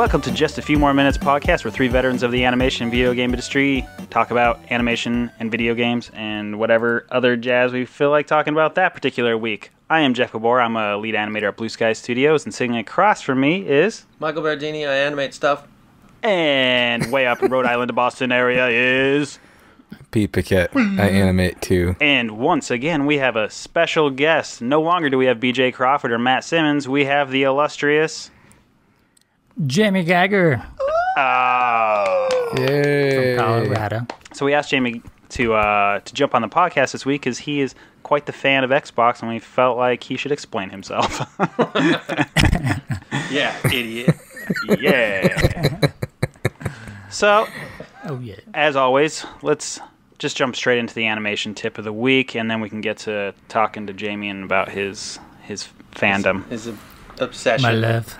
Welcome to Just a Few More Minutes podcast, where three veterans of the animation and video game industry talk about animation and video games and whatever other jazz we feel like talking about that particular week. I am Jeff Gabor. I'm a lead animator at Blue Sky Studios, and sitting across from me is. Michael Berardini, I animate stuff. And way up in Rhode Island, Boston area is. Pete Paquette. I animate too. And once again, we have a special guest. No longer do we have BJ Crawford or Matt Simmons. We have the illustrious. Jamie Giger Oh. Yay! from Colorado. So we asked Jamie to uh, to jump on the podcast this week because he is quite the fan of Xbox, and we felt like he should explain himself. Yeah, idiot. yeah. so, Oh yeah. as always, let's just jump straight into the animation tip of the week, and then we can get to talking to Jamie and about his his fandom. His obsession. My love.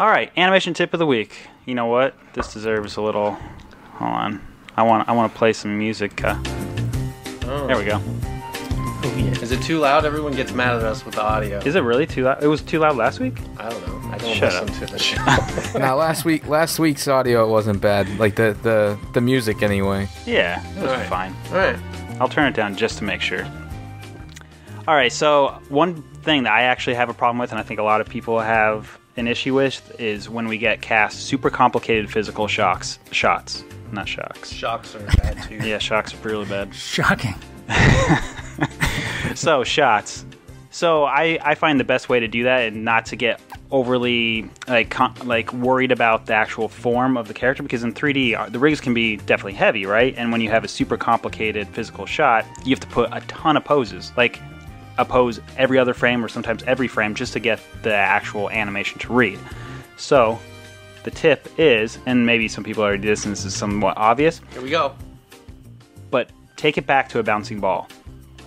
All right, animation tip of the week. You know what? This deserves a little. Hold on. I want I want to play some music. Uh, Oh. there we go. Oh yeah. Is it too loud? Everyone gets mad at us with the audio. Is it really too loud? It was too loud last week. I don't know. I don't Shut listen to the show. now last week, last week's audio wasn't bad. Like the the the music anyway. Yeah, it was All right. fine. All right. I'll turn it down just to make sure. All right, so one thing that I actually have a problem with, and I think a lot of people have an issue with, is when we get cast super complicated physical shocks, shots, not shocks. Shocks are bad too. Yeah, shocks are really bad. Shocking. So shots. So I, I find the best way to do that and not to get overly like con- like worried about the actual form of the character because in 3D uh, the rigs can be definitely heavy, right? And when you have a super complicated physical shot, you have to put a ton of poses, like a pose every other frame or sometimes every frame just to get the actual animation to read. So the tip is, and maybe some people already did this and this is somewhat obvious, Here we go. but take it back to a bouncing ball.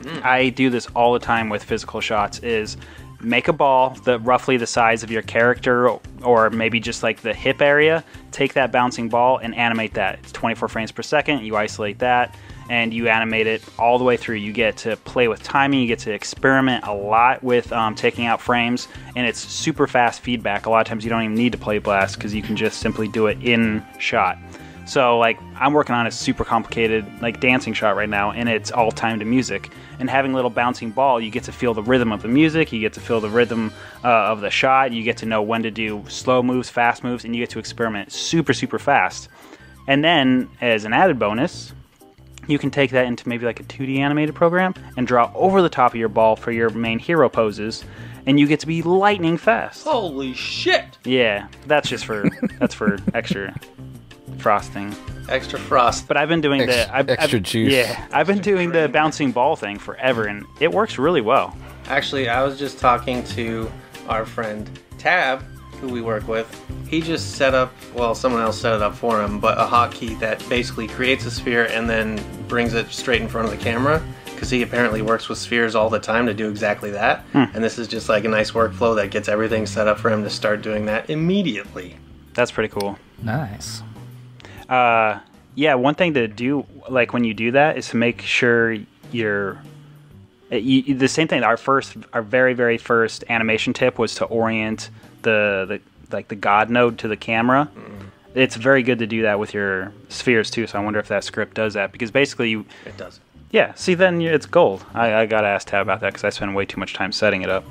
Mm. I do this all the time with physical shots is make a ball that roughly the size of your character or maybe just like the hip area, take that bouncing ball and animate that. It's 24 frames per second, you isolate that and you animate it all the way through. You get to play with timing, you get to experiment a lot with um, taking out frames, and it's super fast feedback. A lot of times you don't even need to play blast because you can just simply do it in shot. So like I'm working on a super complicated like dancing shot right now, and it's all timed to music. And having a little bouncing ball, you get to feel the rhythm of the music, you get to feel the rhythm uh, of the shot, you get to know when to do slow moves, fast moves, and you get to experiment super super fast. And then as an added bonus, you can take that into maybe like a 2D animated program and draw over the top of your ball for your main hero poses, and you get to be lightning fast. Holy shit! Yeah, that's just for that's for extra frosting. Extra frost. But I've been doing Ex- the I've, extra I've- juice. Yeah, I've been doing the bouncing ball thing forever, and it works really well. Actually, I was just talking to our friend Tab, who we work with. He just set up, well, someone else set it up for him, but a hotkey that basically creates a sphere and then brings it straight in front of the camera. Because he apparently works with spheres all the time to do exactly that. Hmm. And this is just like a nice workflow that gets everything set up for him to start doing that immediately. That's pretty cool. Nice. Uh, yeah, one thing to do, like when you do that, is to make sure you're. uh, You, the same thing. Our first, our very, very first animation tip was to orient the the like the God node to the camera. Mm-hmm. It's very good to do that with your spheres too. So I wonder if that script does that because basically you, It does. yeah. See, then it's gold. I, I gotta ask Tab about that because I spend way too much time setting it up.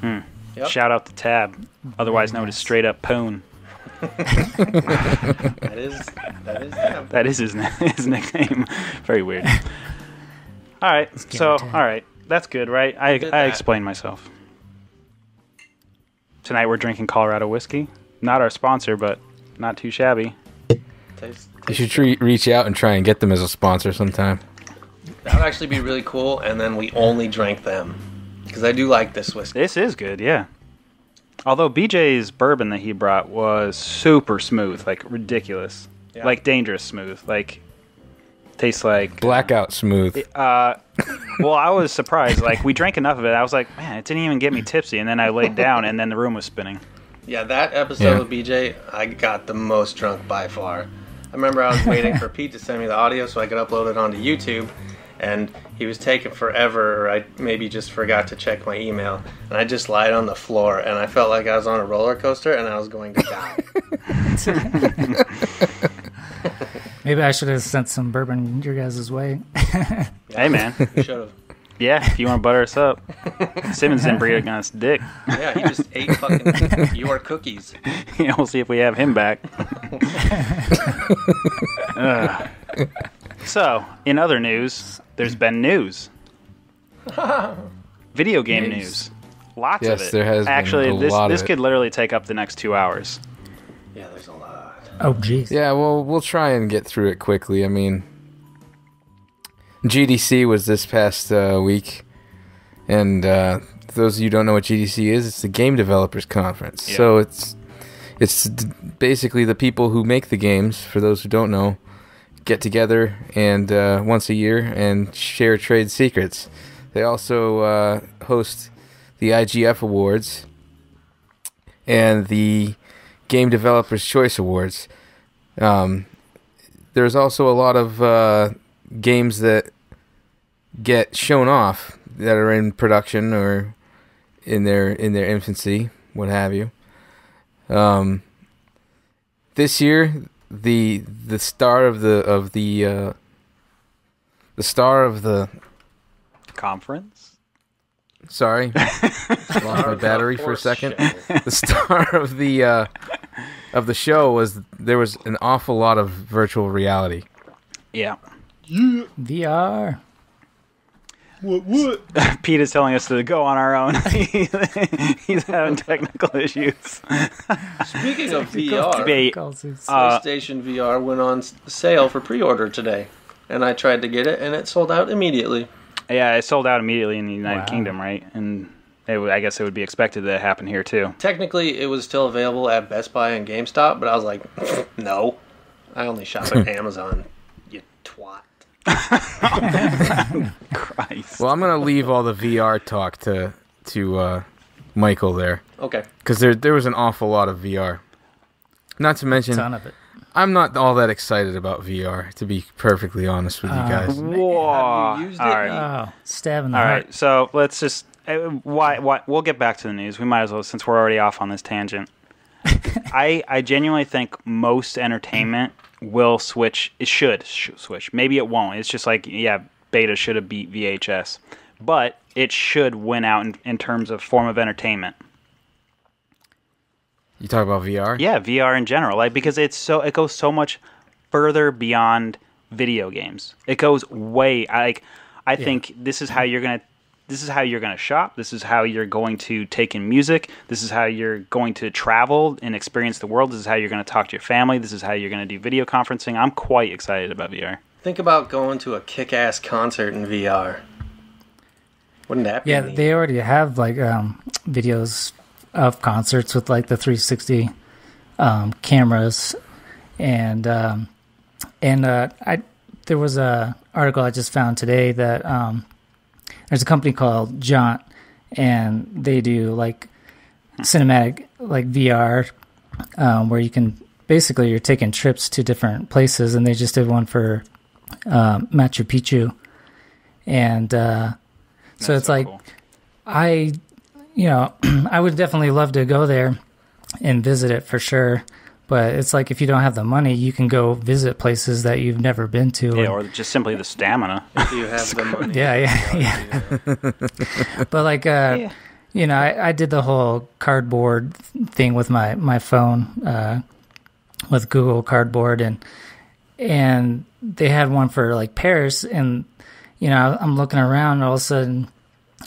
Hmm. Yep. Shout out to Tab, otherwise known as straight up Poon. That is, that is them. That is his, his nickname. Very weird. All right, so all right, that's good, right? I I that. explained myself. Tonight we're drinking Colorado whiskey. Not our sponsor, but not too shabby. Tastes- You should tre- reach out and try and get them as a sponsor sometime. That would actually be really cool, and then we only drank them. Because I do like this whiskey. This is good, yeah. Although BJ's bourbon that he brought was super smooth, like ridiculous, Yeah. like dangerous smooth, like tastes like Blackout smooth. Uh, well, I was surprised. Like we drank enough of it, I was like, man, it didn't even get me tipsy. And then I laid down, and then the room was spinning. Yeah, that episode Yeah. with BJ, I got the most drunk by far. I remember I was waiting for Pete to send me the audio so I could upload it onto YouTube, and he was taking forever, or I maybe just forgot to check my email, and I just lied on the floor, and I felt like I was on a roller coaster, and I was going to die. Maybe I should have sent some bourbon your guys' way. Hey man, Should have. yeah, if you want to butter us up, Simmons didn't bring it on his dick. Yeah, he just ate fucking your cookies. Yeah, we'll see if we have him back. Ugh. So, in other news, there's been news. Video game News. news. Lots Yes, of it. there has been Actually, a this lot of this it. could literally take up the next two hours. Yeah, there's a lot. Oh, jeez. Yeah, well, we'll try and get through it quickly. I mean, GDC was this past uh, week, and uh, those of you who don't know what GDC is, it's the Game Developers Conference. Yeah. So it's it's d- basically the people who make the games. For those who don't know, get together and uh, once a year and share trade secrets. They also uh, host the IGF Awards and the Game Developers Choice Awards. Um, there's also a lot of uh, games that get shown off that are in production or in their in their infancy, what have you. Um, this year, the the star of the of the uh, the star of the Conference? Sorry, lost my battery for a second. show. the star of the uh, of the show was there was an awful lot of virtual reality. Yeah. VR. What, what? Pete is telling us to go on our own. He's having technical issues. Speaking of VR, Be- Uh, PlayStation VR went on sale for pre-order today, and I tried to get it, and it sold out immediately. Yeah, it sold out immediately in the United Wow. Kingdom, right? And it, I guess it would be expected that happen here too. Technically, it was still available at Best Buy and GameStop, but I was like, no, I only shop at Amazon. You twat. Christ. Well, I'm gonna leave all the VR talk to to uh, Michael there Okay. because there there was an awful lot of VR. Not to mention, ton of it. I'm not all that excited about VR. To be perfectly honest with you Uh, guys, Whoa. Have you used All it? right. Oh, stab in the All heart. right. So let's just uh, why why we'll get back to the news. We might as well since we're already off on this tangent. I I genuinely think most entertainment will switch. It should sh- switch. Maybe it won't. It's just like yeah, beta should have beat VHS, but it should win out in, in terms of form of entertainment. You talk about VR. Yeah, VR in general, like because it's so it goes so much further beyond video games. It goes way like I think this is how you're gonna this is how you're gonna shop. This is how you're going to take in music. This is how you're going to travel and experience the world. This is how you're gonna talk to your family. This is how you're gonna do video conferencing. I'm quite excited about VR. Think about going to a kick-ass concert in VR. Wouldn't that be Yeah, neat? they already have like um, videos of concerts with like the 360 um, cameras, and um, and uh, I there was a article I just found today that um, there's a company called Jaunt, and they do like cinematic like VR, um, where you can basically you're taking trips to different places, and they just did one for um, Machu Picchu, and uh, so That's it's like cool. I, you know, I would definitely love to go there and visit it for sure. But it's like if you don't have the money, you can go visit places that you've never been to. yeah, and- or just simply the stamina. if you have the money. yeah, yeah, yeah. but like, uh, Yeah. you know, I, I did the whole cardboard thing with my my phone uh, with Google Cardboard, and and they had one for like Paris, and you know, I'm looking around, and all of a sudden,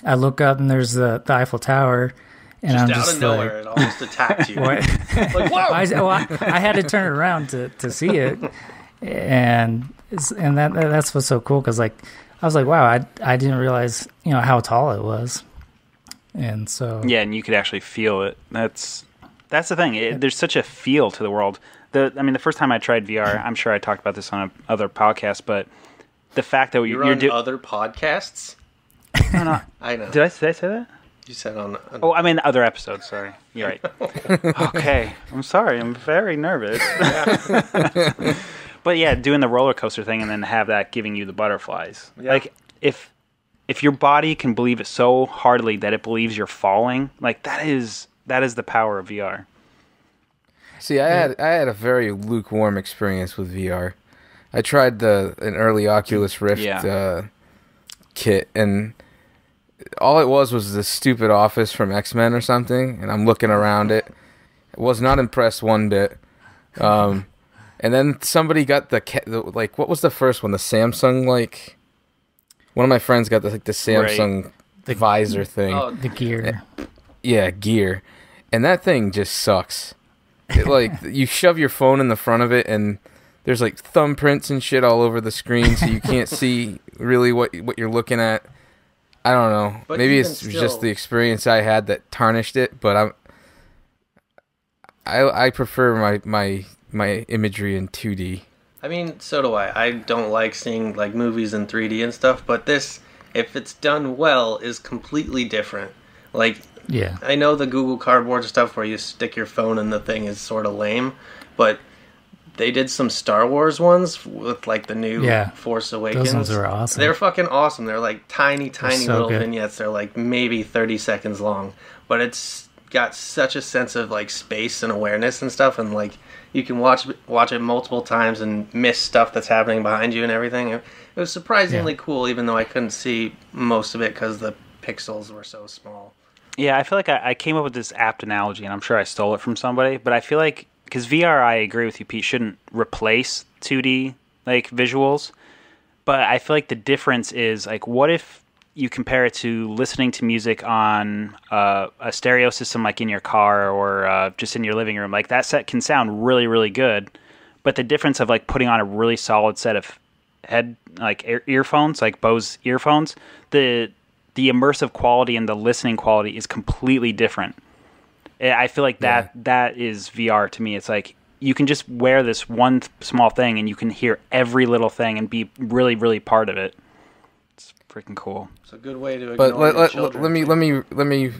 I look up and there's the, the Eiffel Tower, and Just I'm out just of nowhere, it almost attacked you. like, whoa! I, well, I, I had to turn around to, to see it, and it's, and that that's what's so cool because like I was like, wow, I I didn't realize you know how tall it was, and so Yeah, and you could actually feel it. That's that's the thing. It, there's such a feel to the world. The I mean, the first time I tried VR, I'm sure I talked about this on a, other podcast, but the fact that You're you're on doing. other podcasts? No, no. I know. Did I, did I say that? You said on. on Oh, I mean other episodes. Sorry, you're right. okay, I'm sorry. I'm very nervous. but yeah, doing the roller coaster thing and then have that giving you the butterflies. Yeah. Like if if your body can believe it so hardly that it believes you're falling, like that is that is the power of VR. See, I had I had a very lukewarm experience with VR. I tried the an early Oculus Rift Yeah. uh, kit, and all it was was this stupid office from X Men or something. And I'm looking around it, was not impressed one bit. Um, and then somebody got the, the like what was the first one? The Samsung like. One of my friends got the like the Samsung The- visor thing. Oh, The gear. Yeah, gear. And that thing just sucks. It, like you shove your phone in the front of it and there's like thumbprints and shit all over the screen so you can't see really what what you're looking at. I don't know. But Maybe it's still- just the experience I had that tarnished it, but I'm I I prefer my my my imagery in 2D. I mean, so do I. I don't like seeing like movies in 3D and stuff, but this, if it's done well, is completely different. Like, Yeah. I know the Google Cardboard stuff where you stick your phone in the thing is sort of lame, but they did some Star Wars ones with like the new Yeah. Force Awakens. Those ones are awesome. They're fucking awesome. They're like tiny, tiny so little good. vignettes. They're like maybe 30 seconds long, but it's got such a sense of like space and awareness and stuff, and like you can watch watch it multiple times and miss stuff that's happening behind you and everything. It, it was surprisingly Yeah. cool, even though I couldn't see most of it because the pixels were so small. Yeah, I feel like I, I came up with this apt analogy, and I'm sure I stole it from somebody. But I feel like because VR, I agree with you, Pete, shouldn't replace 2D like visuals. But I feel like the difference is like, what if you compare it to listening to music on uh, a stereo system, like in your car or uh, just in your living room? Like that set can sound really, really good, but the difference of like putting on a really solid set of head like ear- earphones, like Bose earphones, the the immersive quality and the listening quality is completely different. I I feel like that that is VR to me. It's like you can just wear this one th- small thing and you can hear every little thing and be really, really part of it. It's freaking cool. It's a good way to ignore But let, let, children. let me let me let me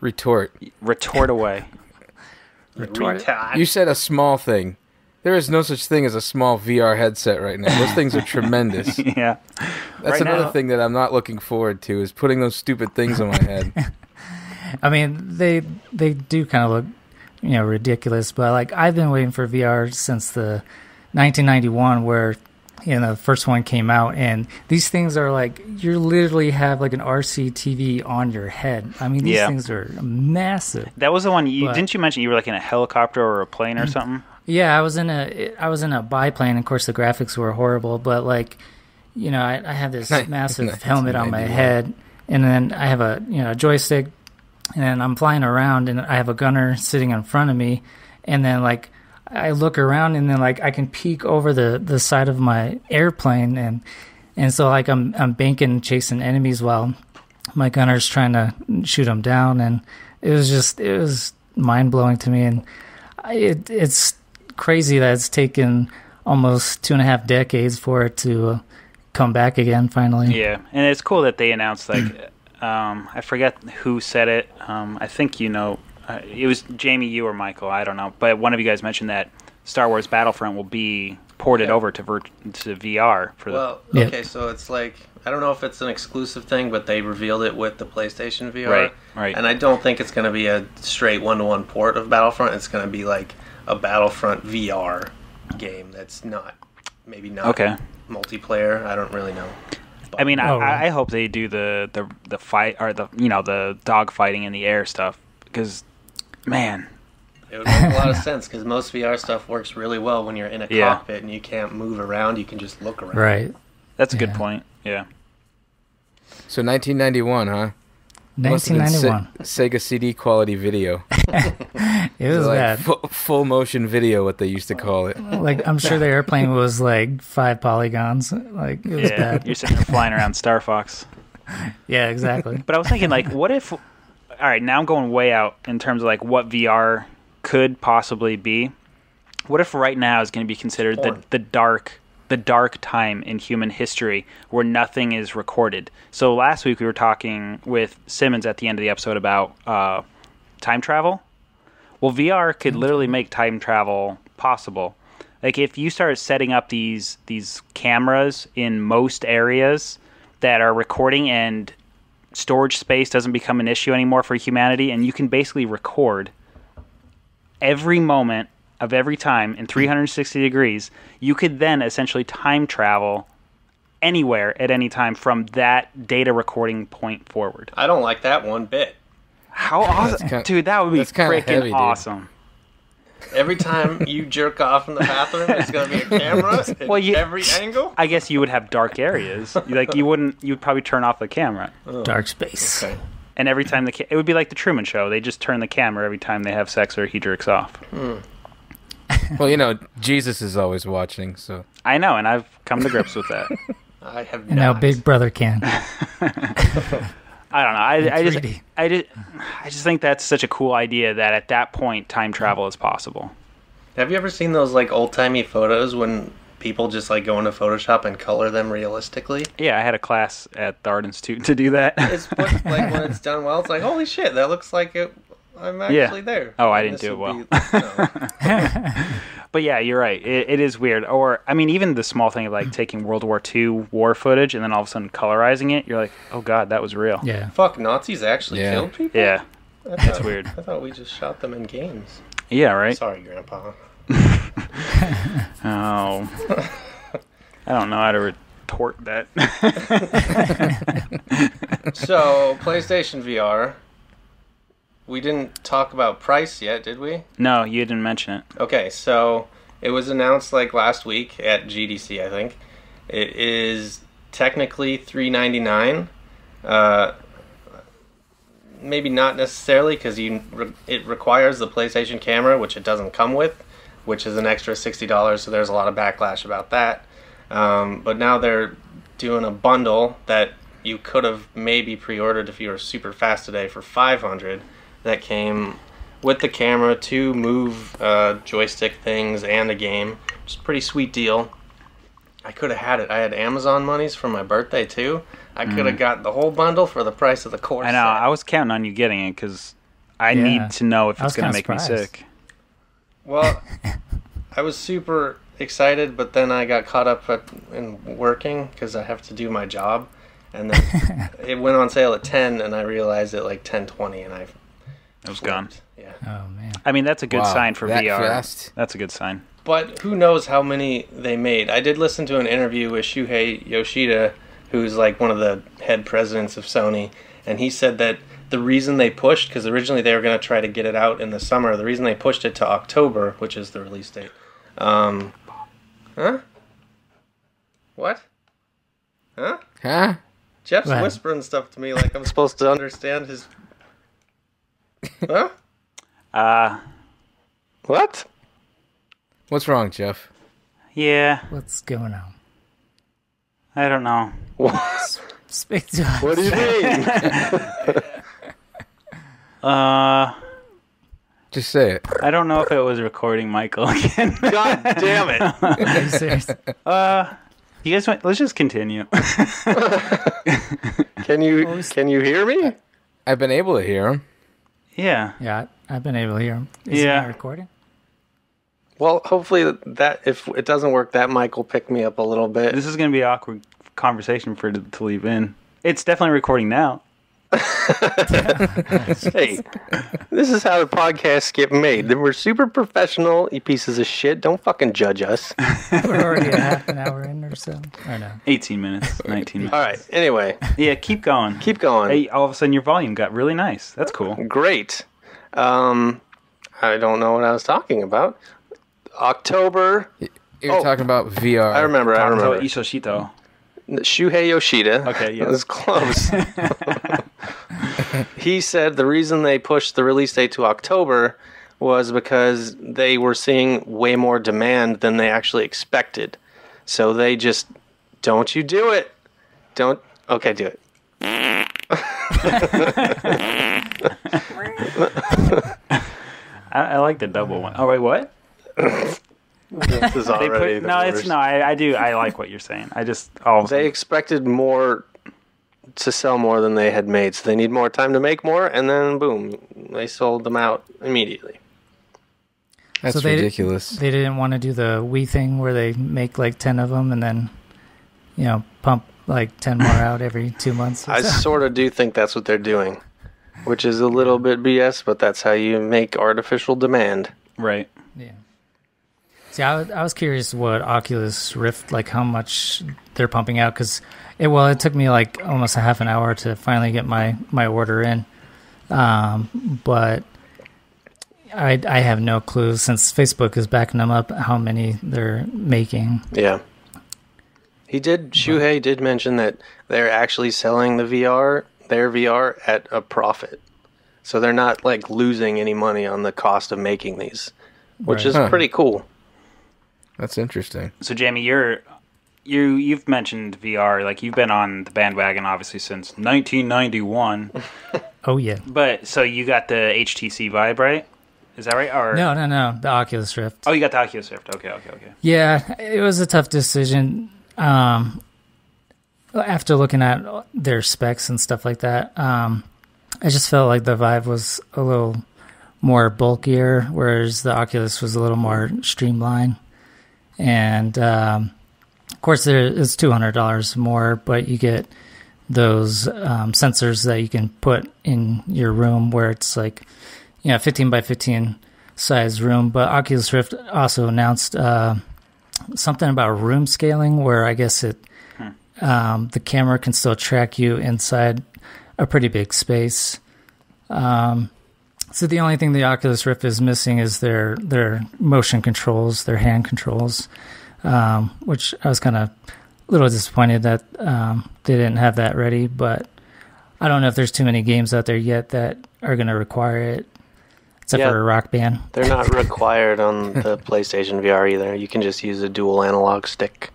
retort. Retort away. Retort it. Retard. You said a small thing. There is no such thing as a small VR headset right now. Those things are tremendous. yeah. That's Right another now- thing that I'm not looking forward to is putting those stupid things on my head. I mean, they they do kind of look, you know, ridiculous. But like, I've been waiting for VR since the 1991, where you know the first one came out, and these things are like you literally have like an RC TV on your head. I mean, these Yeah. things are massive. That was the one you But- didn't you mention you were like in a helicopter or a plane or mm-hmm. something? Yeah, I was in a I was in a biplane. Of course, the graphics were horrible, but like, you know, I, I have this massive helmet on my head, and then I have a you know a joystick, and I'm flying around, and I have a gunner sitting in front of me, and then like I look around, and then like I can peek over the the side of my airplane, and and so like I'm I'm banking chasing enemies while my gunner's trying to shoot them down, and it was just it was mind blowing to me, and I- it it's crazy that it's taken almost two and a half decades for it to come back again finally. Yeah, and it's cool that they announced like um, I forget who said it. Um, I think you know uh, it was Jamie, you or Michael. I don't know, but one of you guys mentioned that Star Wars Battlefront will be ported Yeah. over to vir- to VR for the. Well, Yeah. okay, so it's like I don't know if it's an exclusive thing, but they revealed it with the PlayStation VR. Right, right. And I don't think it's going to be a straight one-to-one port of Battlefront. It's going to be like a Battlefront VR game that's not maybe not Okay. multiplayer. I don't really know. I mean, I, Oh, right. I I hope they do the, the the fight or the you know the dog fighting in the air stuff because, man, It would make a lot of sense because most VR stuff works really well when you're in a Yeah. cockpit and you can't move around. You can just look around. Right. that's a good point. Yeah. So 1991, huh? Must 1991. Se- Sega CD quality video. It was like bad. fu- full motion video, what they used to call it. like I'm sure the airplane was like five polygons. Like it was Yeah, bad. you're sitting there flying around Star Fox. Yeah, exactly. But I was thinking, like, what if? All right, now I'm going way out in terms of like what VR could possibly be. What if right now is going to be considered the the dark the dark time in human history where nothing is recorded? So last week we were talking with Simmons at the end of the episode about uh, time travel. Well, VR could literally make time travel possible. Like if you start setting up these these cameras in most areas that are recording and storage space doesn't become an issue anymore for humanity and you can basically record every moment of every time in 360 degrees you could then essentially time travel anywhere at any time from that data recording point forward I don't like that one bit. how awesome kinda- dude that would be that's kinda freaking heavy, dude. awesome Every time you jerk off in the bathroom, it's gonna be a camera in Well, you- every angle. i guess you would have dark areas like you wouldn't you'd probably turn off the camera oh, Dark space. Okay. and every time the ca- it would be like the Truman Show. They just turn the camera every time they have sex or he jerks off. Hmm. Well, you know, Jesus is always watching, so I know, and I've come to grips with that. I have And now. Big Brother can. I don't know. I, I just, 3D. I just, I just think that's such a cool idea that at that point time travel is possible. Have you ever seen those like old timey photos when people just like go into Photoshop and color them realistically? Yeah, I had a class at the Art Institute to do that. It's like when it's done well, it's like holy shit, that looks like it. I'm actually Yeah. there. Oh, I didn't do it well. be- no. but yeah, you're right. It, it is weird. Or I mean, even the small thing of like taking World War II war footage and then all of a sudden colorizing it. You're like, oh god, that was real. Yeah. Fuck, Nazis actually Yeah. killed people. Yeah. I thought, weird. I thought we just shot them in games. Yeah. Right. Sorry, Grandpa. Oh. I don't know how to retort that. So, PlayStation VR. We didn't talk about price yet, did we? no, you didn't mention it. Okay, so it was announced like last week at GDC, I think. It is technically three ninety nine. Uh, maybe not necessarily because you re- it requires the PlayStation camera, which it doesn't come with, which is an extra sixty dollars. So there's a lot of backlash about that. Um, but now they're doing a bundle that you could have maybe pre-ordered if you were super fast today for five hundred. That came with the camera, two move uh, joystick things, and a game. It's a pretty sweet deal. I could have had it. I had Amazon monies for my birthday too. I could have got the whole bundle for the price of the course. Mm. I know. set. I was counting on you getting it because I Yeah. need to know if it's going to kinda make me sick. Well, I was super excited, but then I got caught up at, in working because I have to do my job, and then it went on sale at ten, and I realized it like ten twenty, and I It was gone. Yeah, Oh man. I mean, that's a good Wow, sign for that VR. fast? That's a good sign. but who knows how many they made? I did listen to an interview with Shuhei Yoshida, who's like one of the head presidents of Sony, and he said that the reason they pushed, because originally they were going to try to get it out in the summer, the reason they pushed it to October, which is the release date. Um, huh? What? Huh? huh? Jeff's Right. whispering stuff to me like I'm supposed to understand his. Huh? Uh, What? What's wrong, Jeff? yeah, What's going on? I don't know. What? Speak to us. What do you mean? Uh, Just say it. I don't know if it was recording Michael again. God damn it! Are you serious? uh, you guys want? Let's just continue. Can you can you hear me? I've been able to hear him. Yeah. Yeah, I- I've been able to hear him. Is Yeah. he recording? Well, hopefully that if it doesn't work, that mic will pick me up a little bit. This is going to be an awkward conversation for to, to leave in. It's definitely recording now. hey, this is how the podcasts get made. We're super professional, you pieces of shit. Don't fucking judge us. We're already a half an hour in or so. Or no? 18 minutes, 19 minutes. All right. Anyway, Yeah, keep going. keep going. Hey, all of a sudden your volume got really nice. That's cool. Great. Um, I don't know what I was talking about. October. You're Oh. talking about VR. I remember. I remember. Isoshito. Shuhei Yoshida. Okay, yes. That was close. he said the reason they pushed the release date to October was because they were seeing way more demand than they actually expected. So they just, don't you do it. Don't, okay, do it. I, I like the double one. Oh wait, what? This is They already put, the no, it's no. I, I do. I like what you're saying. I just all They sudden, expected more to sell more than they had made. So they need more time to make more, and then boom, they sold them out immediately. That's So they- ridiculous. They didn't want to do the Wii thing where they make like ten of them and then, you know, pump like ten more out every two months. or I so. sort of do think that's what they're doing, which is a little bit BS, but that's how you make artificial demand. Right. Yeah. See, I was, I was curious what Oculus Rift, like how much they're pumping out, because it well, it took me like almost a half an hour to finally get my my order in, um, but I I have no clue since Facebook is backing them up how many they're making. Yeah. He did. Shuhei did mention that they're actually selling the VR, their VR, at a profit. So they're not like losing any money on the cost of making these, which Right. is Huh. pretty cool. That's interesting. So Jamie, you're you you've mentioned VR, like you've been on the bandwagon obviously since 1991. Oh yeah. but so you got the HTC Vive, right? Is that right? Or No, no, no. The Oculus Rift. Oh, you got the Oculus Rift. Okay, okay, okay. Yeah, it was a tough decision. Um, after looking at their specs and stuff like that, um, I just felt like the Vive was a little more bulkier, whereas the Oculus was a little more streamlined. And um, of course, there is two hundred dollars more, but you get those um, sensors that you can put in your room, where it's like you know, fifteen by fifteen size room. But Oculus Rift also announced. Uh, something about room scaling where I guess it um, the camera can still track you inside a pretty big space. Um, so the only thing the Oculus Rift is missing is their their motion controls, their hand controls, um, which I was kind of a little disappointed that um, they didn't have that ready. But I don't know if there's too many games out there yet that are going to require it, except Yeah. for Rock Band. They're not required on the PlayStation VR either. You can just use a dual analog stick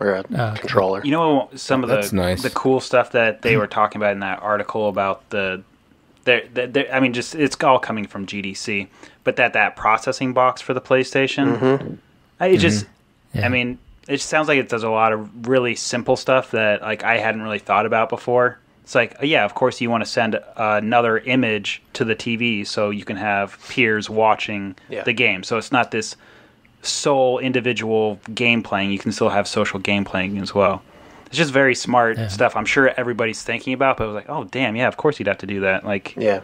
or a okay. controller. You know some of the nice. the cool stuff that they were talking about in that article about the they're, they're, I mean, just it's all coming from GDC, but that that processing box for the PlayStation, mm-hmm. I, it just, mm-hmm. Yeah. I mean, it just sounds like it does a lot of really simple stuff that like I hadn't really thought about before. It's like, oh, yeah, of course you want to send another image to the TV so you can have peers watching Yeah. the game. So it's not this sole individual game playing. You can still have social game playing as well. It's just very smart Yeah. stuff. I'm sure everybody's thinking about, but I was like, oh damn, yeah, of course you'd have to do that. Like, Yeah.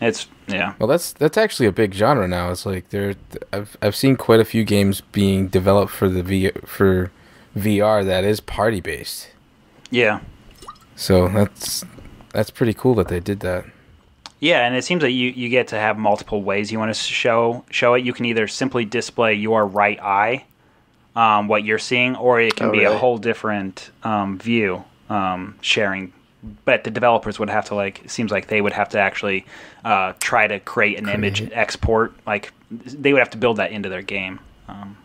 it's yeah, Well, that's that's actually a big genre now. It's like there, I've I've seen quite a few games being developed for the V for VR that is party based. yeah, So that's that's pretty cool that they did that. yeah. And it seems like you you get to have multiple ways you want to show show it. You can either simply display your right eye, um, what you're seeing, or it can Oh, be a whole different um, view um, sharing. But the developers would have to like. It seems like they would have to actually uh, try to create an image Create. export. Like they would have to build that into their game. Um,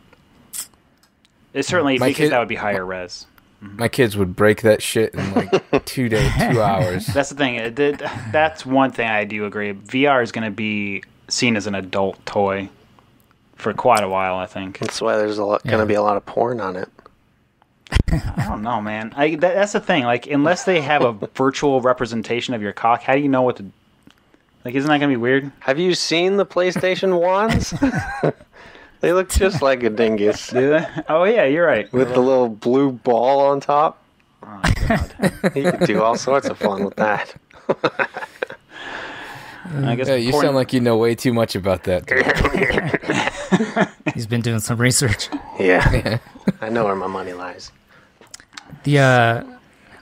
it certainly My because kid- that would be higher res. My kids would break that shit in like two days, two hours. That's the thing. That's one thing I do agree. VR is going to be seen as an adult toy for quite a while. I think. That's why there's a lot, Yeah. going to be a lot of porn on it. I don't know, man. I that, that's the thing. Like, unless they have a virtual representation of your cock, how do you know what to? Like, isn't that going to be weird? Have you seen the PlayStation wands? they look just like a dingus Do they? Oh yeah, you're right. with the little blue ball on top. Oh, God. You could do all sorts of fun with that. I guess Yeah, you porn- sound like you know way too much about that. He's been doing some research. Yeah. I know where my money lies. The uh,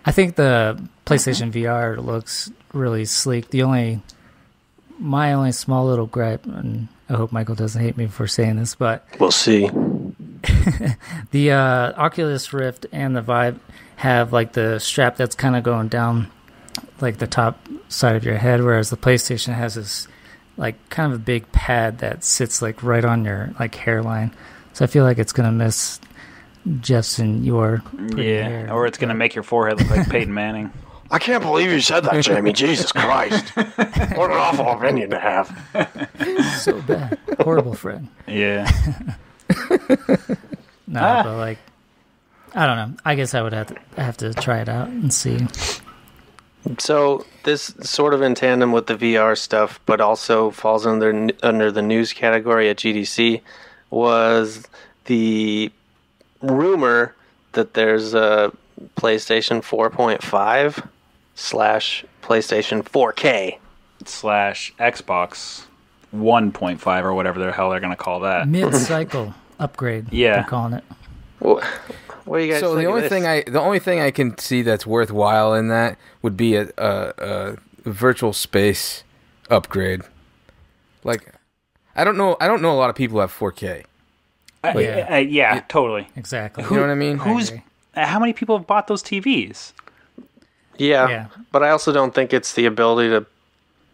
I think the PlayStation VR looks really sleek. The only my only small little gripe, and I hope Michael doesn't hate me for saying this, but We'll see. the uh, Oculus Rift and the Vive have like the strap that's kind of going down like the top side of your head, whereas the PlayStation has this like kind of a big pad that sits like right on your like hairline. So I feel like it's gonna miss Jeff's and your Yeah, hair. or it's going to make your forehead look like Peyton Manning. I can't believe you said that, Jamie. Jesus Christ. What an awful opinion to have. so bad, horrible, Fred. Yeah. No, Ah. but like, I don't know. I guess I would have to have to try it out and see. So this sort of in tandem with the VR stuff, but also falls under under the news category at GDC, was the rumor that there's a PlayStation 4.5 slash PlayStation 4K. slash Xbox 1.5 or whatever the hell they're gonna call that. Mid-cycle upgrade. Yeah. they're calling it. Wha- What do you guys So think the of only this? thing I the only thing I can see that's worthwhile in that would be a, a, a virtual space upgrade. Like, I don't know. I don't know a lot of people who have 4K. Uh, Yeah. uh, yeah, totally. Exactly. You know what I mean? Who's agree. uh, how many people have bought those TVs? Yeah, Yeah. but I also don't think it's the ability to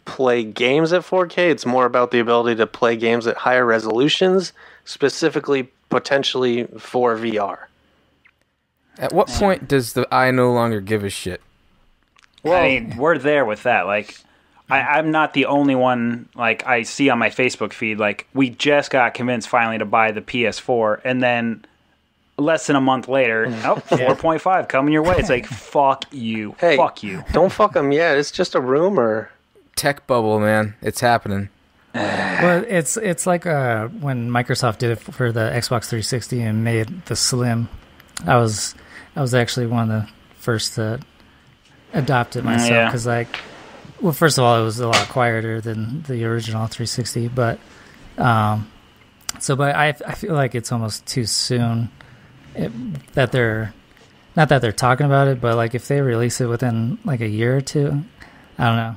play games at 4K. It's more about the ability to play games at higher resolutions, specifically potentially for VR. At what point does the I no longer give a shit? I mean, we're there with that. Like, I, I'm not the only one. Like, I see on my Facebook feed, like, we just got convinced finally to buy the PS4, and then less than a month later, oh, 4.5 coming your way. It's like, fuck you, Hey, fuck you. Don't fuck them yet. It's just a rumor. Tech bubble, man. It's happening. Well, it's it's like uh, when Microsoft did it for the Xbox 360 and made the Slim. I was I was actually one of the first to adopt it myself yeah. because like, well, first of all, it was a lot quieter than the original 360, but um, so but I I feel like it's almost too soon it, that they're not that they're talking about it, but like if they release it within like a year or two, I don't know.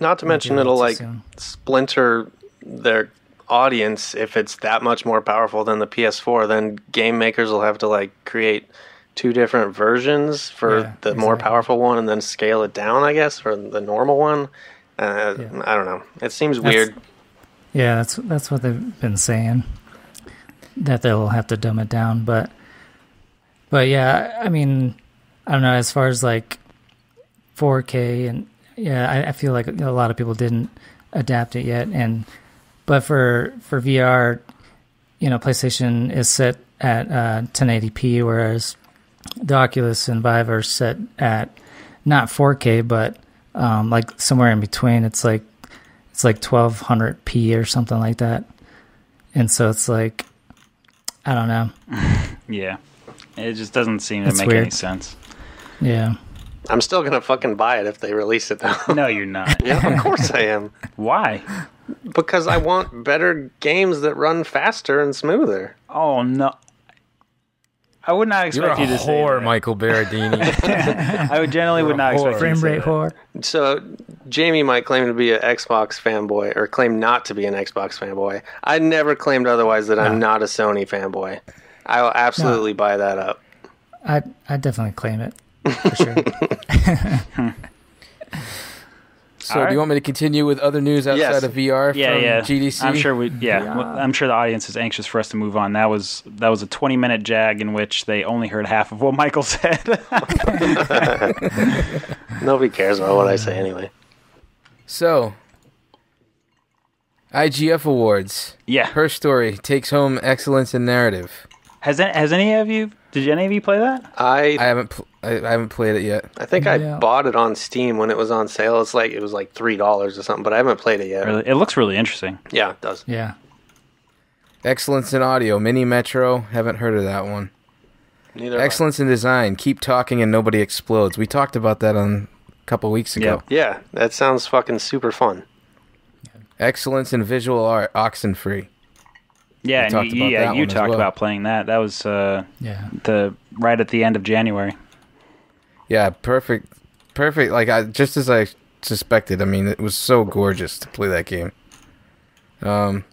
Not to mention it'll like soon. splinter their audience if it's that much more powerful than the PS4. Then game makers will have to like create two different versions for Yeah, the more powerful one and then scale it down, I guess, for the normal one. Uh, Yeah. I don't know. It seems That's- weird. Yeah, that's that's what they've been saying. That they'll have to dumb it down, but but yeah, I mean, I don't know. As far as like 4K and yeah, I, I feel like a lot of people didn't adapt it yet, and but for for VR, you know, PlayStation is set at uh, 1080p, whereas the Oculus and Vive are set at not 4K, but um, like somewhere in between. It's like it's like 1200p or something like that. And so it's like, I don't know. Yeah. It just doesn't seem to That's make any sense. Yeah. I'm still gonna fucking buy it if they release it though. No, you're not. yeah, of course I am. Why? Because I want better games that run faster and smoother. Oh, no. I would not expect You're a you to say whore, that. Michael Berardini. I would generally would not expect you Frame rate that. whore. So Jamie might claim to be an Xbox fanboy or claim not to be an Xbox fanboy. I never claimed otherwise that I'm not a Sony fanboy. I will absolutely buy that up. I I definitely claim it for sure. so, All do you want me to continue with other news outside Yes. of VR Yeah, from yeah. GDC? I'm sure we. Yeah, well, I'm sure the audience is anxious for us to move on. That was that was a 20 minute jag in which they only heard half of what Michael said. Nobody cares about what I say anyway. So, IGF Awards. yeah. Her story takes home excellence in narrative. Has any, has any of you? Did any of you play that? I I haven't pl- I, I haven't played it yet. I think I Yeah. bought it on Steam when it was on sale. It's like it was like three dollars or something, but I haven't played it yet. Really, it looks really interesting. Yeah, it does. Yeah. Excellence in audio. Mini Metro. Haven't heard of that one. Neither. have I. Excellence in design. Keep talking and nobody explodes. We talked about that on a couple weeks ago. Yeah, that sounds fucking super fun. Excellence in visual art. Oxenfree. Yeah, We and talked you, about yeah, you talked well. about playing that. That was uh, Yeah. the right at the end of January. Yeah, perfect. Perfect. Like I just as I suspected. I mean, it was so gorgeous to play that game. Um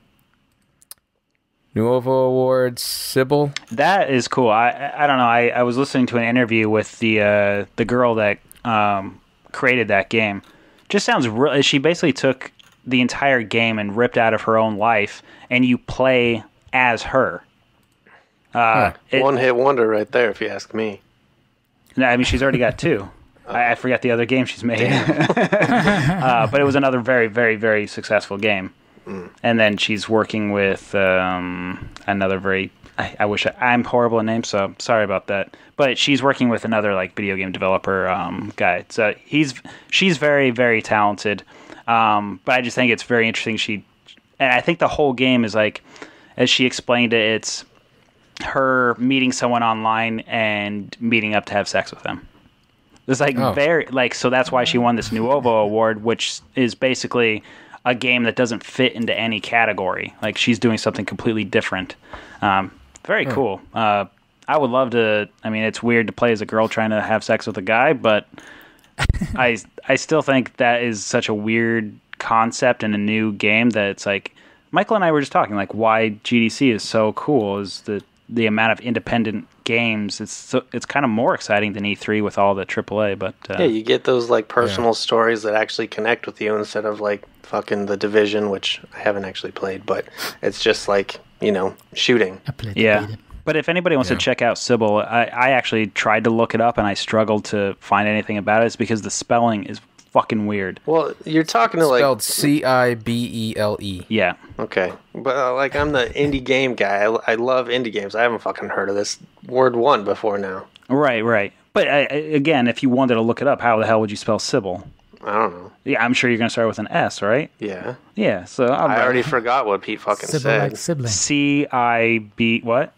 Nuovo Awards, Cibele. That is cool. I I I don't know. I, I was listening to an interview with the uh, the girl that um, created that game. Just sounds real. She basically took the entire game and ripped out of her own life, and you play as her. Uh, it- One hit wonder right there, if you ask me. no, I mean, she's already got two. I, I forgot the other game she's made. uh, but it was another very, very, very successful game. And then she's working with um, another very. I, I wish I, I'm horrible at names, so sorry about that. But she's working with another like video game developer um, guy. So he's she's very, very talented. Um, but I just think it's very interesting. She and I think the whole game is like, as she explained it, it's her meeting someone online and meeting up to have sex with them. It's like Oh. very like so that's why she won this Nuovo award, which is basically a game that doesn't fit into any category. Like she's doing something completely different. Um, very cool. Uh, I would love to. I mean, it's weird to play as a girl trying to have sex with a guy, but I I still think that is such a weird concept in a new game that it's like Michael and I were just talking like why GDC is so cool is the the amount of independent games. It's so, it's kind of more exciting than E3 with all the AAA, but uh, Yeah, you get those like personal stories that actually connect with you instead of like fucking the division, which I haven't actually played, but it's just like you know shooting. I played Yeah. beta. But if anybody wants Yeah. to check out Cibele, I, I actually tried to look it up and I struggled to find anything about it. It's because the spelling is fucking weird. Well, you're talking to like Spelled C I B E L E. Yeah. okay, but uh, like I'm the indie game guy. I, I love indie games. I haven't fucking heard of this word one before now. Right, right. But I, I- again, if you wanted to look it up, how the hell would you spell Cibele? I don't know. Yeah, I'm sure you're going to start with an S, right? Yeah, Yeah, so I'll I already forgot what Pete fucking Sibling said. like sibling. C I B what?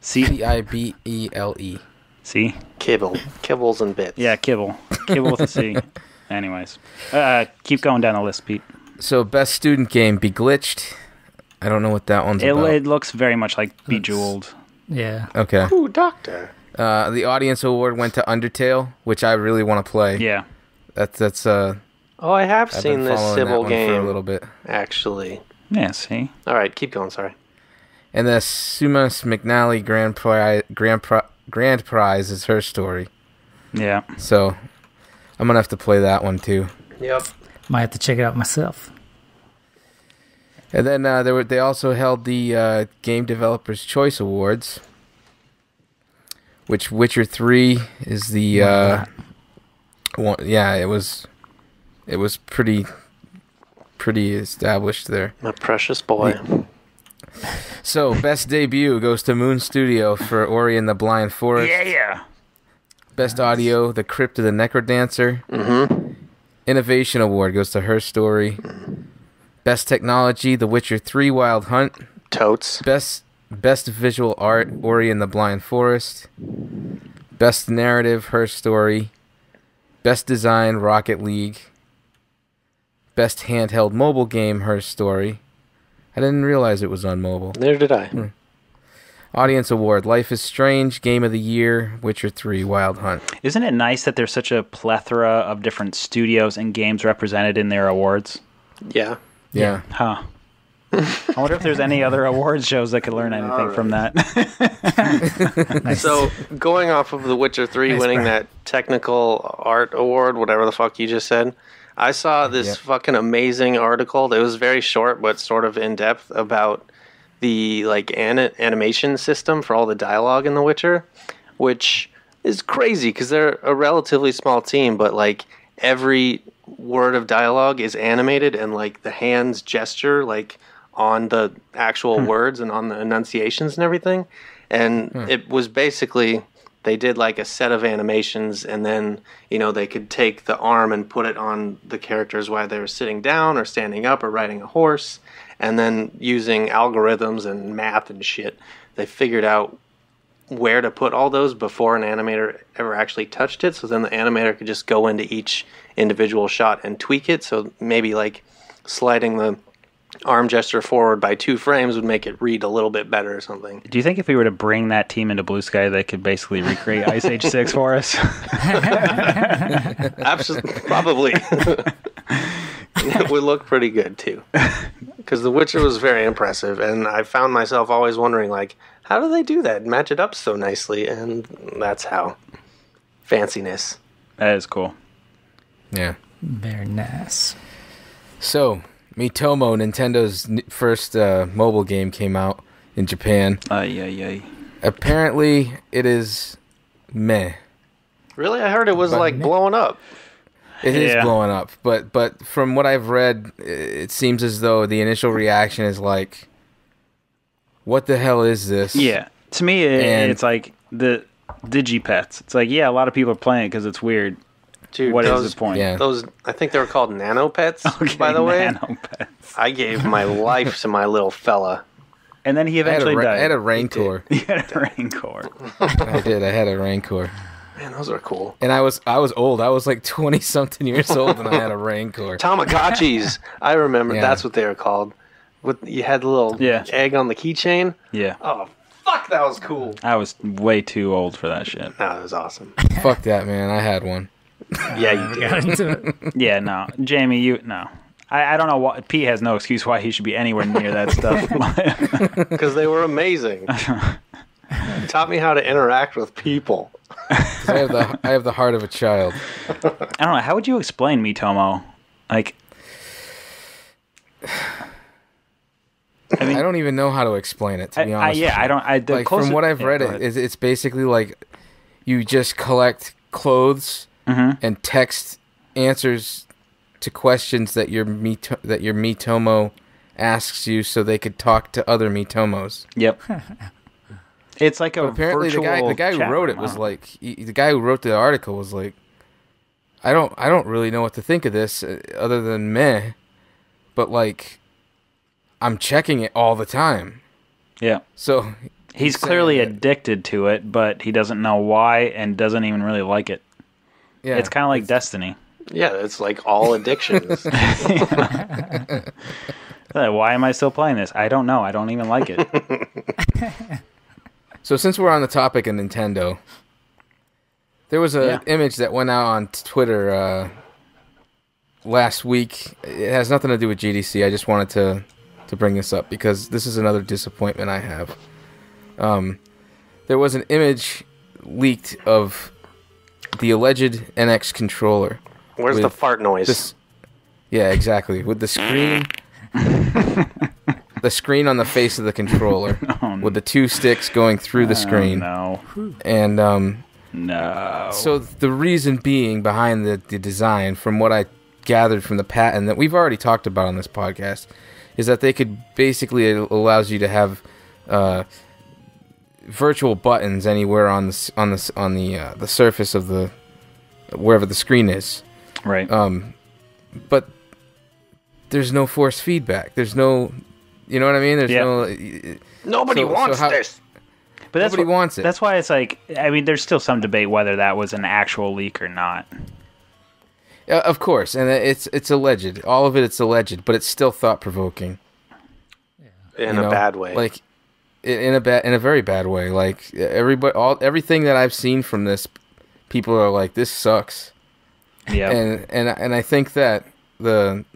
C C I B E L E. C. Kibble, kibbles and bits. Yeah, kibble. Kibble with a C. Anyways, uh, keep going down the list, Pete. So best student game, Beglitched. I don't know what that one's It, about. it looks very much like Bejeweled. Yeah. okay. Ooh, doctor. Uh, the audience award went to Undertale, which I really want to play. Yeah. That's that's uh. Oh, I have I've seen this following that Cibele game for a little bit. actually. Yeah. See. All right, keep going. Sorry. And the Seumas McNally Grand Prize Grand Pri- Grand Prize is her story. Yeah. So I'm gonna have to play that one too. Yep. Might have to check it out myself. And then uh, there were they also held the uh, Game Developers Choice Awards, which Witcher Three is the uh, one. Yeah, it was it was pretty pretty established there. My precious boy. So best debut goes to Moon Studio for Ori and the Blind Forest. Yeah, yeah. Best audio, The Crypt of the Necrodancer. Mm-hmm. Innovation Award goes to Her Story. Best technology, The Witcher 3 Wild Hunt. Totes. Best Best visual art, Ori and the Blind Forest. Best narrative, Her Story. Best design, Rocket League. Best handheld mobile game, Her Story. I didn't realize it was on mobile. Neither did I. Hmm. Audience Award, Life is Strange, Game of the Year, Witcher 3 Wild Hunt. Isn't it nice that there's such a plethora of different studios and games represented in their awards? Yeah. Yeah. Huh. I wonder if there's any other awards shows that could learn anything from that. Nice. So going off of The Witcher Three Nice, winning Brian. that technical art award, whatever the fuck you just said, I saw this Yep. fucking amazing article. That was very short but sort of in depth about the like an- animation system for all the dialogue in The Witcher, which is crazy because they're a relatively small team, but like every word of dialogue is animated and like the hands gesture like on the actual hmm. words and on the enunciations and everything. And hmm. it was basically they did like a set of animations and then you know they could take the arm and put it on the characters while they were sitting down or standing up or riding a horse and then using algorithms and math and shit they figured out where to put all those before an animator ever actually touched it so then the animator could just go into each individual shot and tweak it so maybe like sliding the arm gesture forward by two frames would make it read a little bit better or something Do you think if we were to bring that team into Blue Sky, they could basically recreate Ice Age 6 for us? Absolutely, probably. it would look pretty good too, because The Witcher was very impressive, and I found myself always wondering, like, how do they do that? Match it up so nicely, and that's how. Fanciness. that is cool. Yeah. Very nice. So, Miitomo, Nintendo's first uh, mobile game, came out in Japan. Ay, ay, ay. Apparently, it is meh. Really, I heard it was But- like blowing up. It is Yeah. blowing up, but but from what I've read, it seems as though the initial reaction is like, "What the hell is this?" Yeah. To me, it, And- it's like the Digipets. It's like, yeah, a lot of people are playing it because it's weird. Dude, What is those, the point? Yeah. Those, I think they were called nano pets, Okay, by the way. Nanopets. I gave my life to my little fella. and then he eventually I had, a, eventually ra- I had a Rancor. he had a Rancor. I did. I had a Rancor. Man, those are cool. And I was I was old. I was like twenty something years old, and I had a Rancor. Tamagotchis. I remember Yeah. that's what they were called. With you had the little Yeah. egg on the keychain. Yeah, Oh fuck, that was cool. I was way too old for that shit. No, that was awesome. Fuck that, man. I had one. Yeah, you did. Got into it. Yeah, no, Jamie, you no. I, I don't know what Pete has no excuse why he should be anywhere near that stuff. Because they were amazing. Taught me how to interact with people. I have the I have the heart of a child. I don't know. How would you explain Miitomo? Like, I mean, I don't even know how to explain it. To be I, honest, yeah. I don't. I the like from what I've read, go it it's, it's basically like you just collect clothes Mhm. and text answers to questions that your Mito- that your Miitomo asks you, so they could talk to other Miitomos. Yep. It's like a But apparently, the guy the guy who wrote room. it was I like he, the guy who wrote the article was like, I don't I don't really know what to think of this uh, other than meh, but like I'm checking it all the time. yeah. So He's saying clearly that- addicted to it, but he doesn't know why and doesn't even really like it. yeah, It's kind of like Destiny. Yeah, it's like all addictions. Why am I still playing this? I don't know. I don't even like it. So since we're on the topic of Nintendo, there was an Yeah. image that went out on Twitter uh, last week. It has nothing to do with GDC. I just wanted to to bring this up because this is another disappointment I have. Um, there was an image leaked of the alleged NX controller. Where's the fart noise? This, yeah, exactly. With the screen, the screen on the face of the controller, with the two sticks going through the screen, Oh, and um, no. No. so the reason being behind the, the design, from what I gathered from the patent that we've already talked about on this podcast, is that they could basically it allows you to have uh, virtual buttons anywhere on the on the on the uh, the surface of the wherever the screen is. right. Um, but there's no force feedback. There's no, you know what I mean? There's Yeah. no. Nobody so- so wants how- this. but that's nobody what, wants it. That's why it's like. I mean, there's still some debate whether that was an actual leak or not. Uh, of course, and it's it's alleged. All of it, it's alleged, but it's still thought provoking. Yeah. In you a know? bad way. Like in, in a bad, in a very bad way. Like everybody, all everything that I've seen from this, people are like, "This sucks," Yeah. and and and I think that the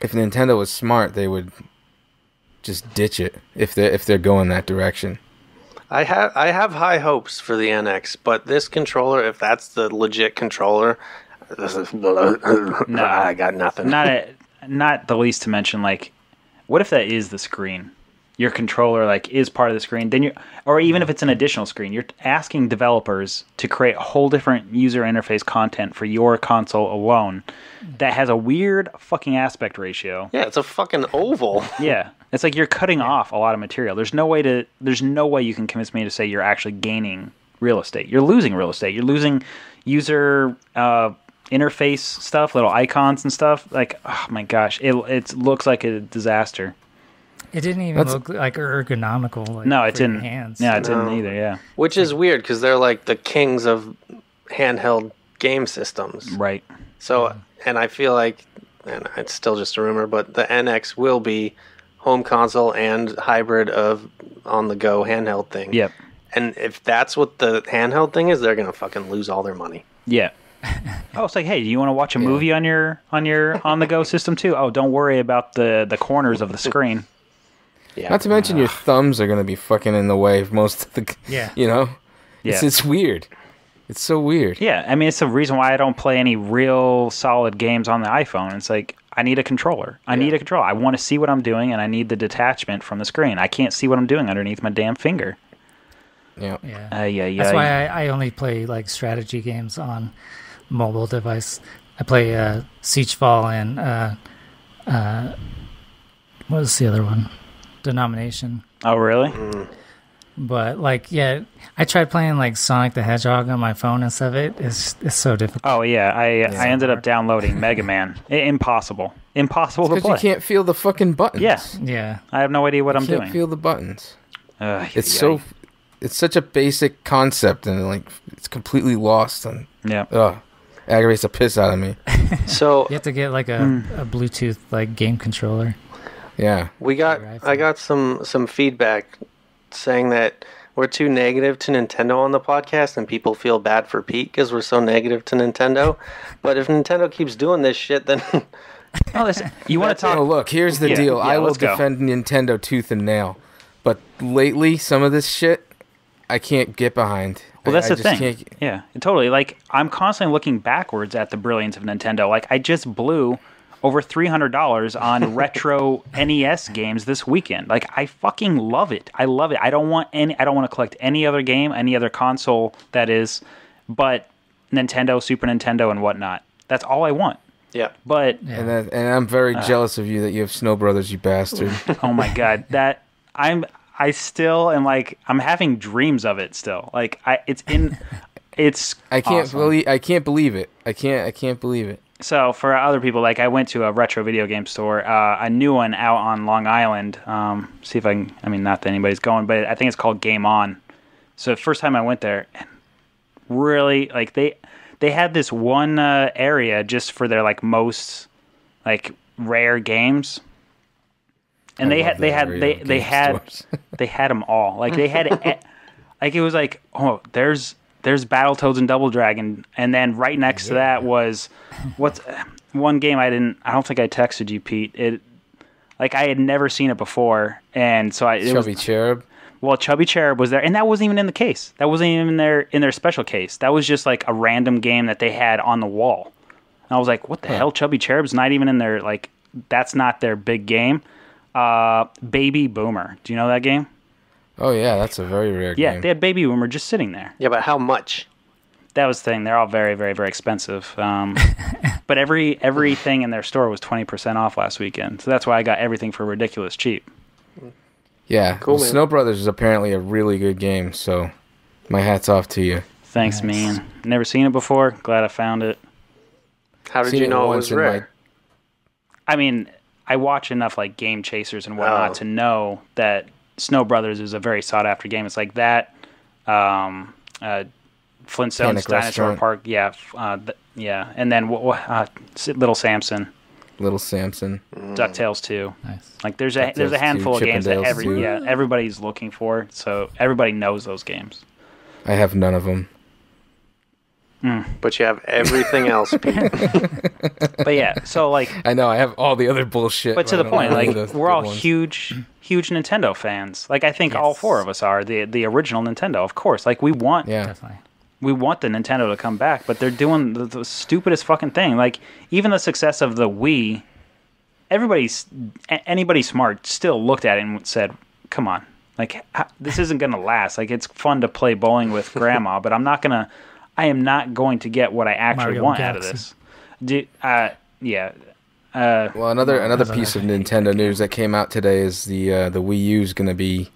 if Nintendo was smart, they would just ditch it if they if they're going that direction. I have I have high hopes for the NX, but this controller, if that's the legit controller, this is I got nothing. not a, not the least to mention like what if that is the screen your controller like is part of the screen then you or even if it's an additional screen you're asking developers to create a whole different user interface content for your console alone that has a weird fucking aspect ratio yeah, it's a fucking oval. yeah it's like you're cutting off a lot of material there's no way to there's no way you can convince me to say you're actually gaining real estate you're losing real estate you're losing user uh, interface stuff little icons and stuff like oh my gosh it, it looks like a disaster It didn't even That's- look like ergonomical. Like, no it for didn't Hands. yeah it No. didn't either yeah Which is weird because they're like the kings of handheld game systems. right So, and I feel like, and it's still just a rumor, but the NX will be home console and hybrid of on the go handheld thing. yep And if that's what the handheld thing is, they're gonna fucking lose all their money. yeah oh it's like hey do you want to watch a movie on your on your on the go system too oh don't worry about the the corners of the screen Yeah. Not to mention your thumbs are gonna be fucking in the way of most of the. Yeah. You know. It's it's weird. It's so weird. Yeah, I mean it's the reason why I don't play any real solid games on the iPhone. It's like I need a controller. I need a controller. I want to see what I'm doing, and I need the detachment from the screen. I can't see what I'm doing underneath my damn finger. Yeah. Yeah. Uh, yeah, yeah. That's why I, I only play like strategy games on mobile device. I play uh, Siegefall and uh, uh, what was the other one? Denomination. oh, really? But like, yeah, I tried playing like Sonic the Hedgehog on my phone and stuff. It is it's so difficult. Oh yeah, I I ended up downloading Mega Man. I- impossible, impossible to play. you can't feel the fucking buttons. Yeah. Yeah, I have no idea what You I'm can't doing. feel the buttons. Ugh, It's yeah, so, it's such a basic concept, and like it's completely lost. And yeah. ugh, aggravates the piss out of me. So you have to get like a, Hmm. a Bluetooth like game controller. Yeah. we got I got some some feedback saying that we're too negative to Nintendo on the podcast, and people feel bad for Pete because we're so negative to Nintendo. but if Nintendo keeps doing this shit, then Oh, listen, you want to talk? Oh, look, here's the Yeah, deal. yeah, I will let's go. defend Nintendo tooth and nail, but lately, some of this shit I can't get behind. Well, that's I the just thing. can't- Yeah, totally. Like I'm constantly looking backwards at the brilliance of Nintendo. Like I just blew over three hundred dollars on retro NES games this weekend. Like I fucking love it. I love it. I don't want any. I don't want to collect any other game, any other console that is, but Nintendo, Super Nintendo, and whatnot. That's all I want. yeah, But And, that, and I'm very Uh. jealous of you that you have Snow Brothers, you bastard. oh my god, that I'm. I still am like I'm having dreams of it still. Like I, it's in. It's I can't awesome. believe I can't believe it. I can't I can't believe it. So for other people, like I went to a retro video game store, uh, a new one out on Long Island. Um, see if I can. I mean, not that anybody's going, but I think it's called Game On. So the first time I went there, and really like they they had this one uh, area just for their like most like rare games, and I they had they had they they had they had them all. Like they had, like it was like, oh, there's there's Battletoads and Double Dragon, and then right next to that was what's one game I didn't. I don't think I texted you, Pete. It like I had never seen it before, and so I it Chubby was cherub. well, Chubby Cherub was there, and that wasn't even in the case. That wasn't even in their in their special case. That was just like a random game that they had on the wall. And I was like, what the hell? Chubby Cherub's not even in their like. That's not their big game. Uh, Baby Boomer. Do you know that game? Oh yeah, that's a very rare game. Yeah, game. they had Baby Boomer just sitting there. yeah. But how much? That was the thing. They're all very, very, very expensive. Um, but every everything in their store was twenty percent off last weekend. So that's why I got everything for ridiculous cheap. yeah, Cool, well, man. Snow Brothers is apparently a really good game. So, my hats off to you. Thanks, Nice. man. Never seen it before. Glad I found it. How did Seen you know it once was in, rare? like, I mean, I watch enough like game chasers and whatnot Oh. to know that Snow Brothers is a very sought after game. It's like that, um, uh, Flintstones Panic Dinosaur Restaurant. Park, yeah, uh, th- yeah, and then wh- wh- uh, Little Samson, Little Samson. DuckTales too. Nice. Like there's a there's a DuckTales handful of games that every 2. yeah everybody's looking for, so everybody knows those games. I have none of them. But you have everything else. Pete. But yeah, so like I know I have all the other bullshit. but to the point, like we're good all ones. huge, huge Nintendo fans. Like I think all four of us are the the original Nintendo, of course. Like we want Yeah, Definitely. we want the Nintendo to come back, but they're doing the, the stupidest fucking thing. Like even the success of the Wii, everybody's anybody smart still looked at it and said, "Come on, like this isn't gonna last. Like it's fun to play bowling with grandma, but I'm not gonna. I am not going to get what I actually Mario want out of this. Do, uh, yeah. Uh, Well, another another piece of. Nintendo news that came out today is the uh, the Wii U is going to be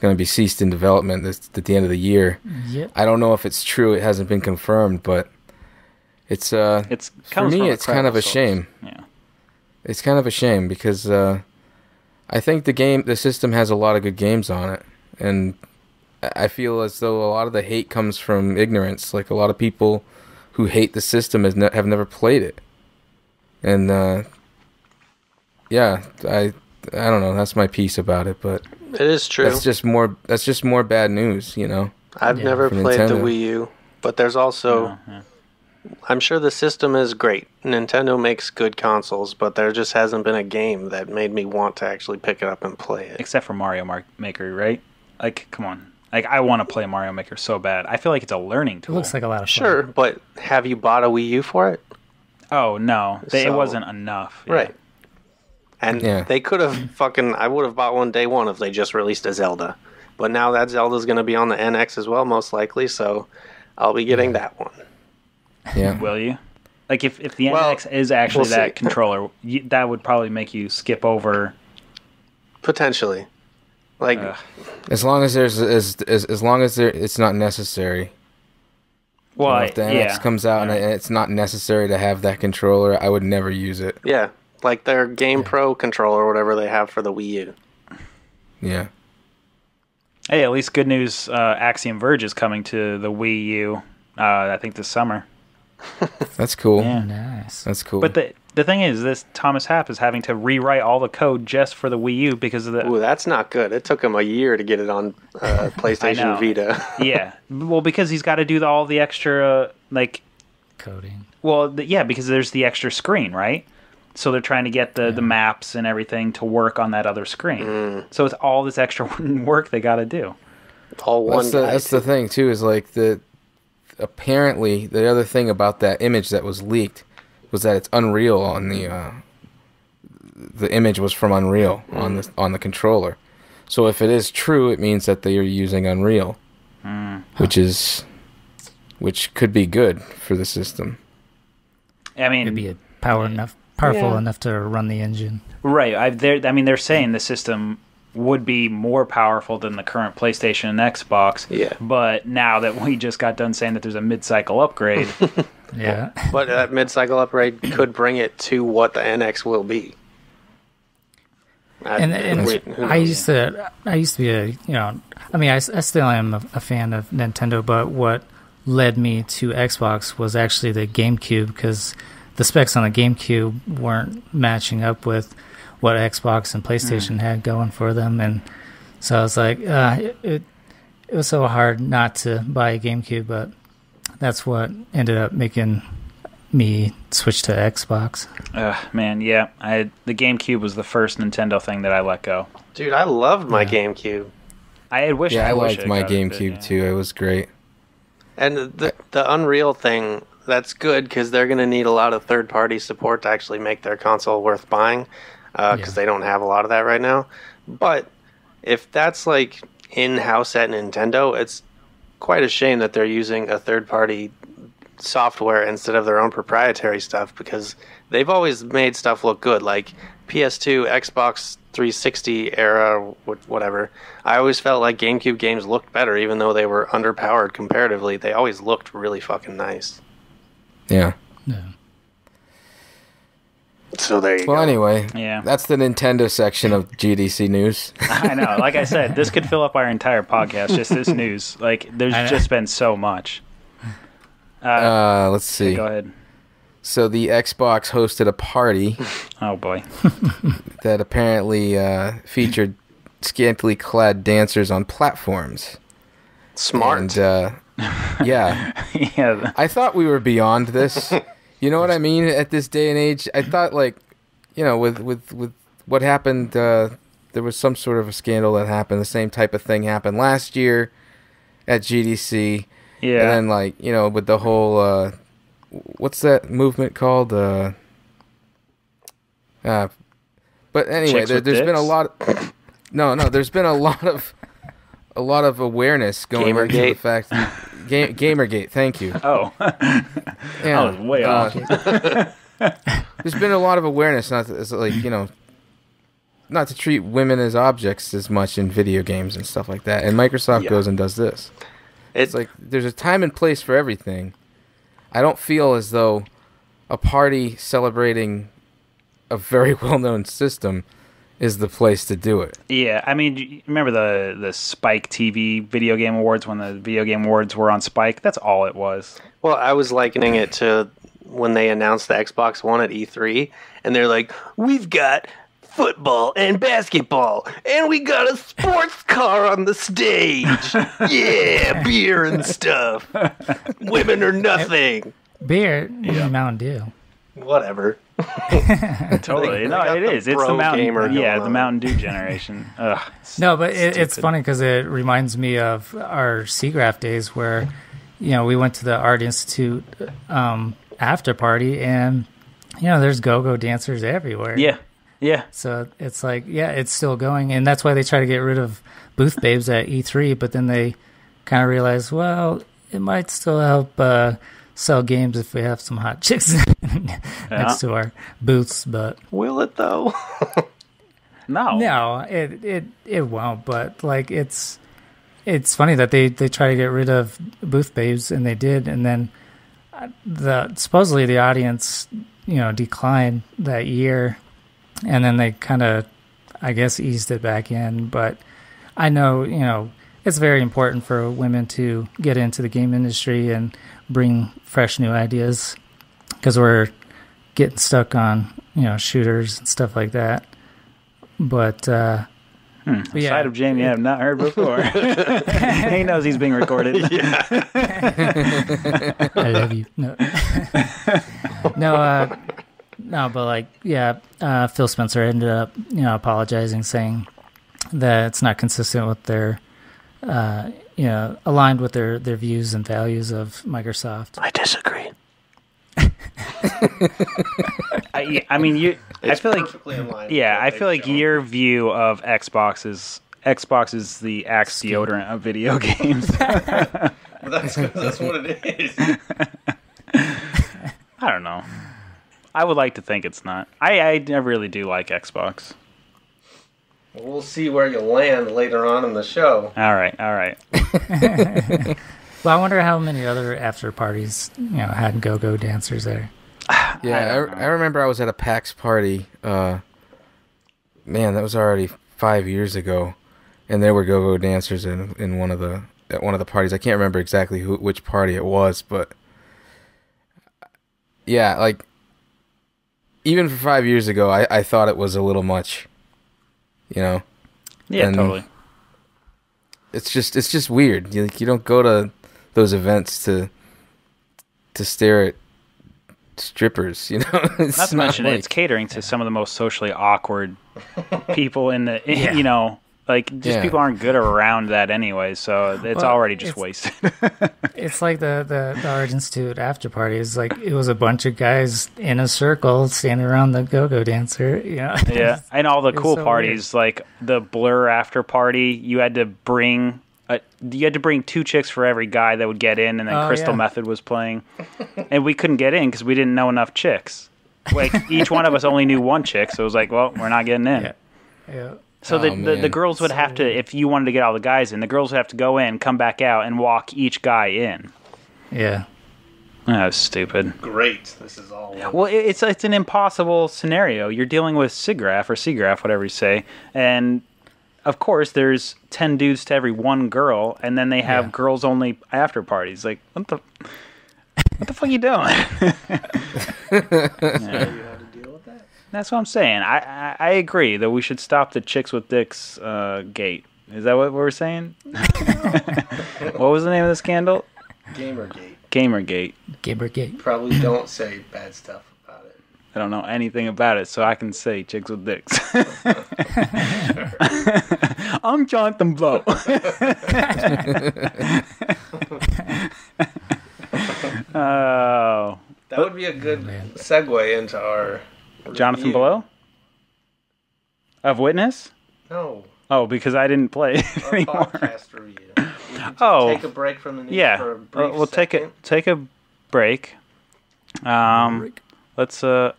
going to be ceased in development this, at the end of the year. Yep. I don't know if it's true; it hasn't been confirmed, but it's uh it's for me it's kind of a source. shame. Yeah. It's kind of a shame because uh, I think the game the system has a lot of good games on it, and I I feel as though a lot of the hate comes from ignorance. Like a lot of people who hate the system has ne- have never played it, and uh, yeah, I I don't know. That's my piece about it, but it is true. that's just more that's just more bad news, you know. I've Yeah. never For played the Wii U, but there's also Yeah, yeah. I'm sure the system is great. Nintendo makes good consoles, but there just hasn't been a game that made me want to actually pick it up and play it. Except for Mario Mar- Maker, right? Like, come on. Like, I want to play Mario Maker so bad. I feel like it's a learning tool. It tool. looks like a lot of fun. Sure, but have you bought a Wii U for it? Oh no, They- it wasn't enough. Yeah. Right. And Yeah. they could have fucking. I would have bought one day one if they just released a Zelda. But now that Zelda's going to be on the NX as well, most likely. So I'll be getting that one. Yeah. Will you? Like, if if the Well, NX is actually we'll that see. controller, you, that would probably make you skip over. Potentially. Like, Ugh. As long as there's as as, as long as there it's not necessary. Well, You know, if the NX yeah. comes out and it's not necessary to have that controller, I would never use it. yeah, like their Game Pro controller or whatever they have for the Wii U. Yeah. Hey, at least good news. Uh, Axiom Verge is coming to the Wii U. Uh, I think this summer. That's cool. Yeah. Nice. That's cool. But the the thing is, this Thomas Happ is having to rewrite all the code just for the Wii U because of the Ooh, that's not good. It took him a year to get it on uh, PlayStation. Vita. yeah. Well, because he's got to do the, all the extra like Coding. well, the, yeah, because there's the extra screen, right? So they're trying to get the the maps and everything to work on that other screen. So it's all this extra work they got to do. All one that's the, that's the thing too is like the apparently the other thing about that image that was leaked was that it's unreal on the uh, the image was from Unreal on the on the controller. So if it is true, it means that they are using Unreal, which is which could be good for the system. I mean, It'd be a power enough, powerful Yeah. enough to run the engine. Right. I, they're, I mean, they're saying the system would be more powerful than the current PlayStation and Xbox. Yeah. But now that we just got done saying that there's a mid-cycle upgrade, Yeah. But that mid-cycle upgrade could bring it to what the NX will be. I- and, and wait, I used to I used to be a you know I mean I, I still am a, a fan of Nintendo but what led me to Xbox was actually the GameCube because the specs on the GameCube weren't matching up with what Xbox and PlayStation had going for them and so I was like uh, it, it it was so hard not to buy a GameCube but that's what ended up making me switch to Xbox. Ugh, man, yeah, I the GameCube was the first Nintendo thing that I let go. Dude, I loved my Yeah. GameCube. I had wished. Yeah, I wish liked my got it, but, GameCube yeah. too. It was great. And the the Unreal thing, that's good because they're going to need a lot of third party support to actually make their console worth buying because Yeah. they don't have a lot of that right now. But if that's like in house at Nintendo, it's quite a shame that they're using a third party software instead of their own proprietary stuff because they've always made stuff look good like PS2, Xbox 360 era, whatever. I always felt like GameCube games looked better even though they were underpowered comparatively. They always looked really fucking nice. Yeah. Yeah. So there you Well, go. anyway, Yeah. that's the Nintendo section of GDC news. I know. Like I said, this could fill up our entire podcast. Just this news. Like, there's just been so much. Uh, Uh, let's see. go ahead. So the Xbox hosted a party Oh boy. that apparently uh, featured scantily clad dancers on platforms. Smart. And uh, yeah, yeah. I thought we were beyond this. You know what I mean? At this day and age, I thought like, you know, with with with what happened, uh, there was some sort of a scandal that happened. The same type of thing happened last year at GDC, Yeah. and then like you know with the whole uh, what's that movement called? Uh, uh, but anyway, there, there's been a lot. no, no, there's been a lot of a lot of awareness going into the Gamergate. fact. Ga- Gamergate, thank you. oh. Yeah, I was way uh, off. There's been a lot of awareness, not to, it's like you know, not to treat women as objects as much in video games and stuff like that. And Microsoft Yeah. goes and does this. It's It's like there's a time and place for everything. I don't feel as though a party celebrating a very well-known system is the place to do it. Yeah, I mean, remember the the Spike TV video game awards when the video game awards were on Spike? That's all it was. Well, I was likening it to when they announced the Xbox One at E3, and they're like, "We've got football and basketball, and we got a sports car on the stage. Yeah, beer and stuff. Women are nothing. Beer, Mountain Dew. Whatever." Totally. They no, got it the. It's the Mountain. gamer yeah, the. Mountain Dew generation. Ugh. No, but it, it's funny because it reminds me of our SIGGRAPH days where, you know, we went to the Art Institute um, after party and, you know, there's go-go dancers everywhere. Yeah. Yeah. So it's like, yeah, it's still going, and that's why they try to get rid of booth babes at E3. But then they kind of realize, well, it might still help uh, sell games if we have some hot chicks next to our booths. But Will it though? No. No, it it it won't. But like it's it's funny that they they try to get rid of booth babes, and they did, and then uh, the supposedly the audience you know declined that year, and then they kind of I guess eased it back in. But I know you know it's very important for women to get into the game industry and bring fresh new ideas because we're getting stuck on you know shooters and stuff like that. But uh, Hmm. But yeah, Side of Jamie I have not heard before. he knows he's being recorded. I love you. No, no, uh, no, but like, yeah, uh, Phil Spencer ended up, you know, apologizing, saying that it's not consistent with their, uh, you know, aligned with their their views and values of Microsoft. I disagree. I, I mean, you. I feel like perfectly in line with Yeah, I feel like shown. your view of Xbox is Xbox is the Axe deodorant of video games. But that's that's what it is. I don't know. I would like to think it's not. I, I really do like Xbox. We'll see where you land later on in the show. All right, all right. Well, I wonder how many other after parties, you know, had go-go dancers there. Yeah, I, don't I, remember I was at a PAX party. Uh, man, that was already five years ago, and there were go-go dancers in in one of the at one of the parties. I can't remember exactly who which party it was, but yeah, like even for five years ago, I, I thought it was a little much. You know, Yeah, And- totally. it's just it's just weird. You, like, you don't go to those events to to stare at strippers. You know, It's Not to mention like- it's catering to some of the most socially awkward people in the. Yeah. You know, like just Yeah. people aren't good around that anyway, so it's Well, already just it's- wasted. It's like the, the, the Art Institute after party. It's like it was a bunch of guys in a circle standing around the go-go dancer. You know? Yeah, and all the cool so parties, like the Blur after party, you had to bring. A, you had to bring two chicks for every guy that would get in, and then Oh, Crystal yeah. Method was playing, and we couldn't get in because we didn't know enough chicks. Like each one of us only knew one chick, so it was like, well, we're not getting in. Yeah. yeah. So the, Oh, the the girls would have to, if you wanted to get all the guys in, the girls would have to go in, come back out, and walk each guy in. Yeah. That was stupid. Great. This is all. Well, it- it's it's an impossible scenario. You're dealing with SIGGRAPH or SIGGRAPH, whatever you say, and of course there's ten dudes to every one girl, and then they have Yeah. girls only after parties. Like what the what the fuck you doing? You had to deal with that. That's what I'm saying. I, I I agree that we should stop the chicks with dicks uh, gate. Is that what we're saying? what was the name of the scandal? Gamergate. Gamergate. Gamergate. Probably don't say bad stuff about it. I don't know anything about it, so I can say chicks with dicks. I'm Jonathan Blow. oh, That would be a good Man. segue into our Jonathan review. Blow of Witness. No, Oh, because I didn't play it our anymore. podcast review. We could Oh. take a break from the news Yeah, for a uh, brief we'll take second. it. Take a break. Um, let's uh,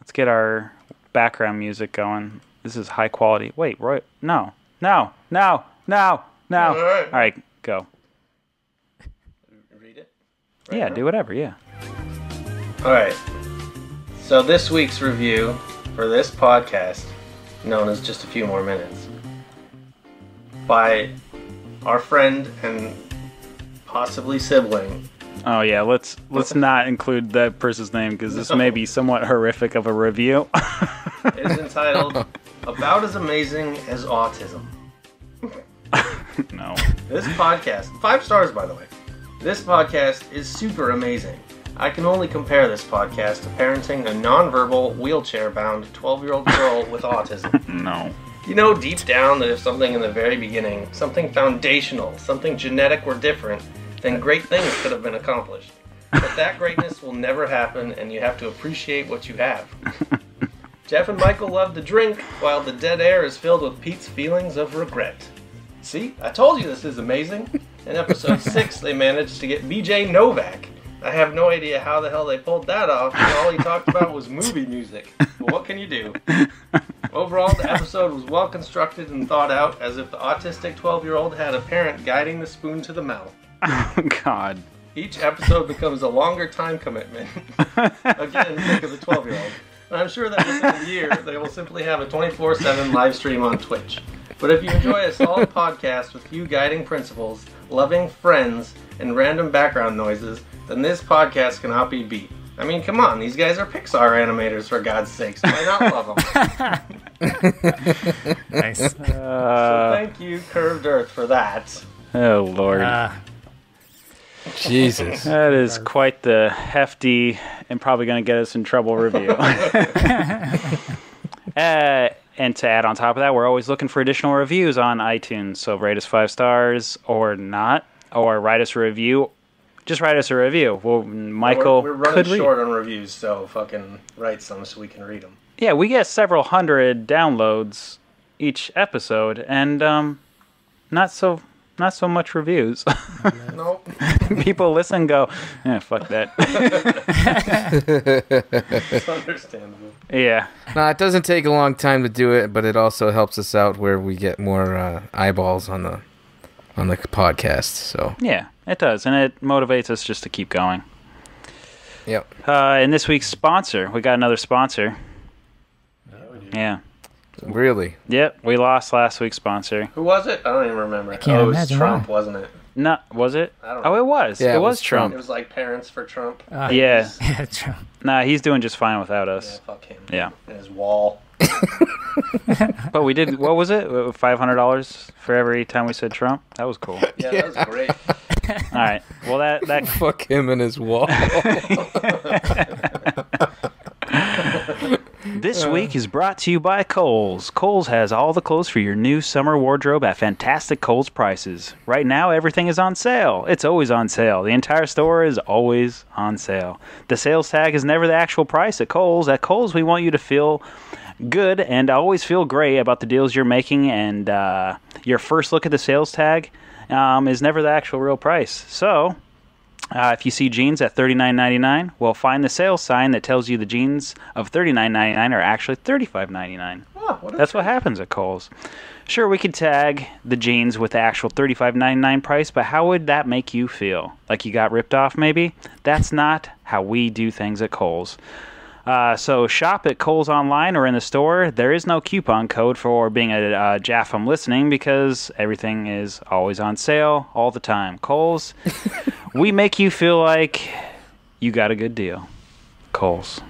let's get our background music going. This is high quality. Wait, Roy, no, no, no, no, no. All right. All right, go. Read it. Yeah, do whatever. Yeah. All right. So this week's review for this podcast, known as Just a Few More Minutes, by our friend and possibly sibling, Oh yeah. Let's let's not include that person's name because this may be somewhat horrific of a review. is entitled "About as Amazing as Autism." no. This podcast, five stars by the way. This podcast is super amazing. I can only compare this podcast to parenting a nonverbal, wheelchair bound 12 year old girl with autism. No. You know deep down that if something in the very beginning, something foundational, something genetic were different, then great things could have been accomplished. But that greatness will never happen, and you have to appreciate what you have. Jeff and Michael love to drink, while the dead air is filled with Pete's feelings of regret. See, I told you this is amazing. In episode 6, they managed to get BJ Novak. I have no idea how the hell they pulled that off, all he talked about was movie music. But what can you do? Overall, the episode was well constructed and thought out, as if the autistic 12 year old had a parent guiding the spoon to the mouth. Oh, God. Each episode becomes a longer time commitment. Again, think of the 12 year old. I'm sure that within a year, they will simply have a 24 7 live stream on Twitch. But if you enjoy a solid podcast with few guiding principles, loving friends, and random background noises, then this podcast cannot be beat. I mean, come on, these guys are Pixar animators, for God's sakes. Why not love them? Nice. Uh, Thank you, Curved Earth, for that. oh, Lord. Uh, Jesus. That is quite the hefty and probably going to get us in trouble review. uh, and to add on top of that, we're always looking for additional reviews on iTunes. So rate us five stars or not, or write us a review. Just write us a review. Well, Michael we're, we're running could read. short on reviews, so fucking write some so we can read them. Yeah, we get several hundred downloads each episode, and um, not so not so much reviews. Nope. People listen, go, yeah, fuck that. It's understandable. yeah, No, it doesn't take a long time to do it, but it also helps us out where we get more uh, eyeballs on the on the podcast. So, yeah, it does, and it motivates us just to keep going. yep. Uh, and this week's sponsor, we got another sponsor. Yeah. Really? Yep, we lost last week's sponsor. Who was it? I don't even remember. can't oh, it was Trump, why. wasn't it? No, was it? I don't Oh, it was. Yeah, it, it was was Trump. It was like parents for Trump. uh, Yeah. Yeah, true. Nah, he's doing just fine without Yeah, us. fuck him. Yeah. And his wall. But we did. What was it? Five hundred dollars for every time we said Trump. That was cool. All Yeah, that was great. All right. Well, that that Fuck him and his wall. This week is brought to you by Kohl's. Kohl's has all the clothes for your new summer wardrobe at fantastic Kohl's prices. Right now, everything is on sale. It's always on sale. The entire store is always on sale. The sales tag is never the actual price at Kohl's. At Kohl's, we want you to feel good and always feel great about the deals you're making, and uh, your first look at the sales tag um, is never the actual real price. So, uh, if you see jeans at $39.99, well, find the sales sign that tells you the jeans of $39.99 are actually $35.99. Oh, what That's what happens at Kohl's. Sure, we could tag the jeans with the actual $35.99 price, but how would that make you feel? Like you got ripped off, maybe? That's not how we do things at Kohl's. Uh, so shop at Kohl's online or in the store. There is no coupon code for being a uh, Jaffam listening because everything is always on sale all the time. Kohl's, we make you feel like you got a good deal. Kohl's.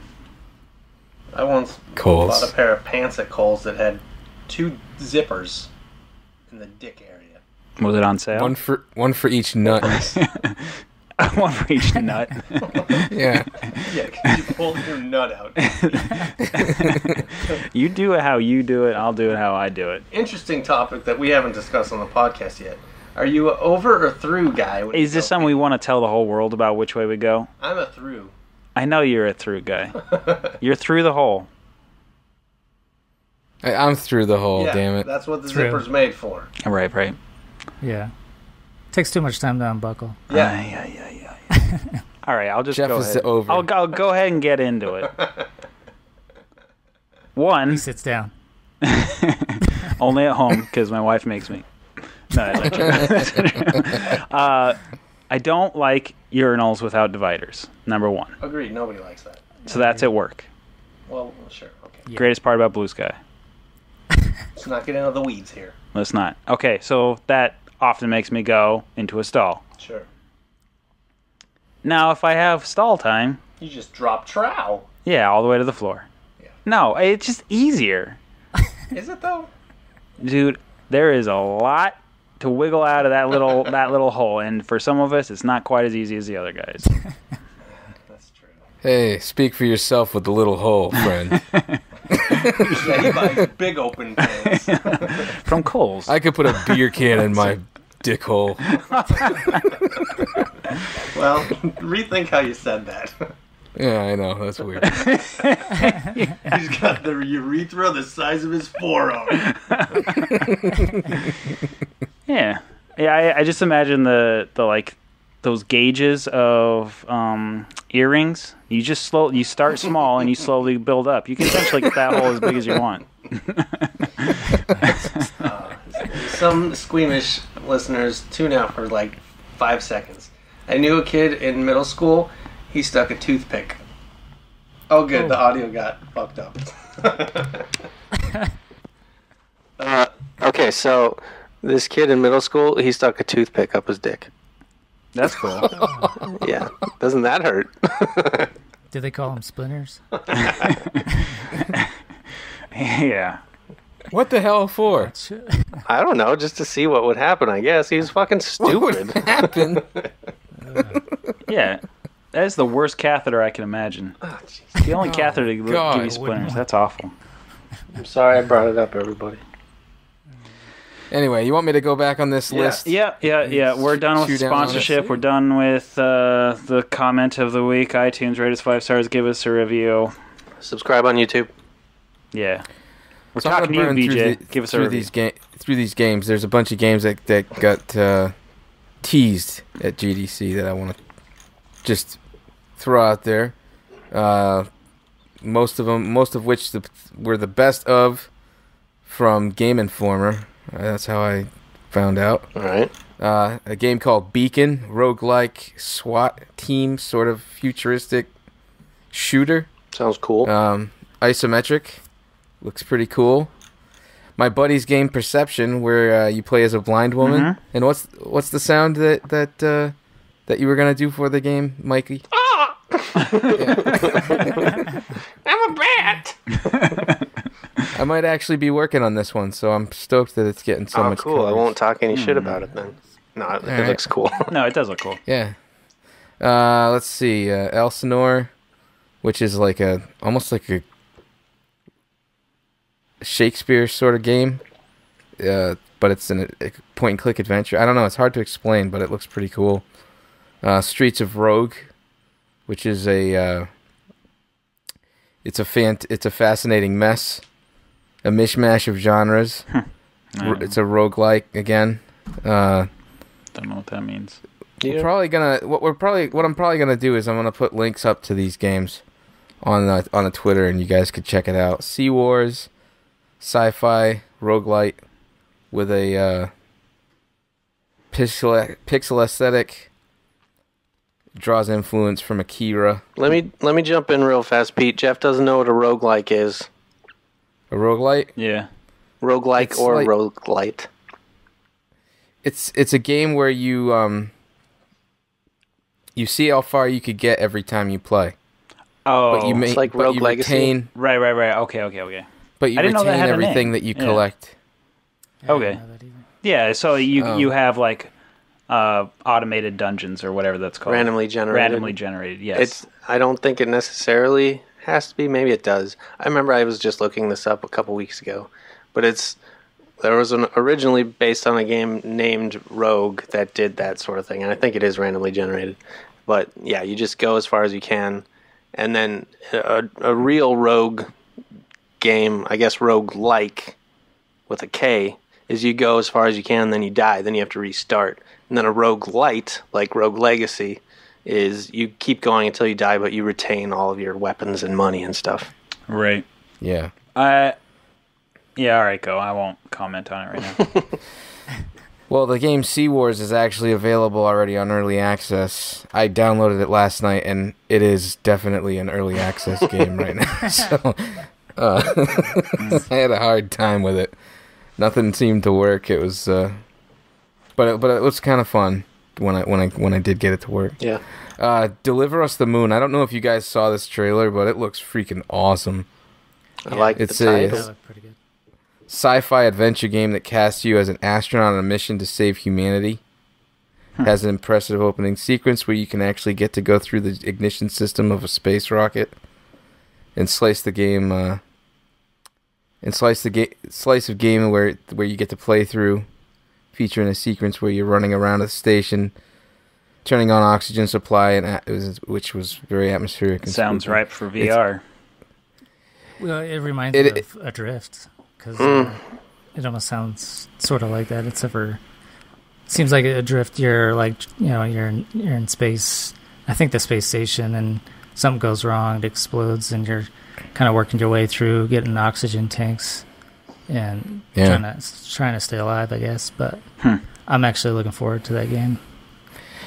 I once Kohl's. bought a pair of pants at Kohl's that had two zippers in the dick area. Was it on sale? one for one for each nut. One for each nut. yeah. Yeah, 'cause you pull your nut out. You do it how you do it. I'll do it how I do it. Interesting topic that we haven't discussed on the podcast yet. Are you a over or through guy? when Is you this go something we want to tell the whole world about which way we go? I'm a through. I know you're a through guy. You're through the hole. I, I'm through the hole. yeah, damn it. that's what the True. zipper's made for. Right, right. Yeah. Takes too much time to unbuckle. Yeah. yeah, yeah, yeah. ay. All right, I'll just Jeff go is ahead. over. I'll, I'll go ahead and get into it. One, He sits down. only at home because my wife makes me. No, that's not true. uh, I don't like urinals without dividers. Number one. Agreed. Nobody likes that. So that's at work. Well, sure. Okay. Yeah. Greatest part about Blue Sky. Let's not get into the weeds here. Let's not. Okay, so that often makes me go into a stall. Sure. Now, if I have stall time, You just drop trowel. yeah, all the way to the floor. Yeah. No, it's just easier. Is it though? Dude, there is a lot to wiggle out of that little that little hole, and for some of us, it's not quite as easy as the other guys. That's true. Hey, speak for yourself with the little hole, friend. Yeah, he buys big open pants. From Kohl's. I could put a beer can in my dick hole. Well, rethink how you said that. Yeah, I know. That's weird. He's got the urethra the size of his forearm. yeah, yeah. I, I just imagine the the like those gauges of um, earrings. You just slow. You start small and you slowly build up. You can eventually get that hole as big as you want. Some squeamish listeners tune out for like five seconds. I knew a kid in middle school. He stuck a toothpick. Oh, good. The audio got fucked up. uh, okay, so this kid in middle school, he stuck a toothpick up his dick. That's cool. Yeah, doesn't that hurt? Do they call them splinters? yeah. What the hell for? I don't know, just to see what would happen. I guess He's was fucking What would stupid. happen? Yeah. That is the worst catheter I can imagine. Ah, jeez. The only catheter to give you splinters. That's awful. I'm sorry I brought it up, everybody. Anyway, you want me to go back on this Yeah. list? Yeah, yeah, yeah. We're done with Chew down on it. sponsorship. We're done with uh, the comment of the week. iTunes rate us five stars. Give us a review. Subscribe on YouTube. Yeah. We're So talking to you, BJ. through the- Give us a review. these ga- through these games. There's a bunch of games that that got uh, teased at GDC that I want to just throw out there. Uh, most of them, most of which the, were the best of from Game Informer. That's how I found out. All right. Uh, a game called Beacon, roguelike SWAT team, sort of futuristic shooter. Sounds cool. Um, isometric, looks pretty cool. My buddy's game Perception, where uh, you play as a blind woman. Mhm. And what's what's the sound that that uh, that you were gonna do for the game, Mikey? Ah! I'm a bat. I might actually be working on this one, so I'm stoked that it's getting so oh, much. cool. I won't talk any shit about it then. No, it, it right. looks cool. No, it does look cool. Yeah. Uh, let's see. Uh, Elsinore, which is like a almost like a Shakespeare sort of game, uh, but it's an, a point and click adventure. I don't know. It's hard to explain, but it looks pretty cool. Uh, Streets of Rogue, which is a uh, it's a fant- it's a fascinating mess, a mishmash of genres. I R- It's a roguelike again. Uh, don't know what that means. we're probably gonna what we're probably what I'm probably gonna do is I'm gonna put links up to these games on the on the Twitter and you guys could check it out. Sea Wars, sci-fi roguelite with a uh, pixel pixel aesthetic. Draws influence from Akira. Let me let me jump in real fast, Pete. Jeff doesn't know what a roguelike is. A roguelite. Yeah. Roguelike It's or like- roguelite. It's it's a game where you um you see how far you could get every time you play, Oh, but you may, like but Rogue you Legacy? retain right, right, right. Okay, okay, okay. but you I didn't know that retain had everything that you Yeah. collect. Okay. know that either. Yeah, so you Oh. you have like uh, automated dungeons or whatever that's called. Randomly generated. Randomly generated. Yes. It's. I don't think it necessarily has to be. Maybe it does. I remember I was just looking this up a couple weeks ago, but it's there was an originally based on a game named Rogue that did that sort of thing, and I think it is randomly generated. But yeah, you just go as far as you can, and then a, a real Rogue game, I guess Rogue like with a K, is you go as far as you can, and then you die, then you have to restart. And then a roguelite, like Rogue Legacy, is you keep going until you die, but you retain all of your weapons and money and stuff. right. Yeah. I. Yeah. All right. Go. I won't comment on it right now. Well, the game Sea Wars is actually available already on early access. I downloaded it last night, and it is definitely an early access game right now. So uh, I had a hard time with it. Nothing seemed to work. It was, uh, but it, but it was kind of fun when I when I when I did get it to work. Yeah. Uh, Deliver Us the Moon. I don't know if you guys saw this trailer, but it looks freaking awesome. I like It's the a- title. That Yes. pretty good. sci-fi adventure game that casts you as an astronaut on a mission to save humanity. Has an impressive opening sequence where you can actually get to go through the ignition system of a space rocket and slice the game uh, and slice the ga- slice of game where where you get to play through featuring a sequence where you're running around the station turning on oxygen supply and it was, which was very atmospheric and Sounds spooky. ripe for VR. Well, it reminds It- me of Adrift because Mm. uh, it almost sounds sort of like that, except for seems like adrift. You're like you know you're in, you're in space. I think the space station, and something goes wrong, it explodes, and you're kind of working your way through getting oxygen tanks and Yeah. trying to trying to stay alive, I guess. But Hmm. I'm actually looking forward to that game.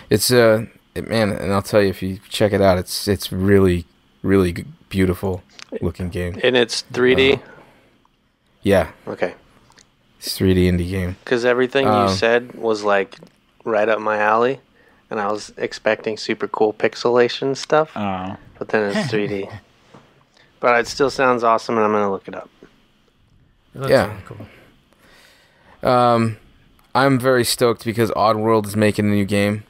It's uh, man, and I'll tell you if you check it out, it's it's really really beautiful looking game. And it's 3D. Uh, Yeah, okay. it's 3D indie game. Because everything Um, you said was like right up my alley, and I was expecting super cool pixelation stuff, Oh, but then it's 3D. but it still sounds awesome, and I'm gonna look it up. It looks Yeah. really cool. Um, I'm very stoked because Oddworld is making a new game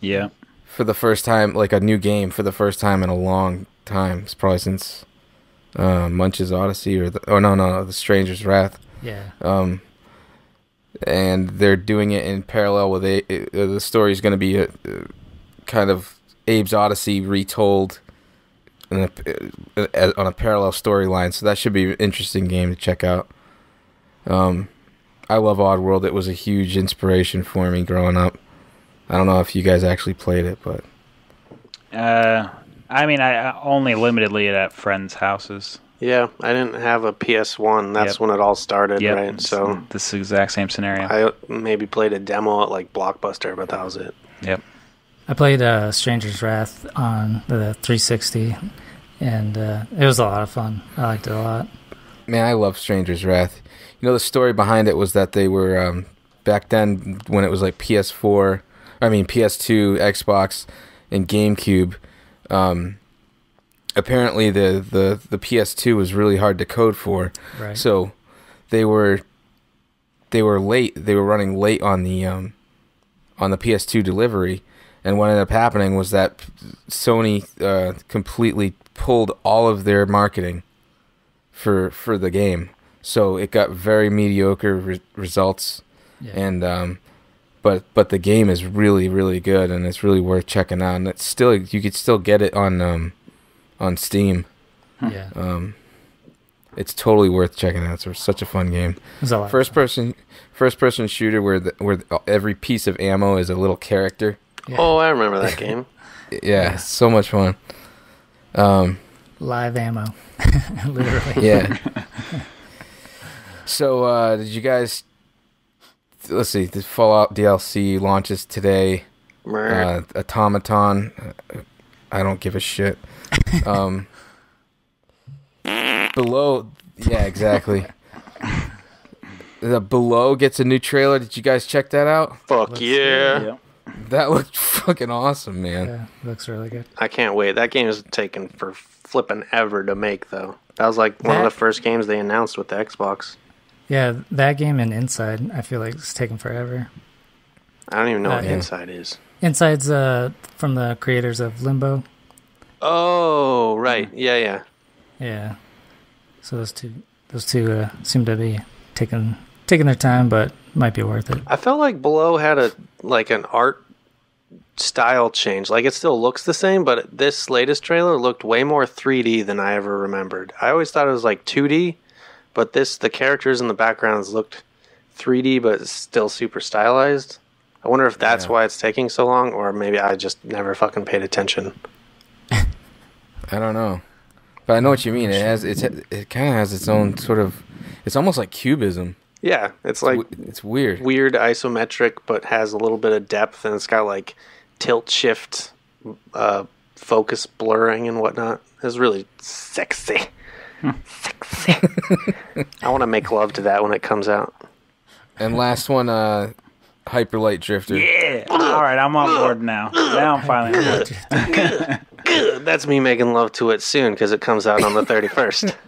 yeah. for the first time, like a new game for the first time in a long time. It's probably since uh, Munch's Oddysee or the oh no no the Stranger's Wrath. Yeah. Um, and they're doing it in parallel with a, uh, the story is going to be a, uh, kind of Abe's Oddysee retold in a, uh, on a parallel storyline. So that should be an interesting game to check out. Um, I love Oddworld. It was a huge inspiration for me growing up. I don't know if you guys actually played it, but Uh, I mean, I I only limitedly at friends' houses. Yeah, I didn't have a PS1. That's Yep. when it all started, Yep, right? So this exact same scenario. I maybe played a demo at like Blockbuster, but that was it. yep. I played uh, Stranger's Wrath on the 360, and uh, it was a lot of fun. I liked it a lot. man, I love Stranger's Wrath. You know, the story behind it was that they were um, back then when it was like PS4, I mean PS2, Xbox, and GameCube. Um, apparently, the, the the PS2 was really hard to code for, Right. so they were they were late. They were running late on the um, on the PS2 delivery, and what ended up happening was that Sony uh, completely pulled all of their marketing for for the game. So it got very mediocre re- results, yeah. and um, but but the game is really really good, and it's really worth checking out. And it's still you could still get it on um, on Steam. yeah. Um, it's totally worth checking out. It's such a fun game. a first person, first person shooter where the, where the, every piece of ammo is a little character. Yeah. Oh, I remember that game. Yeah, it's so much fun. Um, Live ammo. Literally. yeah. so, uh, did you guys? Let's see. The Fallout DLC launches today. Uh, Automaton. uh, I don't give a shit. Um, below. Yeah, exactly. The below gets a new trailer. Did you guys check that out? Fuck looks- yeah. Yep. That looked fucking awesome, man. Yeah, looks really good. I can't wait. That game is taken for flipping ever to make, though. That was like one That- of the first games they announced with the Xbox. Yeah, that game and Inside, I feel like it's taking forever. I don't even know Uh, what yeah. Inside is. Inside's uh, from the creators of Limbo. Oh, right. Yeah, yeah. Yeah. So those two, those two uh, seem to be taking taking their time, but might be worth it. I felt like Below had a like an art style change. Like it still looks the same, but this latest trailer looked way more 3D than I ever remembered. I always thought it was like 2D, but this the characters in the backgrounds looked 3D but still super stylized. I wonder if that's Yeah. why it's taking so long or maybe I just never fucking paid attention. I don't know, but I know what you mean. It has it's it kind of has its own sort of. It's almost like cubism. Yeah, it's like W- it's weird. weird isometric but has a little bit of depth and it's got like tilt shift uh, focus blurring and whatnot it's really sexy i want to make love to that when it comes out And last one, uh, Hyperlight Drifter. Yeah. All right, I'm on board now. Now I'm finally on board. Good. that's me making love to it soon because it comes out on the 31st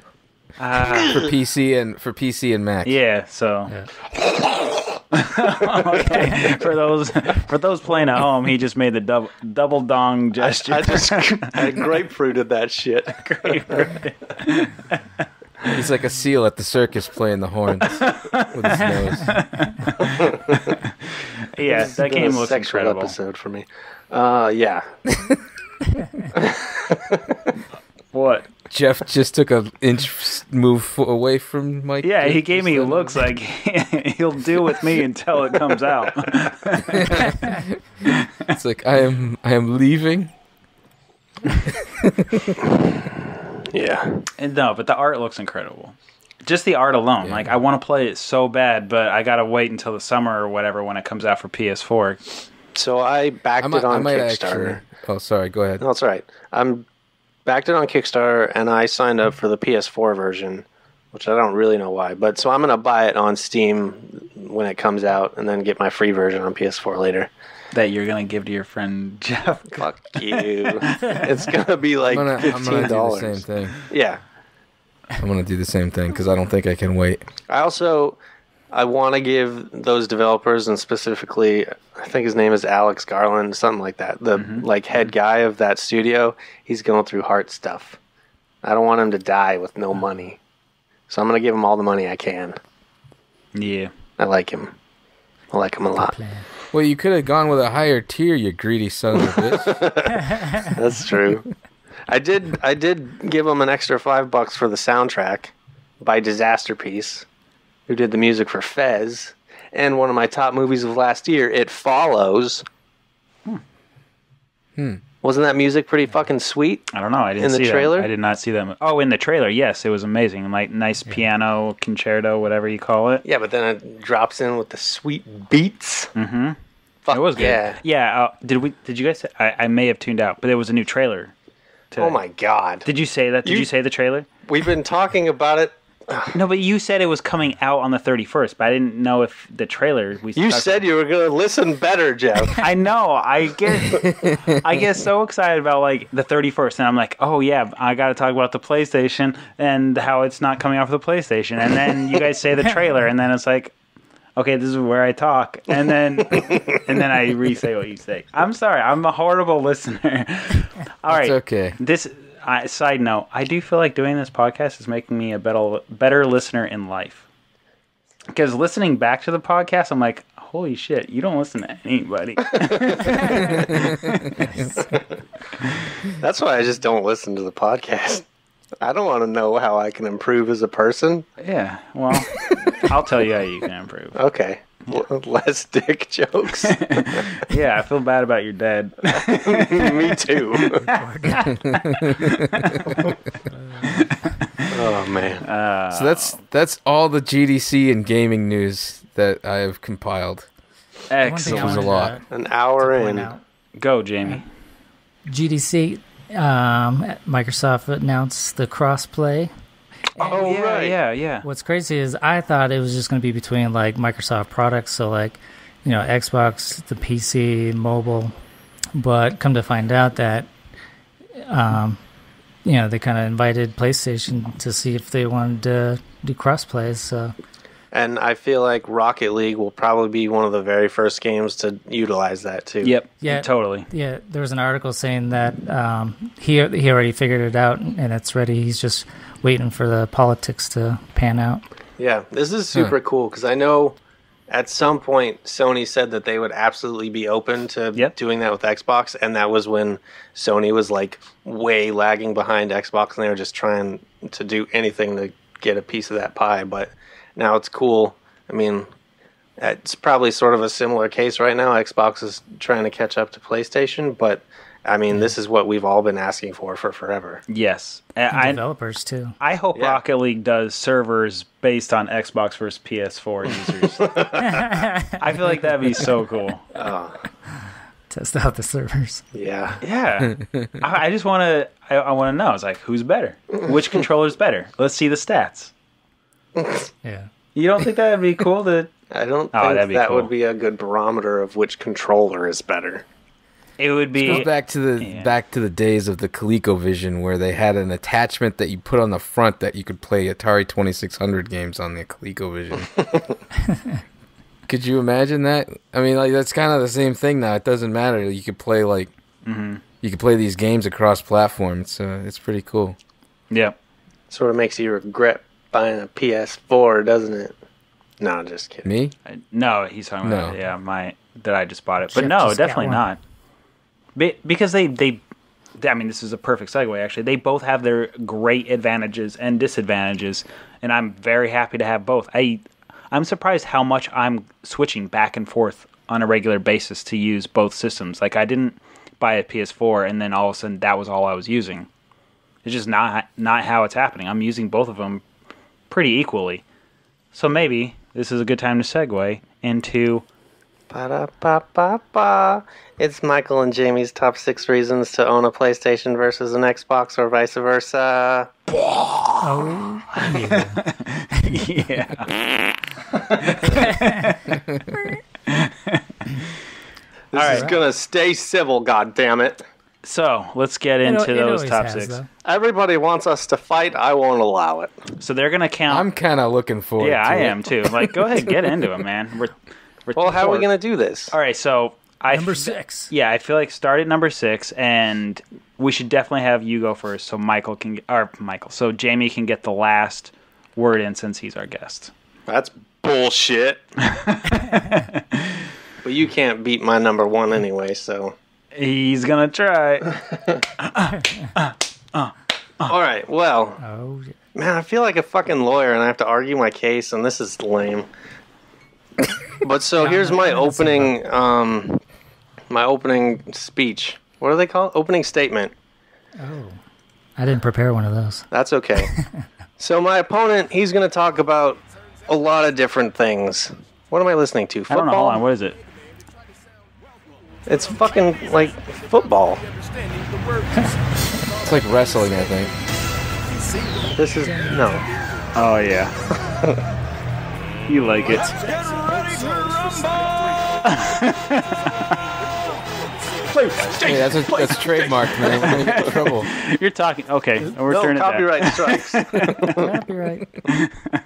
Uh, for PC and for PC and Mac. yeah. So Yeah. Okay, for those for those playing at home, he just made the double double dong gesture. i just i grapefruited that shit Grapefruit. He's like a seal at the circus playing the horns with his nose. yeah, This that been game a looks sexual incredible. episode for me uh yeah What? Jeff just took a inch move away from Mike. Yeah, he gave me Just, looks like he'll deal with me until it comes out. It's like I am. I am leaving. Yeah. And no, but the art looks incredible. Just the art alone. Yeah. Like I want to play it so bad, but I gotta wait until the summer or whatever when it comes out for PS4. So I backed I might. it on I might Kickstarter. actually. Oh, sorry. Go ahead. No, that's all right. I'm backed it on Kickstarter, and I signed up for the PS4 version, which I don't really know why. But so I'm gonna buy it on Steam when it comes out, and then get my free version on PS4 later. That you're gonna give to your friend Jeff. Fuck you! it's gonna be like I'm gonna. I'm fifteen gonna do the dollars. same thing. Yeah. I'm gonna do the same thing because I don't think I can wait. I also I want to give those developers and specifically I think his name is Alex Garland, something like that. The mm-hmm. like head mm-hmm. guy of that studio. He's going through heart stuff. I don't want him to die with no mm-hmm. money, so I'm gonna give him all the money I can. Yeah. I like him. I like him a lot. Well, you could have gone with a higher tier, you greedy son of a bitch. That's true. I did. I did give him an extra five bucks for the soundtrack by Disasterpeace, who did the music for Fez, and one of my top movies of last year, It Follows. Hmm. Wasn't that music pretty fucking sweet? I don't know. I didn't In the see trailer? That. I did not see that. Oh, in the trailer, yes, it was amazing. Like nice piano concerto, whatever you call it. Yeah, but then it drops in with the sweet beats. Mm-hmm. Fuck It was good. yeah! Yeah. Uh, did we? Did you guys? Say, I, I may have tuned out, but there was a new trailer. today. Oh my god! Did you say that? Did You- you say the trailer? We've been talking about it. No, but you said it was coming out on the 31st, but I didn't know if the trailer we You talked- said you were gonna listen better, Jeff. I know. I get I get so excited about like the 31st and I'm like, "Oh yeah, I got to talk about the PlayStation and how it's not coming out off the PlayStation." And then you guys say the trailer and then it's like, "Okay, this is where I talk." And then and then I re-say what you say. I'm sorry. I'm a horrible listener. All right. It's okay. This I side note, I do feel like doing this podcast is making me a better better listener in life. Because listening back to the podcast, I'm like, holy shit, you don't listen to anybody. That's why I just don't listen to the podcast. I don't want to know how I can improve as a person. yeah, well, I'll tell you how you can improve. Okay. L- Less dick jokes. Yeah, I feel bad about your dad. Me too. oh man. So that's that's all the GDC and gaming news that I have compiled. One thing Excellent. was a lot. An hour in. out, Go, Jamie. GDC, um, Microsoft announced the crossplay. Oh yeah, right. yeah, yeah. What's crazy is I thought it was just going to be between like Microsoft products, so like you know Xbox, the PC, mobile, but come to find out that um, you know they kind of invited PlayStation to see if they wanted to do crossplays. So And I feel like Rocket League will probably be one of the very first games to utilize that too. Yep. Yeah. Totally. yeah, there was an article saying that um, he he already figured it out and it's ready. He's just waiting for the politics to pan out. Yeah, this is super cool because I know at some point Sony said that they would absolutely be open to Yep. doing that with Xbox, and that was when Sony was like way lagging behind Xbox, and they were just trying to do anything to get a piece of that pie. But now it's cool. I mean, it's probably sort of a similar case right now. Xbox is trying to catch up to PlayStation, but I mean, this is what we've all been asking for for forever. Yes. And I, Developers too. I hope Yeah. Rocket League does servers based on Xbox versus PS4 users. I feel like that'd be so cool. Uh. Test out the servers. Yeah. Yeah, I, I just want to. I, I want to know. It's like who's better? Which controller's better? Let's see the stats. Yeah. You don't think that'd be cool? To I don't Oh, think that'd that cool. would be a good barometer of which controller is better. It would Goes be. back to the Yeah. back to the days of the ColecoVision where they had an attachment that you put on the front that you could play Atari 2600 games on the ColecoVision. could you imagine that? I mean, like that's kind of the same thing now. It doesn't matter. You could play like Mm-hmm. you could play these games across platforms. It's uh, it's pretty cool. Yeah. Sort of makes you regret buying a PS4, doesn't it? No, just kidding. Me? I- No, he's talking about yeah my that I just bought it, but Jeff no, definitely not. Be, because they they I mean, this is a perfect segue. Actually, they both have their great advantages and disadvantages, and I'm very happy to have both. I I'm surprised how much I'm switching back and forth on a regular basis to use both systems. Like I didn't buy a PS4 and then all of a sudden that was all I was using. It's just not not how it's happening. I'm using both of them pretty equally. So maybe this is a good time to segue into Ba-da-ba-ba-ba. It's Michael and Jamie's top six reasons to own a PlayStation versus an Xbox or vice versa. Oh, yeah. This is gonna stay civil, God damn it! So let's get it, into it those always top has, six. though. Everybody wants us to fight. I won't allow it. So they're gonna count. I'm kind of looking forward. yeah, to I it. am too. Like, go ahead, get into it, man. We're, we're Well, how are we gonna do this? All right, so I Number f- six. Yeah, I feel like start at number six, and we should definitely have you go first, so Michael can, get, or Michael, so Jamie can get the last word in since he's our guest. That's bullshit. but you can't beat my number one anyway, so. He's gonna try. All right. Well, Oh, yeah. man, I feel like a fucking lawyer, and I have to argue my case, and this is lame. but so Yeah, here's my not gonna say opening, um, my opening speech. What do they call it? Opening statement. oh. I didn't prepare one of those. That's okay. so my opponent, he's going to talk about a lot of different things. What am I listening to? I Football? don't know. Hold on. What is it? It's fucking like football. It's like wrestling, I think. This is no. Oh yeah. you like it? Hey, that's a, that's trademarked, man. We're gonna get in trouble. You're talking. Okay, we're No turning copyright strikes. Copyright.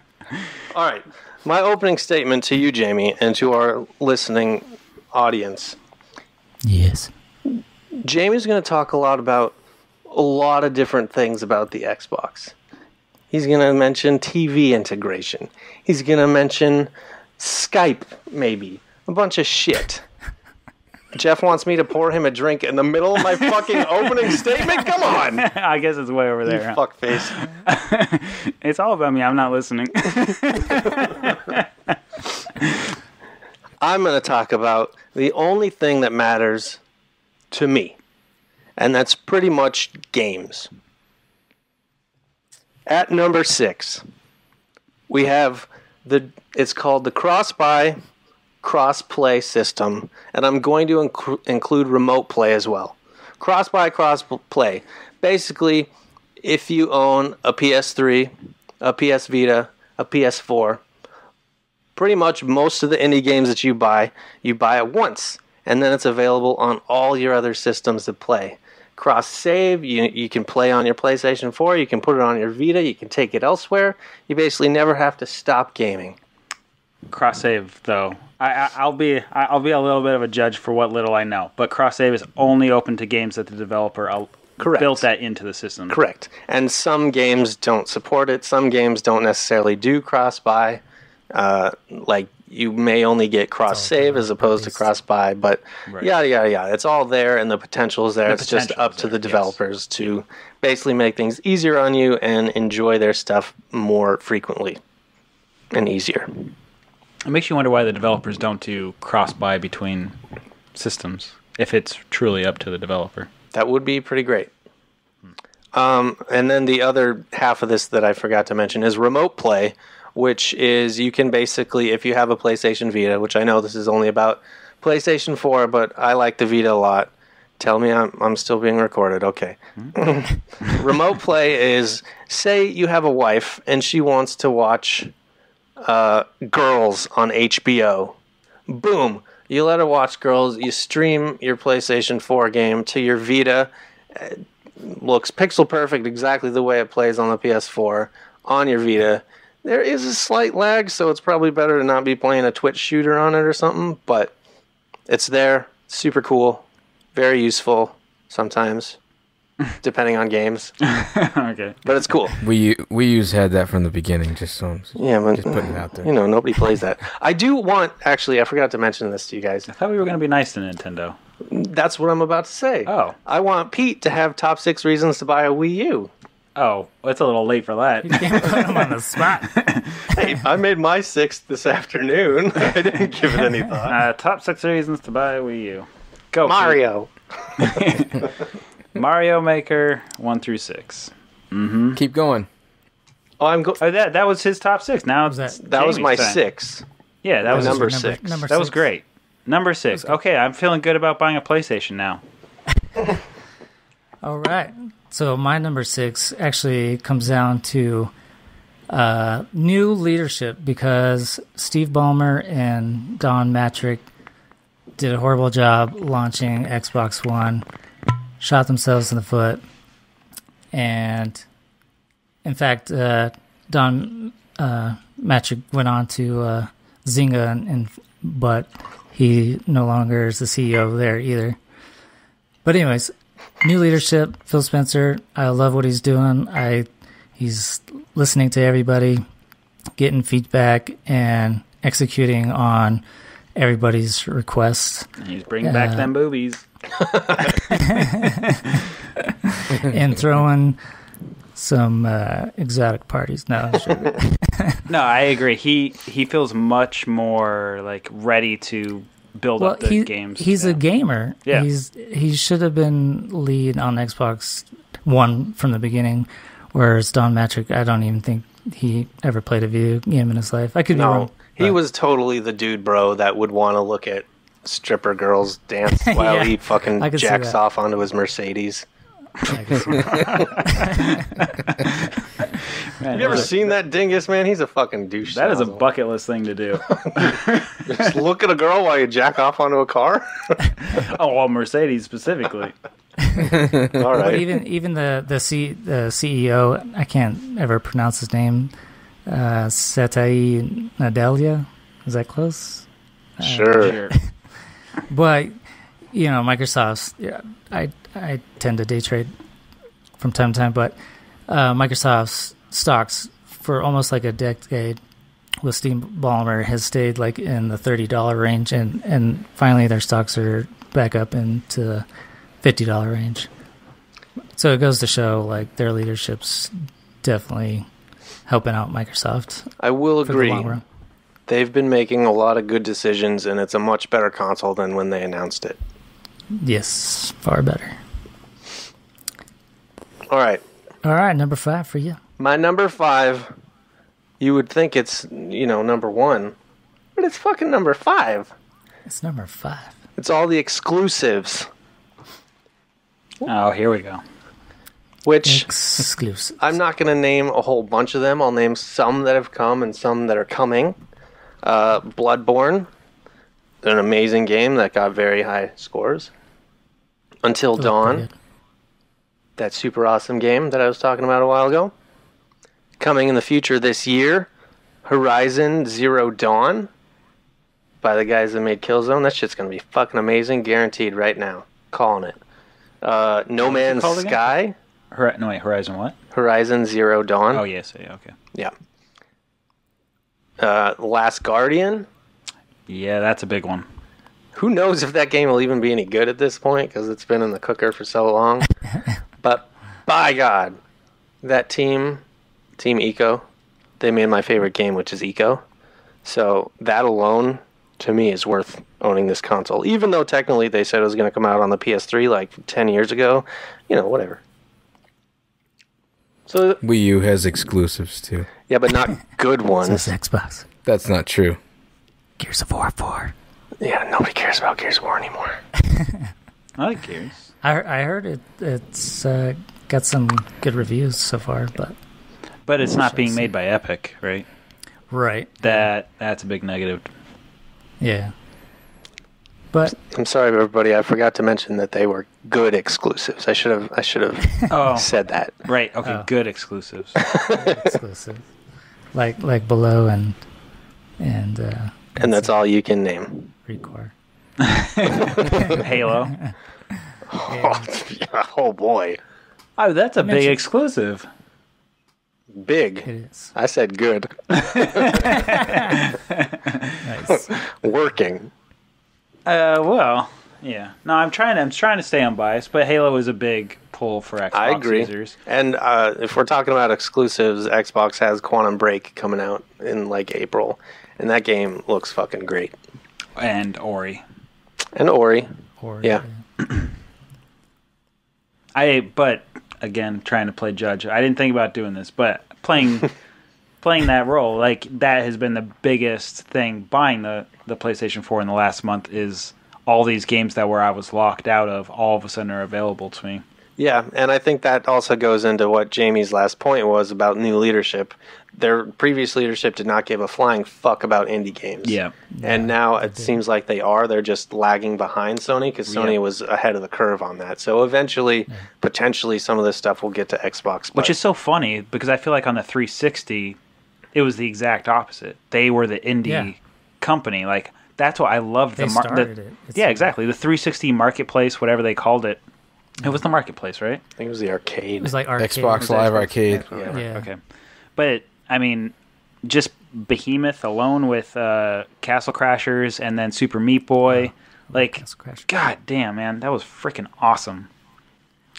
All right. My opening statement to you, Jamie, and to our listening audience. yes. Jamie's going to talk a lot about a lot of different things about the Xbox. He's going to mention TV integration. He's going to mention Skype, maybe. A bunch of shit. Jeff wants me to pour him a drink in the middle of my fucking opening statement? Come on! I guess it's way over You there. huh? fuckface. It's all about me. I'm not listening. I'm going to talk about the only thing that matters to me, and that's pretty much games. At number six, we have the it's called the cross buy cross play system, and I'm going to inc- include remote play as well. Cross buy cross play. Basically, if you own a PS3, a PS Vita, a PS4, pretty much most of the indie games that you buy, you buy it once, and then it's available on all your other systems to play. Cross save, you, you can play on your PlayStation 4, you can put it on your Vita, you can take it elsewhere. You basically never have to stop gaming. cross save though. I, I I'll be I- I'll be a little bit of a judge for what little I know, but cross save is only open to games that the developer uh, Correct. built that into the system. Correct. And some games don't support it, some games don't necessarily do cross buy. Uh, like you may only get cross save as opposed to cross buy, but Right. yeah, yeah, yada. It's all there, and the potential is there. The it's just up to there, the yes. developers to basically make things easier on you and enjoy their stuff more frequently and easier. It makes you wonder why the developers don't do cross buy between systems if it's truly up to the developer. That would be pretty great. Um, and then the other half of this that I forgot to mention is remote play, which is you can basically, if you have a PlayStation Vita, which I know this is only about PlayStation 4, but I like the Vita a lot. Tell me I'm, I'm still being recorded. Okay. remote play is say you have a wife and she wants to watch uh, Girls on HBO. Boom. You let her watch Girls. You stream your PlayStation 4 game to your Vita. It looks pixel perfect, exactly the way it plays on the PS4 on your Vita. There is a slight lag, so it's probably better to not be playing a Twitch shooter on it or something, but it's there. Super cool. Very useful sometimes, depending on games. okay. But it's cool. We we use had that from the beginning, just so I'm Yeah, but just putting it out there. you know, nobody plays that. I do want, actually, I forgot to mention this to you guys. I thought we were going to be nice to Nintendo. That's what I'm about to say. Oh. I want Pete to have top six reasons to buy a Wii U. Oh, it's a little late for that. Can't put him on the spot. Hey, I made my sixth this afternoon. I didn't give it any thought. Uh, top six reasons to buy a Wii U. Go Pete. Mario. Mario Maker one through six. Keep going. Oh, I'm go- Oh, that that was his top six. Now it's that- that was my time. six. Yeah, that was number his- six. Number That was great. Number six. Okay, I'm feeling good about buying a PlayStation now. All right. So my number six actually comes down to uh, new leadership because Steve Ballmer and Don Mattrick did a horrible job launching Xbox One, shot themselves in the foot, and in fact, uh, Don uh, Mattrick went on to uh, Zynga, and, and but he no longer is the CEO there either. But anyways, new leadership, Phil Spencer. I love what he's doing. I he's listening to everybody, getting feedback, and executing on everybody's requests, He's bringing back Uh, them boobies. and throwing some uh, exotic parties. No, I'm. No, I agree. He he feels much more like ready to build well, up the he, games. he's Yeah. a gamer. Yeah. he's he should have been lead on Xbox One from the beginning, whereas Don Mattrick, I don't even think he ever played a video game in his life. I could be wrong. he but- was totally the dude, bro, that would want to look at stripper girls dance while Yeah, he fucking I could see jacks off onto his Mercedes. I could see that. Man, Have you ever that- seen that dingus, man? He's a fucking douche. That is a nozzle. bucket list thing to do. Just look at a girl while you jack off onto a car. oh, well, Mercedes specifically. All right. But even even the the, C, the CEO, I can't ever pronounce his name. Uh, Setai Nadelia, is that close? Sure. Sure. But you know, Microsoft's. Yeah, I I tend to day trade from time to time, but uh, Microsoft's stocks for almost like a decade with Steve Ballmer has stayed like in the thirty dollar range, and and finally their stocks are back up into the fifty dollar range. So it goes to show like their leadership's definitely helping out Microsoft I will agree. The long run. They've been making a lot of good decisions, and it's a much better console than when they announced it. Yes, far better. All right. All right, number five for you. My number five, you would think it's, you know, number one, but it's fucking number five. It's number five. It's all the exclusives, Oh, here we go. which exclusives. I'm not going to name a whole bunch of them. I'll name some that have come and some that are coming. Uh, Bloodborne, an amazing game that got very high scores. Until Pretty Dawn, good. that super awesome game that I was talking about a while ago. Coming in the future this year, Horizon Zero Dawn by the guys that made Killzone. That shit's gonna be fucking amazing, guaranteed right now. Calling it. Uh, no What's it Man's? Sky, Hor- no, wait, Horizon what? Horizon Zero Dawn. Oh, yes. Yeah, okay. Yeah. Uh, Last Guardian. Yeah, that's a big one. Who knows if that game will even be any good at this point because it's been in the cooker for so long. but by God, that team, Team Ico, they made my favorite game, which is Ico. So that alone, to me, is worth owning this console. Even though technically they said it was going to come out on the PS3 like 10 years ago. You know, whatever. So, Wii U has exclusives too. yeah, but not good ones. This. Xbox. That's not true. Gears of War 4. Yeah, nobody cares about Gears of War anymore. I like Gears. I, I heard it. It's uh, got some good reviews so far, but But it's not being see. made by Epic, right? right. That That's a big negative. Yeah. But I'm sorry, everybody. I forgot to mention that they were good exclusives. I should have. I should have Oh, said that. right. Okay, Oh. good exclusives. exclusive, like like below and and uh, And that's all you can name. Recore. Halo. Oh, oh boy, Oh, that's a big exclusive. big. It is I said good. nice. Working. Uh, well, Yeah. No, I'm trying. I'm trying to stay unbiased, but Halo is a big pull for Xbox I agree. users. And uh, if we're talking about exclusives, Xbox has Quantum Break coming out in like April, and that game looks fucking great. And Ori. And Ori, Or Yeah. I but again trying to play judge. I didn't think about doing this, but playing playing that role like that has been the biggest thing buying the the PlayStation 4 in the last month is all these games that where I was locked out of all of a sudden are available to me. Yeah, and I think that also goes into what Jamie's last point was about new leadership. Their previous leadership did not give a flying fuck about indie games. Yeah. And now it seems like they are. They're just lagging behind Sony because Sony Yeah. was ahead of the curve on that. So eventually, potentially, some of this stuff will get to Xbox. Which is so funny because I feel like on the 360 it was the exact opposite. They were the indie Yeah. company. Like that's what I love the They mar- started the, it. It's Yeah, exactly. The 360 marketplace, whatever they called it. It was the marketplace, right? I think it was the arcade. It was like arcade. Xbox Live Arcade. Yeah. Yeah. Okay. But I mean, just Behemoth alone with uh, Castle Crashers and then Super Meat Boy, like, Castle god damn, man, that was freaking awesome.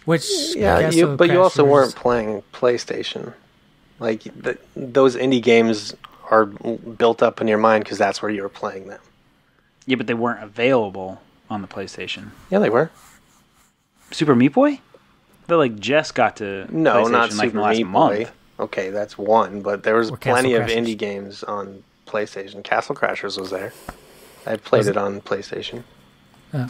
Which Yeah, you, Castle but you also weren't playing PlayStation. Like th those indie games are built up in your mind because that's where you were playing them. Yeah, but they weren't available on the PlayStation. Yeah, they were. Super Meat Boy? They like just got to No, not like in Super the last Meat month. Boy. Okay, that's one, but there was Or plenty of indie games on PlayStation. Castle Crashers was there. I played Was it it? on PlayStation. Well,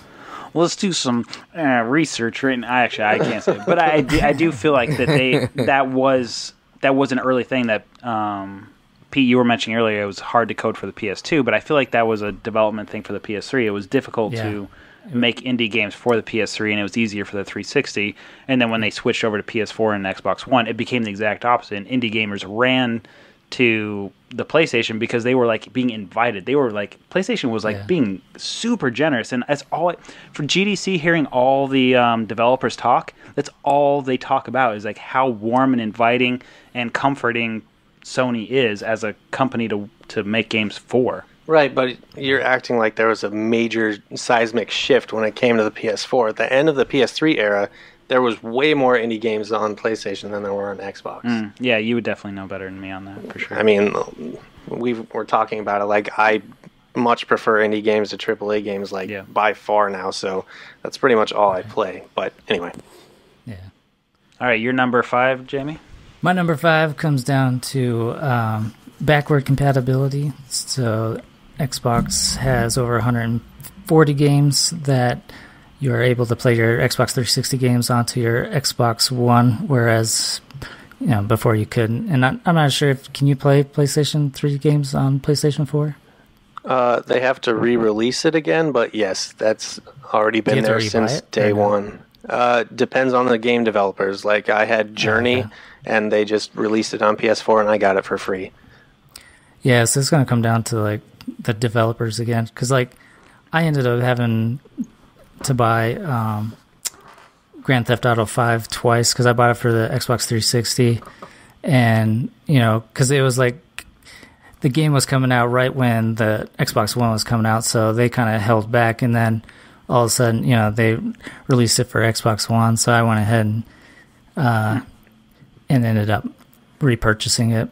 let's do some uh, research. Right? I actually I can't say, it. but I do, I do feel like that they that was that was an early thing that um, Pete you were mentioning earlier. It was hard to code for the PS2, but I feel like that was a development thing for the PS3. It was difficult Yeah. to make indie games for the PS3, and it was easier for the 360. And then when they switched over to PS4 and Xbox One, it became the exact opposite. And indie gamers ran to the PlayStation because they were like being invited. They were like PlayStation was like Yeah. being super generous, and that's all I, for GDC. Hearing all the um, developers talk, that's all they talk about is like how warm and inviting and comforting Sony is as a company to to make games for. Right, but you're acting like there was a major seismic shift when it came to the PS4. At the end of the PS3 era, there was way more indie games on PlayStation than there were on Xbox. Mm, yeah, you would definitely know better than me on that for sure. I mean, we we're talking about it like I much prefer indie games to AAA games like Yeah. by far now. So that's pretty much all I play. But anyway, Yeah. all right, your number five, Jamie. My number five comes down to um, backward compatibility. So Xbox has over 140 games that you are able to play your Xbox 360 games onto your Xbox One, whereas you know before you couldn't. And I'm, I'm not sure if can you play PlayStation 3 games on PlayStation 4. uh, they have to re-release it again. But yes, that's already been you have to there since day one. Uh, depends on the game developers. Like I had Journey, Okay. and they just released it on PS4, and I got it for free. Yeah, so it's going to come down to like the developers again, because like I ended up having to buy um, Grand Theft Auto Five twice because I bought it for the Xbox 360, and you know because it was like the game was coming out right when the Xbox One was coming out, so they kind of held back, and then all of a sudden, you know, they released it for Xbox One, so I went ahead and uh, and ended up repurchasing it,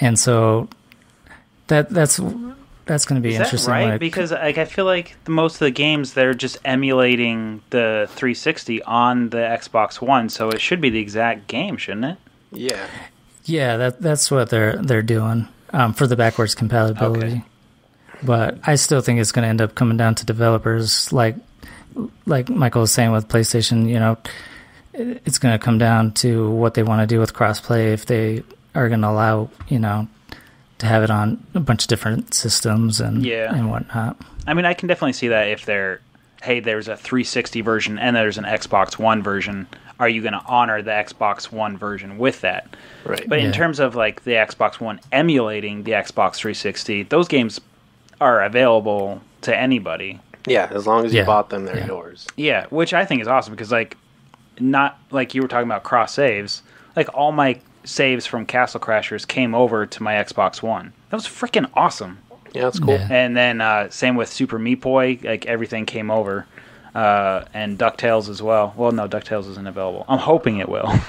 and so that that's that's going to be Is that interesting. right? like- because like I feel like the, most of the games they're just emulating the 360 on the Xbox One, so it should be the exact game, shouldn't it? Yeah, Yeah, that that's what they're they're doing um, for the backwards compatibility. Okay. But I still think it's going to end up coming down to developers, like like Michael was saying with PlayStation. You know, it's going to come down to what they want to do with crossplay. If they are going to allow, you know, to have it on a bunch of different systems and Yeah. and whatnot. I mean, I can definitely see that if they're, hey, there's a 360 version and there's an Xbox One version. Are you going to honor the Xbox One version with that? right. But in terms of like the Xbox One emulating the Xbox 360, those games are available to anybody. yeah, as long as you Yeah. bought them, they're Yeah. yours. Yeah, which I think is awesome because like not like you were talking about cross saves. Like all my saves from Castle Crashers came over to my Xbox One. That was freaking awesome. Yeah, that's cool. Yeah. And then uh, same with Super Meat Boy, like everything came over. Uh, and DuckTales as well. Well, no, DuckTales isn't available. I'm hoping it will.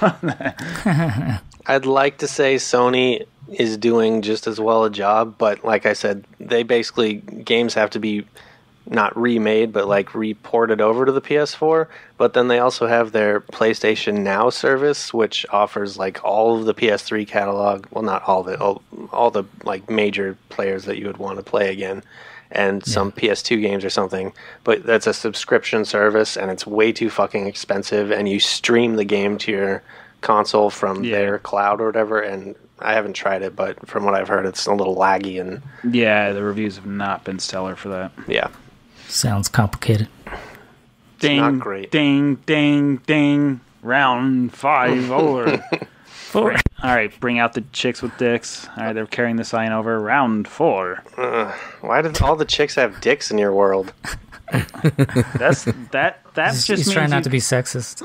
I'd like to say Sony is doing just as well a job, but like I said, they basically games have to be not remade, but like reported over to the PS4. But then they also have their PlayStation Now service, which offers like all of the PS3 catalog. Well, not all of it, all, all the like major players that you would want to play again, and some PS2 games or something. But that's a subscription service, and it's way too fucking expensive. And you stream the game to your console from Yeah. their cloud or whatever. And I haven't tried it, but from what I've heard, it's a little laggy and yeah, the reviews have not been stellar for that. yeah. Sounds complicated. Ding, not great. ding, ding, ding. Round five over. Four. All right, bring out the chicks with dicks. All right, they're carrying the sign over. Round four. Why do all the chicks have dicks in your world? That's that. That's He's, just he's trying not you- to be sexist.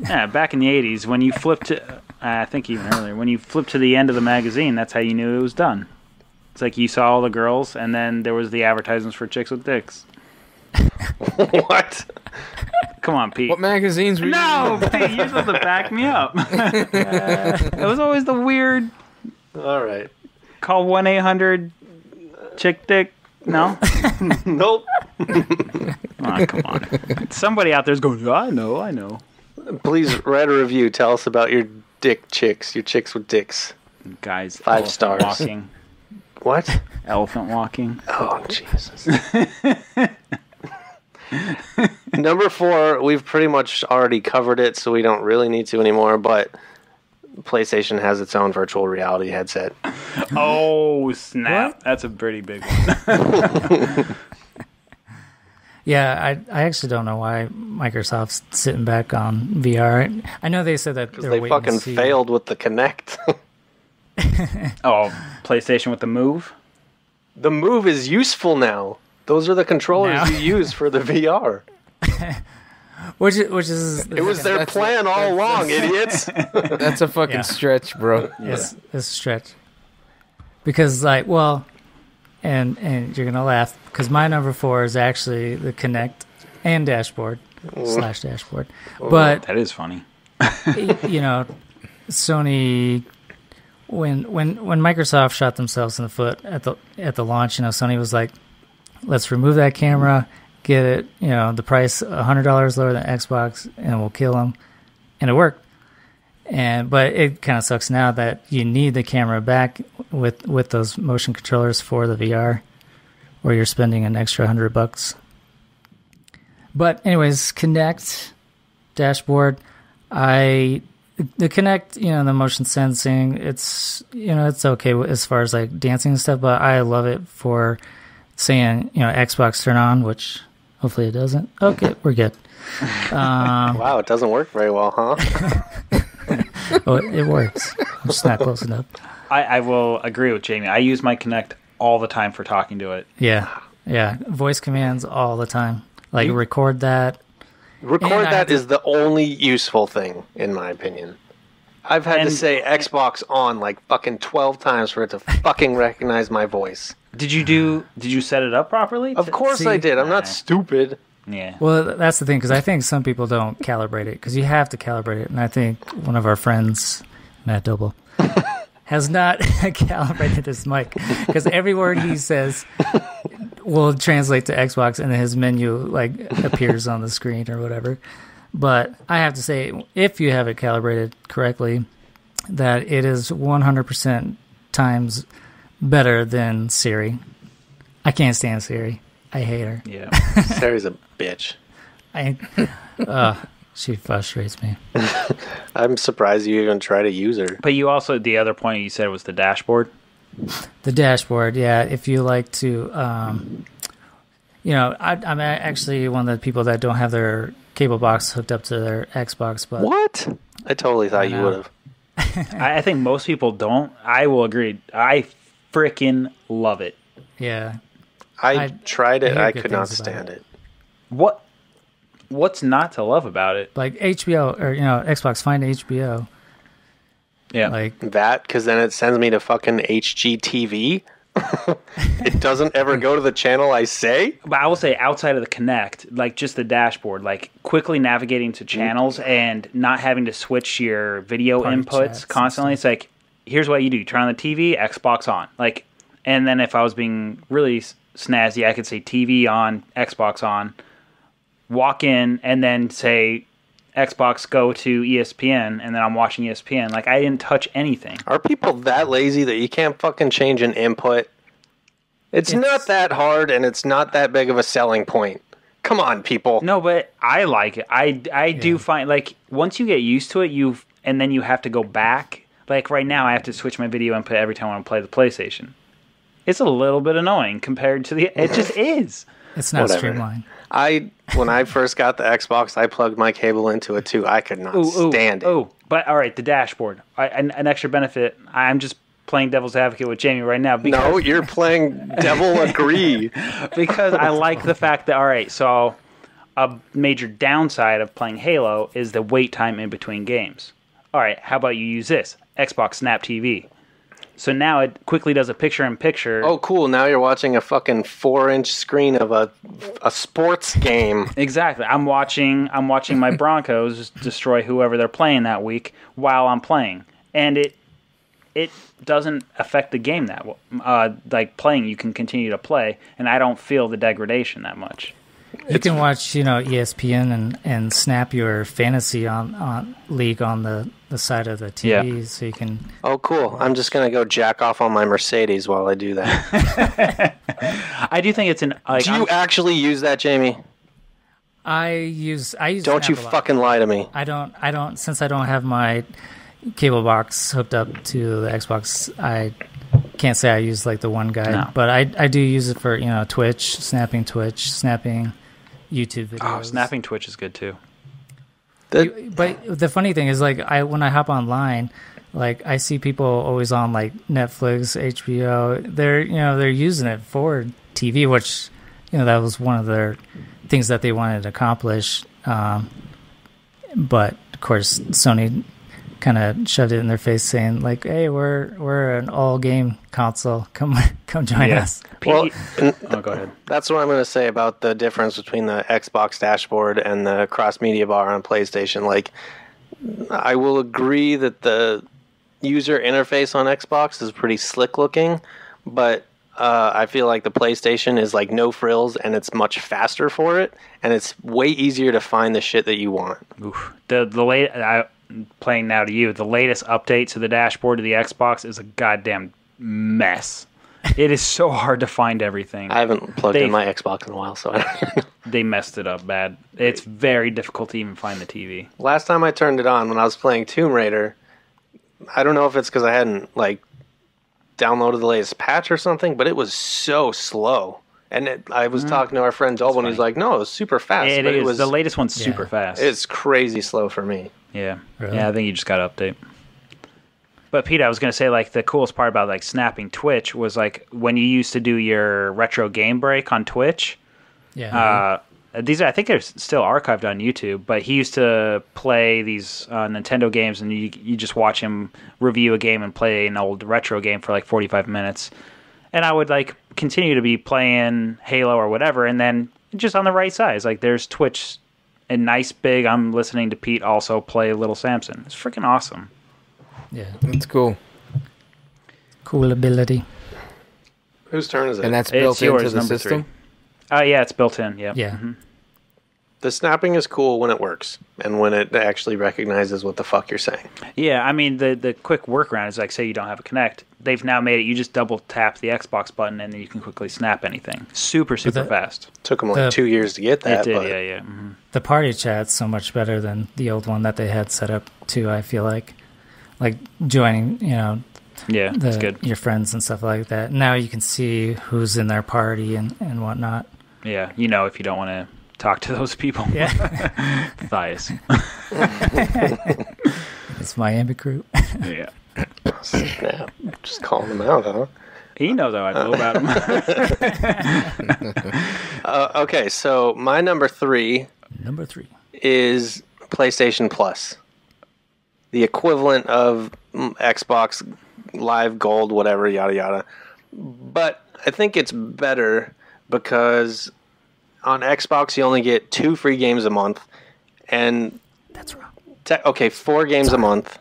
Yeah, back in the '80s, when you flipped to, uh, I think even earlier, when you flipped to the end of the magazine, that's how you knew it was done. It's like you saw all the girls, and then there was the advertisements for chicks with dicks. what? Come on, Pete. What magazines were you no, Pete, you're supposed to back me up. it was always the weird All right. call one eight hundred chick dick. No, Nope. oh, come on. Somebody out there's going. I know, I know. Please write a review. Tell us about your dick chicks, your chicks with dicks. Guys, Five elephant stars. Walking, What? elephant walking. Oh, Jesus. Number four, we've pretty much already covered it, so we don't really need to anymore, but PlayStation has its own virtual reality headset. Oh snap! That's a pretty big one. Yeah, I I actually don't know why Microsoft's sitting back on VR. I know they said that they're They waiting fucking to see. failed with the Kinect. Oh, PlayStation with the Move. the Move is useful now. Those are the controllers Now. you use for the VR. which is, which is It was their That's- plan all that's- along, idiots. That's a fucking Yeah. stretch, bro. it's, it's a stretch because like well, and and you're gonna laugh because my number four is actually the Kinect and dashboard slash dashboard, but That is funny. you know, Sony when when when Microsoft shot themselves in the foot at the at the launch, you know, Sony was like, "Let's remove that camera, get it, you know, the price hundred dollars lower than Xbox, and we'll kill them," and it worked. And but it kind of sucks now that you need the camera back with with those motion controllers for the VR, where you're spending an extra hundred bucks. But anyways, Kinect dashboard. I the Kinect, you know, the motion sensing, it's you know, it's okay as far as like dancing and stuff, but I love it for saying, you know, Xbox turn on, which hopefully it doesn't. Okay, we're good. Um, wow, it doesn't work very well, huh? oh, it, it works. I'm just not close enough. I, I will agree with Jamie. I use my Kinect all the time for talking to it. Yeah, yeah. Voice commands all the time. Like You- record that. Record And I that had to- is the only useful thing, in my opinion. I've had And- to say Xbox on like fucking 12 times for it to fucking recognize my voice. Did you do? Did you set it up properly? Of course I did. I'm not Nah. stupid. Yeah. Well, that's the thing because I think some people don't calibrate it because you have to calibrate it, and I think one of our friends, Matt Doble, has not calibrated his mic because every word he says will translate to Xbox, and then his menu like appears on the screen or whatever. But I have to say, if you have it calibrated correctly, that it is 100% times better than Siri. I can't stand Siri. I hate her. Yeah. Siri's a bitch. I, uh, she frustrates me. I'm surprised you even try to use her. But you also the other point you said was the dashboard. The dashboard, yeah. If you like to, um, you know, I, I'm actually one of the people that don't have their cable box hooked up to their Xbox, but What? I totally thought you would have. I, I think most people don't. I will agree. I freaking love it. yeah, I, I- tried it. hear I could not stand it. it. What? What's not to love about it? like HBO or you know Xbox Find HBO, Yeah. like That, because then it sends me to fucking HGTV. it doesn't ever go to the channel I say. But I will say, outside of the Kinect, like just the dashboard, like quickly navigating to mm. channels and not having to switch your video Party inputs constantly. It's like, here's what you do: turn on the TV, Xbox on. Like, and then if I was being really snazzy, I could say TV on, Xbox on, walk in, and then say Xbox go to ESPN, and then I'm watching ESPN. Like I didn't touch anything. Are people that lazy that you can't fucking change an input? It's, It's- not that hard and it's not that big of a selling point. Come on, people. No, but I like it. I I do find like once you get used to it, you and then you have to go back. Like right now, I have to switch my video input every time I want to play the PlayStation. It's a little bit annoying compared to the. It just is. It's not Whatever. streamlined. I when I first got the Xbox, I plugged my cable into it too. I could not Ooh, ooh, stand it. ooh. But all right, the dashboard. I, an, an extra benefit. I'm just playing devil's advocate with Jamie right now because No, you're playing Devil Agree. because I like the fact that all right, so a major downside of playing Halo is the wait time in between games. All right, how about you use this Xbox Snap TV? So now it quickly does a picture in picture. Oh, cool! Now you're watching a fucking four-inch screen of a a sports game. Exactly. I'm watching. I'm watching my Broncos destroy whoever they're playing that week while I'm playing, and it it doesn't affect the game that well. Uh, like playing, you can continue to play, and I don't feel the degradation that much. You can watch, you know, ESPN and, and snap your fantasy on, on league on the, the side of the TV, Yeah. so you can. Oh, cool! I'm just gonna go jack off on my Mercedes while I do that. I do think it's an. Like, do you I'm- actually use that, Jamie? I use I use. Don't you lot. fucking lie to me. I don't. I don't. Since I don't have my cable box hooked up to the Xbox, I can't say I use like the one guy, No. But I I do use it for you know Twitch, snapping Twitch, snapping YouTube oh, videos. oh, snapping Twitch is good too. The- But the funny thing is, like, I when I hop online, like I see people always on like Netflix, HBO. They're you know they're using it for TV, which you know that was one of their things that they wanted to accomplish. Um, but of course, Sony kind of shoved it in their face, saying like, "Hey, we're we're an all game console. Come come join Yeah. us." well, oh, go ahead. that's what I'm gonna say about the difference between the Xbox dashboard and the cross media bar on PlayStation. Like, I will agree that the user interface on Xbox is pretty slick looking, but uh, I feel like the PlayStation is like no frills and it's much faster for it, and it's way easier to find the shit that you want. Oof. The the late I playing now to you. The latest update to the dashboard of the Xbox is a goddamn mess. It is so hard to find everything. I haven't plugged They- in my Xbox in a while, so I don't know. they messed it up bad. It's very difficult to even find the TV. Last time I turned it on when I was playing Tomb Raider, I don't know if it's because I hadn't like downloaded the latest patch or something, but it was so slow. And it, I was mm-hmm. talking to our friend Dolbo, and he's like, "No, it was super fast." It but is it was the latest one's Yeah. super fast. It's crazy slow for me. Yeah, Really? yeah. I think you just got to update. But Pete, I was gonna say like the coolest part about like snapping Twitch was like when you used to do your retro game break on Twitch. Yeah. Uh, these are, I think they're still archived on YouTube, but he used to play these uh, Nintendo games, and you you just watch him review a game and play an old retro game for like forty five minutes, and I would like continue to be playing Halo or whatever, and then just on the right size, like there's Twitch, and nice big. I'm listening to Pete also play Little Samson. It's freaking awesome. yeah. Mm. It's cool, Cool ability. Whose turn is it? and that's It's built yours, into the system. three. Oh yeah, it's built in. Yeah. Yeah. Mm-hmm. The snapping is cool when it works and when it actually recognizes what the fuck you're saying. Yeah, I mean the the quick workaround is like say you don't have a Kinect. They've now made it you just double tap the Xbox button and then you can quickly snap anything. Super super the- fast. Took them like The- two years to get It that. did, but yeah, yeah. mhm. the party chat's so much better than the old one that they had set up too. I feel like, like joining, you know, Yeah, the, it's good. your friends and stuff like that. Now you can see who's in their party and and whatnot. Yeah, you know if you don't want to talk to those people. Yeah, Thighs. it's Miami crew. yeah. Snap. Just calling them out, huh? He knows how I feel about him. Uh, okay, so my number three Number three. is PlayStation Plus, the equivalent of Xbox Live Gold, whatever, yada yada. but I think it's better because on Xbox you only get two free games a month, and That's wrong. te- okay, four games a month.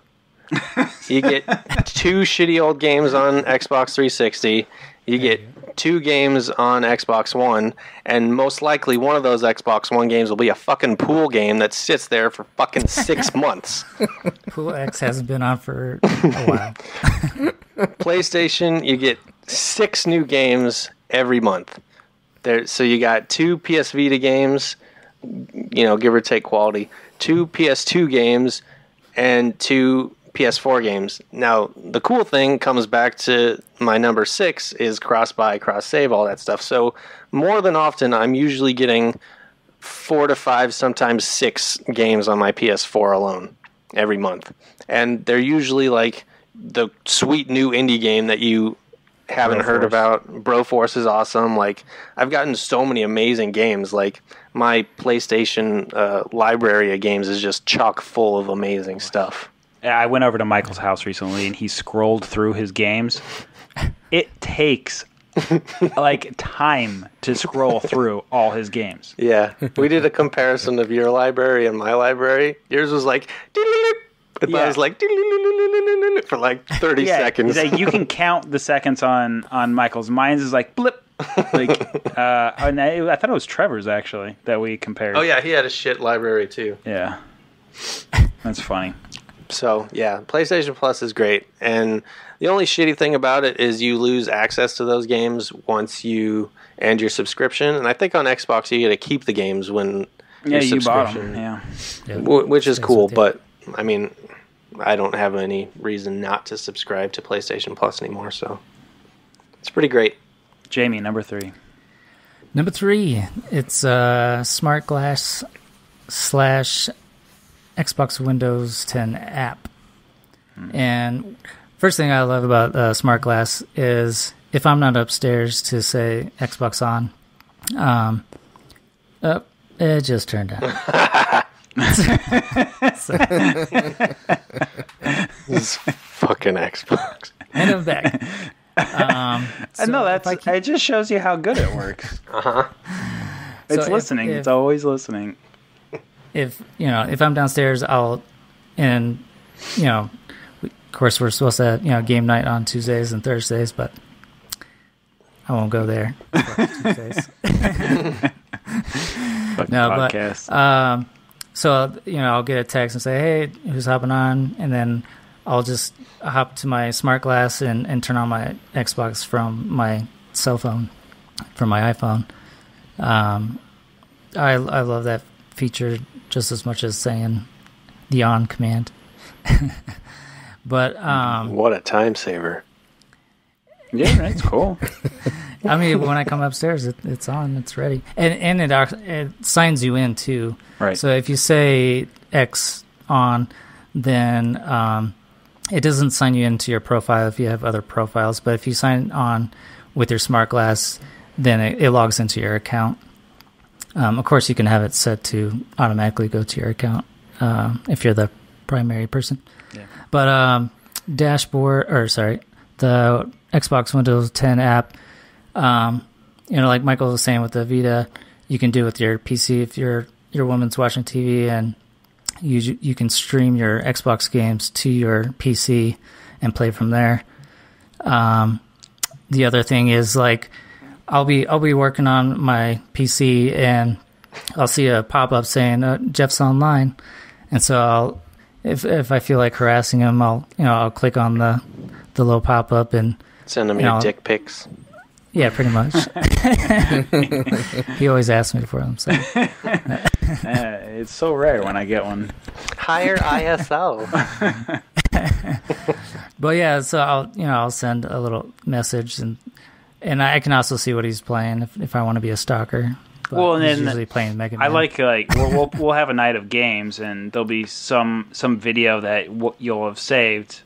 you get two shitty old games on Xbox 360. You get two games on Xbox One, and most likely one of those Xbox One games will be a fucking pool game that sits there for fucking six months. Pool X hasn't been on for a while. PlayStation, you get six new games every month. There, so you got two PS Vita games, you know, give or take quality, two PS2 games, and two PS4 games. Now, the cool thing comes back to my number six is cross buy, cross save, all that stuff. So more than often, I'm usually getting four to five, sometimes six games on my PS4 alone every month. And they're usually like the sweet new indie game that you haven't heard Broforce. about. Broforce is awesome. Like I've gotten so many amazing games. Like my PlayStation uh, library of games is just chock full of amazing stuff. I went over to Michael's house recently and he scrolled through his games. It takes like time to scroll through all his games. Yeah, we did a comparison of your library and my library. Yours was like, and Yeah. Was like for like thirty Yeah, seconds. like you can count the seconds on on Michael's. Mine's is like blip. Like uh, and I, I thought it was Trevor's actually that we compared. oh yeah, he had a shit library too. yeah. That's funny. So yeah, PlayStation Plus is great, and the only shitty thing about it is you lose access to those games once you end your subscription. And I think on Xbox you get to keep the games when Yeah, your you bought subscription- them. Yeah. Wh- which is cool. But I mean, I don't have any reason not to subscribe to PlayStation Plus anymore. So it's pretty great. Jamie, number three. Number three, it's uh, Smart Glass slash Xbox Windows 10 app. And first thing I love about uh, Smart Glass is if I'm not upstairs to say Xbox on, um, oh, it just turned on. This fucking Xbox. and I'm back. Um, so no, that's I keep- it. Just shows you how good it works. uh huh. It's So listening. if- it's always listening. if you know if I'm downstairs, I'll and you know, we, of course we're supposed to have, you know game night on Tuesdays and Thursdays, but I won't go there. for Tuesdays. Fucking No, but, podcast. um, so you know I'll get a text and say, hey, who's hopping on, and then I'll just hop to my smart glass and, and turn on my Xbox from my cell phone, from my iPhone. Um, I I love that feature just as much as saying the on command. but um, What a time saver. Yeah, that's cool. I mean, when I come upstairs, it, it's on, it's ready, and and it it signs you in too. Right. So if you say X on, then um, it doesn't sign you into your profile if you have other profiles. But if you sign on with your smart glass, then it, it logs into your account. Um, of course, you can have it set to automatically go to your account um, if you're the primary person. Yeah. But um, dashboard, or sorry, the Xbox Windows 10 app, um, you know, like Michael was saying with the Vita, you can do with your PC if your your woman's watching TV and you you can stream your Xbox games to your PC and play from there. Um, the other thing is like I'll be I'll be working on my PC and I'll see a pop up saying uh, Jeff's online, and so I'll if if I feel like harassing him, I'll you know I'll click on the the little pop up and Send them You your know- dick pics. yeah, pretty much. he always asks me for them. So Uh, it's so rare when I get one. Higher ISO. But yeah, so I'll you know I'll send a little message and and I can also see what he's playing if if I want to be a stalker. But Well, and he's then usually playing Mega Man. I like like we'll, we'll we'll have a night of games and there'll be some some video that w- you'll have saved.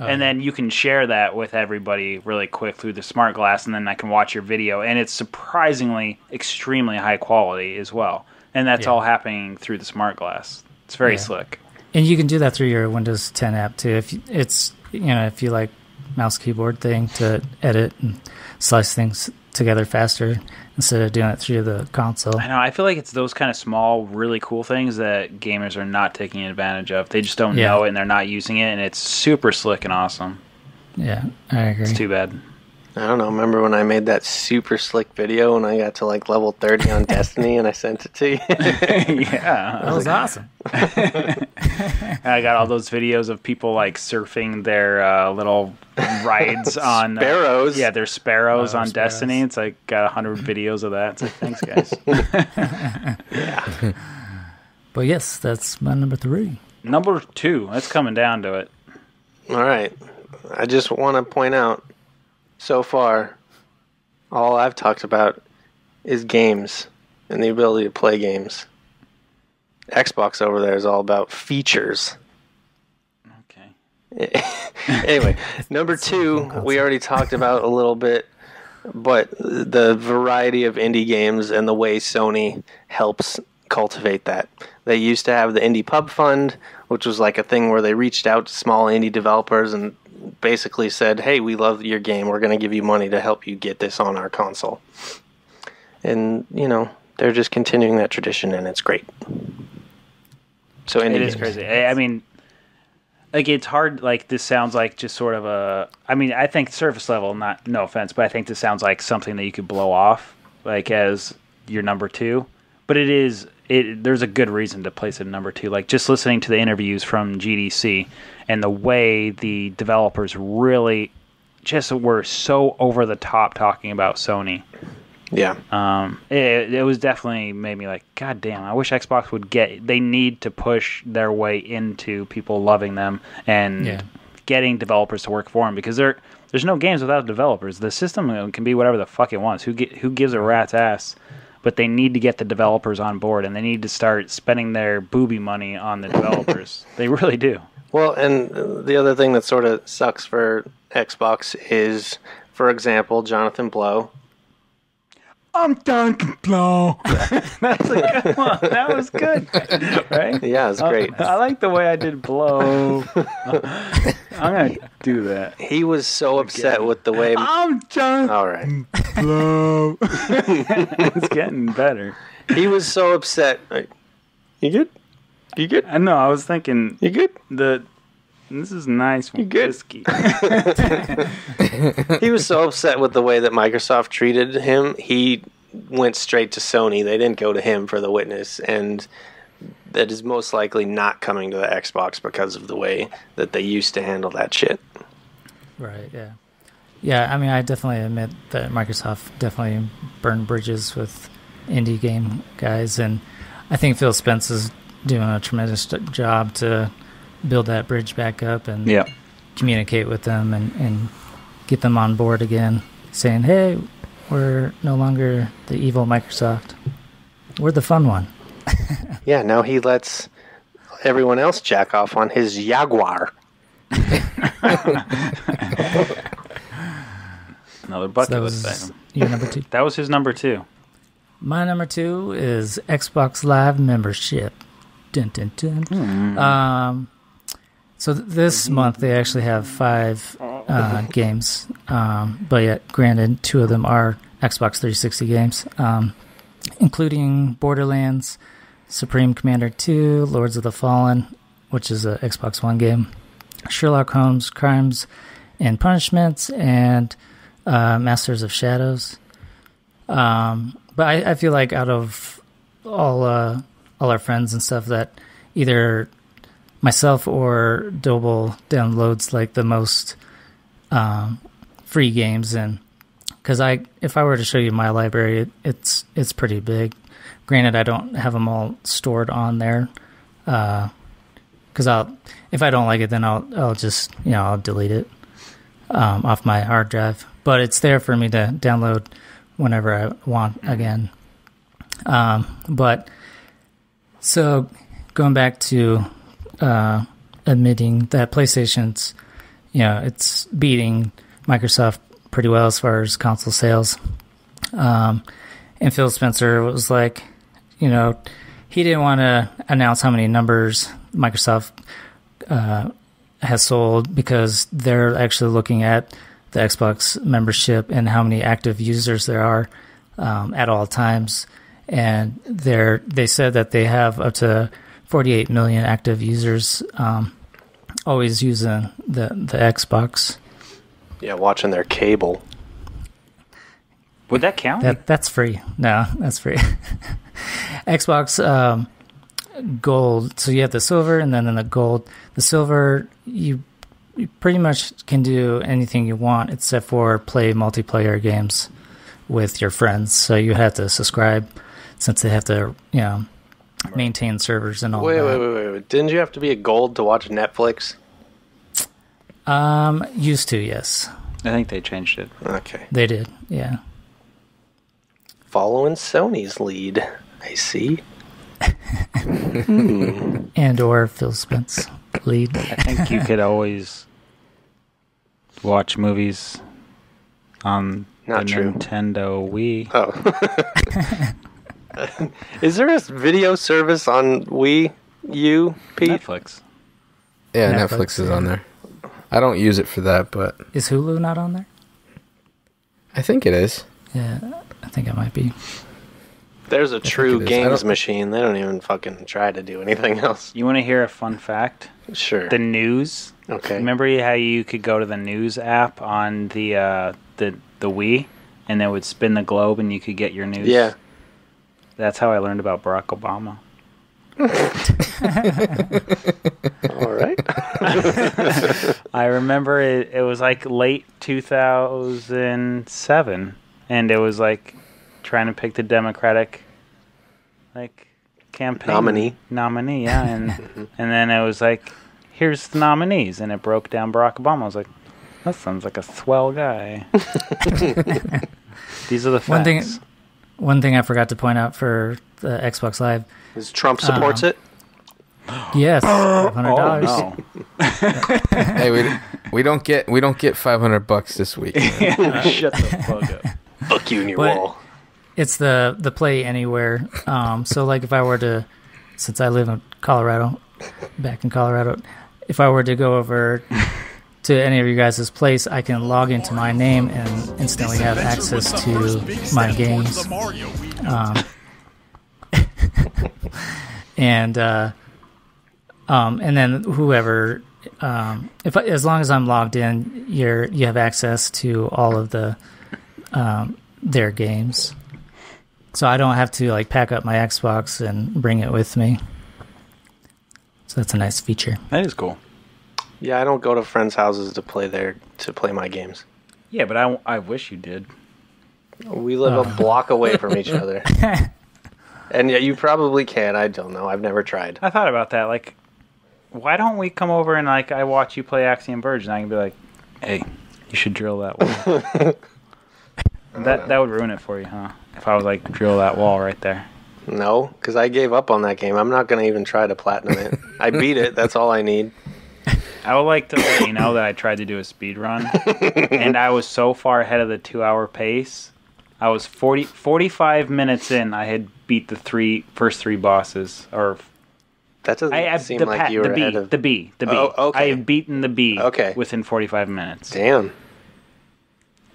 Oh, and then you can share that with everybody really quick through the smart glass, and then I can watch your video. And it's surprisingly extremely high quality as well. And that's Yeah. all happening through the smart glass. It's very Yeah. slick. and you can do that through your Windows 10 app too. If you, it's you know if you like mouse keyboard thing to edit and slice things together faster instead of doing it through the console. I know. I feel like it's those kind of small, really cool things that gamers are not taking advantage of. They just don't Yeah. know it and they're not using it, and it's super slick and awesome. Yeah, I agree. It's too bad. I don't know. Remember when I made that super slick video when I got to like level 30 on Destiny and I sent it to you? yeah. That was awesome. I got all those videos of people like surfing their uh, little rides on uh, Sparrows. yeah, their sparrows Oh, on sparrows. Destiny. It's like got a hundred videos of that. It's like thanks, guys. Yeah. But yes, that's my number three. Number two. That's coming down to it. All right. I just want to point out so far, all I've talked about is games and the ability to play games. Xbox over there is all about features. Okay. anyway, number two, we already talked about a little bit, but the variety of indie games and the way Sony helps cultivate that. They used to have the Indie Pub Fund, which was like a thing where they reached out to small indie developers and basically said, "Hey, we love your game. We're going to give you money to help you get this on our console." And you know, they're just continuing that tradition, and it's great. So It is games. crazy. I, I mean, like it's hard. Like this sounds like just sort of a. I mean, I think surface level. Not no offense, but I think this sounds like something that you could blow off, like as your number two. But it is. It there's a good reason to place it number two. Like just listening to the interviews from GDC and the way the developers really just were so over the top talking about Sony Yeah. um, it, it was definitely made me like, God damn! I wish Xbox would get. They need to push their way into people loving them and Yeah. getting developers to work for them because there there's no games without developers. The system can be whatever the fuck it wants. Who get, who gives a rat's ass? But they need to get the developers on board, and they need to start spending their booby money on the developers. they really do. Well, and the other thing that sort of sucks for Xbox is, for example, Jonathan Blow. I'm Duncan Blow. That's a good one. That was good, right? Yeah, it's uh, great. I like the way I did blow. I'm gonna do that. He was so upset with the way. I'm John All right. Blow. it's getting better. He was so upset. Like, You good? You good? I know. I was thinking You good? the this is nice good? whiskey. He was so upset with the way that Microsoft treated him. He went straight to Sony. They didn't go to him for the witness, and that is most likely not coming to the Xbox because of the way that they used to handle that shit. Right. Yeah. Yeah. I mean, I definitely admit that Microsoft definitely burned bridges with indie game guys, and I think Phil Spence is doing a tremendous job to build that bridge back up and yeah. communicate with them and, and get them on board again, saying, "Hey, we're no longer the evil Microsoft. We're the fun one." Yeah, now he lets everyone else jack off on his Jaguar. Another So bucket that was your number two. That was his number two. My number two is Xbox Live membership. Dun, dun, dun. Um, so th- this month they actually have five uh, games, um, but yet, granted, two of them are Xbox 360 games, um, including Borderlands, Supreme Commander 2, Lords of the Fallen, which is a Xbox One game, Sherlock Holmes: Crimes and Punishments, and uh, Masters of Shadows. Um, but I, I feel like out of all uh, all our friends and stuff, that either myself or Doble downloads like the most um, free games, and because I if I were to show you my library, it, it's it's pretty big. Granted, I don't have them all stored on there, because I'll if I don't like it, then I'll I'll just you know I'll delete it um, off my hard drive. But it's there for me to download whenever I want again. Um, but so going back to uh, admitting that PlayStation's, you know, it's beating Microsoft pretty well as far as console sales. Um, and Phil Spencer was like, you know, he didn't want to announce how many numbers Microsoft uh, has sold because they're actually looking at the Xbox membership and how many active users there are um, at all times. And they're, they said that they have up to 48 million active users um, always using the, the Xbox. Yeah, watching their cable. Would that count? That that's free. No, that's free. Xbox um, Gold. So you have the silver, and then in the gold, the silver you, you pretty much can do anything you want except for play multiplayer games with your friends. So you have to subscribe since they have to, you know, maintain servers and all Wait, that. wait, wait, wait, wait. Didn't you have to be a gold to watch Netflix? Um, used to, yes, I think they changed it. Okay. they did. Yeah. Following Sony's lead. I see. And or Phil Spence lead. I think you could always watch movies on Not the true. Nintendo Wii. Oh. Is there a video service on Wii U, Pete? Netflix. Yeah, Netflix, Netflix, is on there. I don't use it for that, but Is Hulu not on there? I think it is. Yeah, I think it might be. There's a true it is. I games machine. They don't even fucking try to do anything else. You want to hear a fun fact? Sure. The news. okay. Remember how you could go to the news app on the uh, the the Wii, and it would spin the globe, and you could get your news. Yeah. That's how I learned about Barack Obama. All right. I remember it, it was like late 2007, and it was like trying to pick the Democratic like campaign Nominee. Nominee, yeah, and and then it was like, here's the nominees, and it broke down Barack Obama. I was like, that sounds like a swell guy. These are the facts. One thing, one thing I forgot to point out for the Xbox Live. Is Trump supports Um, it? Yes, five hundred Oh dollars. no! hey, we we don't get we don't get 500 bucks this week. Shut the fuck up. Fuck you and your But- wall. It's the the Play Anywhere. Um, so like if I were to, since I live in Colorado, back in Colorado, if I were to go over to any of you guys' place, I can log into my name and instantly have access to my games. Um, and uh, um, and then whoever, um, if as long as I'm logged in, you're you have access to all of the um, their games. So I don't have to like pack up my Xbox and bring it with me. So that's a nice feature. That is cool. Yeah, I don't go to friends' houses to play there to play my games. Yeah, but I, I wish you did. We live a block away from each other. and yeah, you probably can. I don't know. I've never tried. I thought about that. Like, why don't we come over and like I watch you play Axiom Verge, and I can be like, "Hey, you should drill that wall." that that would ruin it for you, huh? If I was like, drill that wall right there. No, because I gave up on that game. I'm not going to even try to platinum it. I beat it. That's all I need. I would like to let you know that I tried to do a speed run, and I was so far ahead of the two-hour pace. I was 40, 45 minutes in. I had beat the three first three bosses, or That doesn't I, I seem the, like you the were B, ahead of. the B, the B. Oh, okay. I have beaten the B. Okay. Within forty-five minutes. Damn.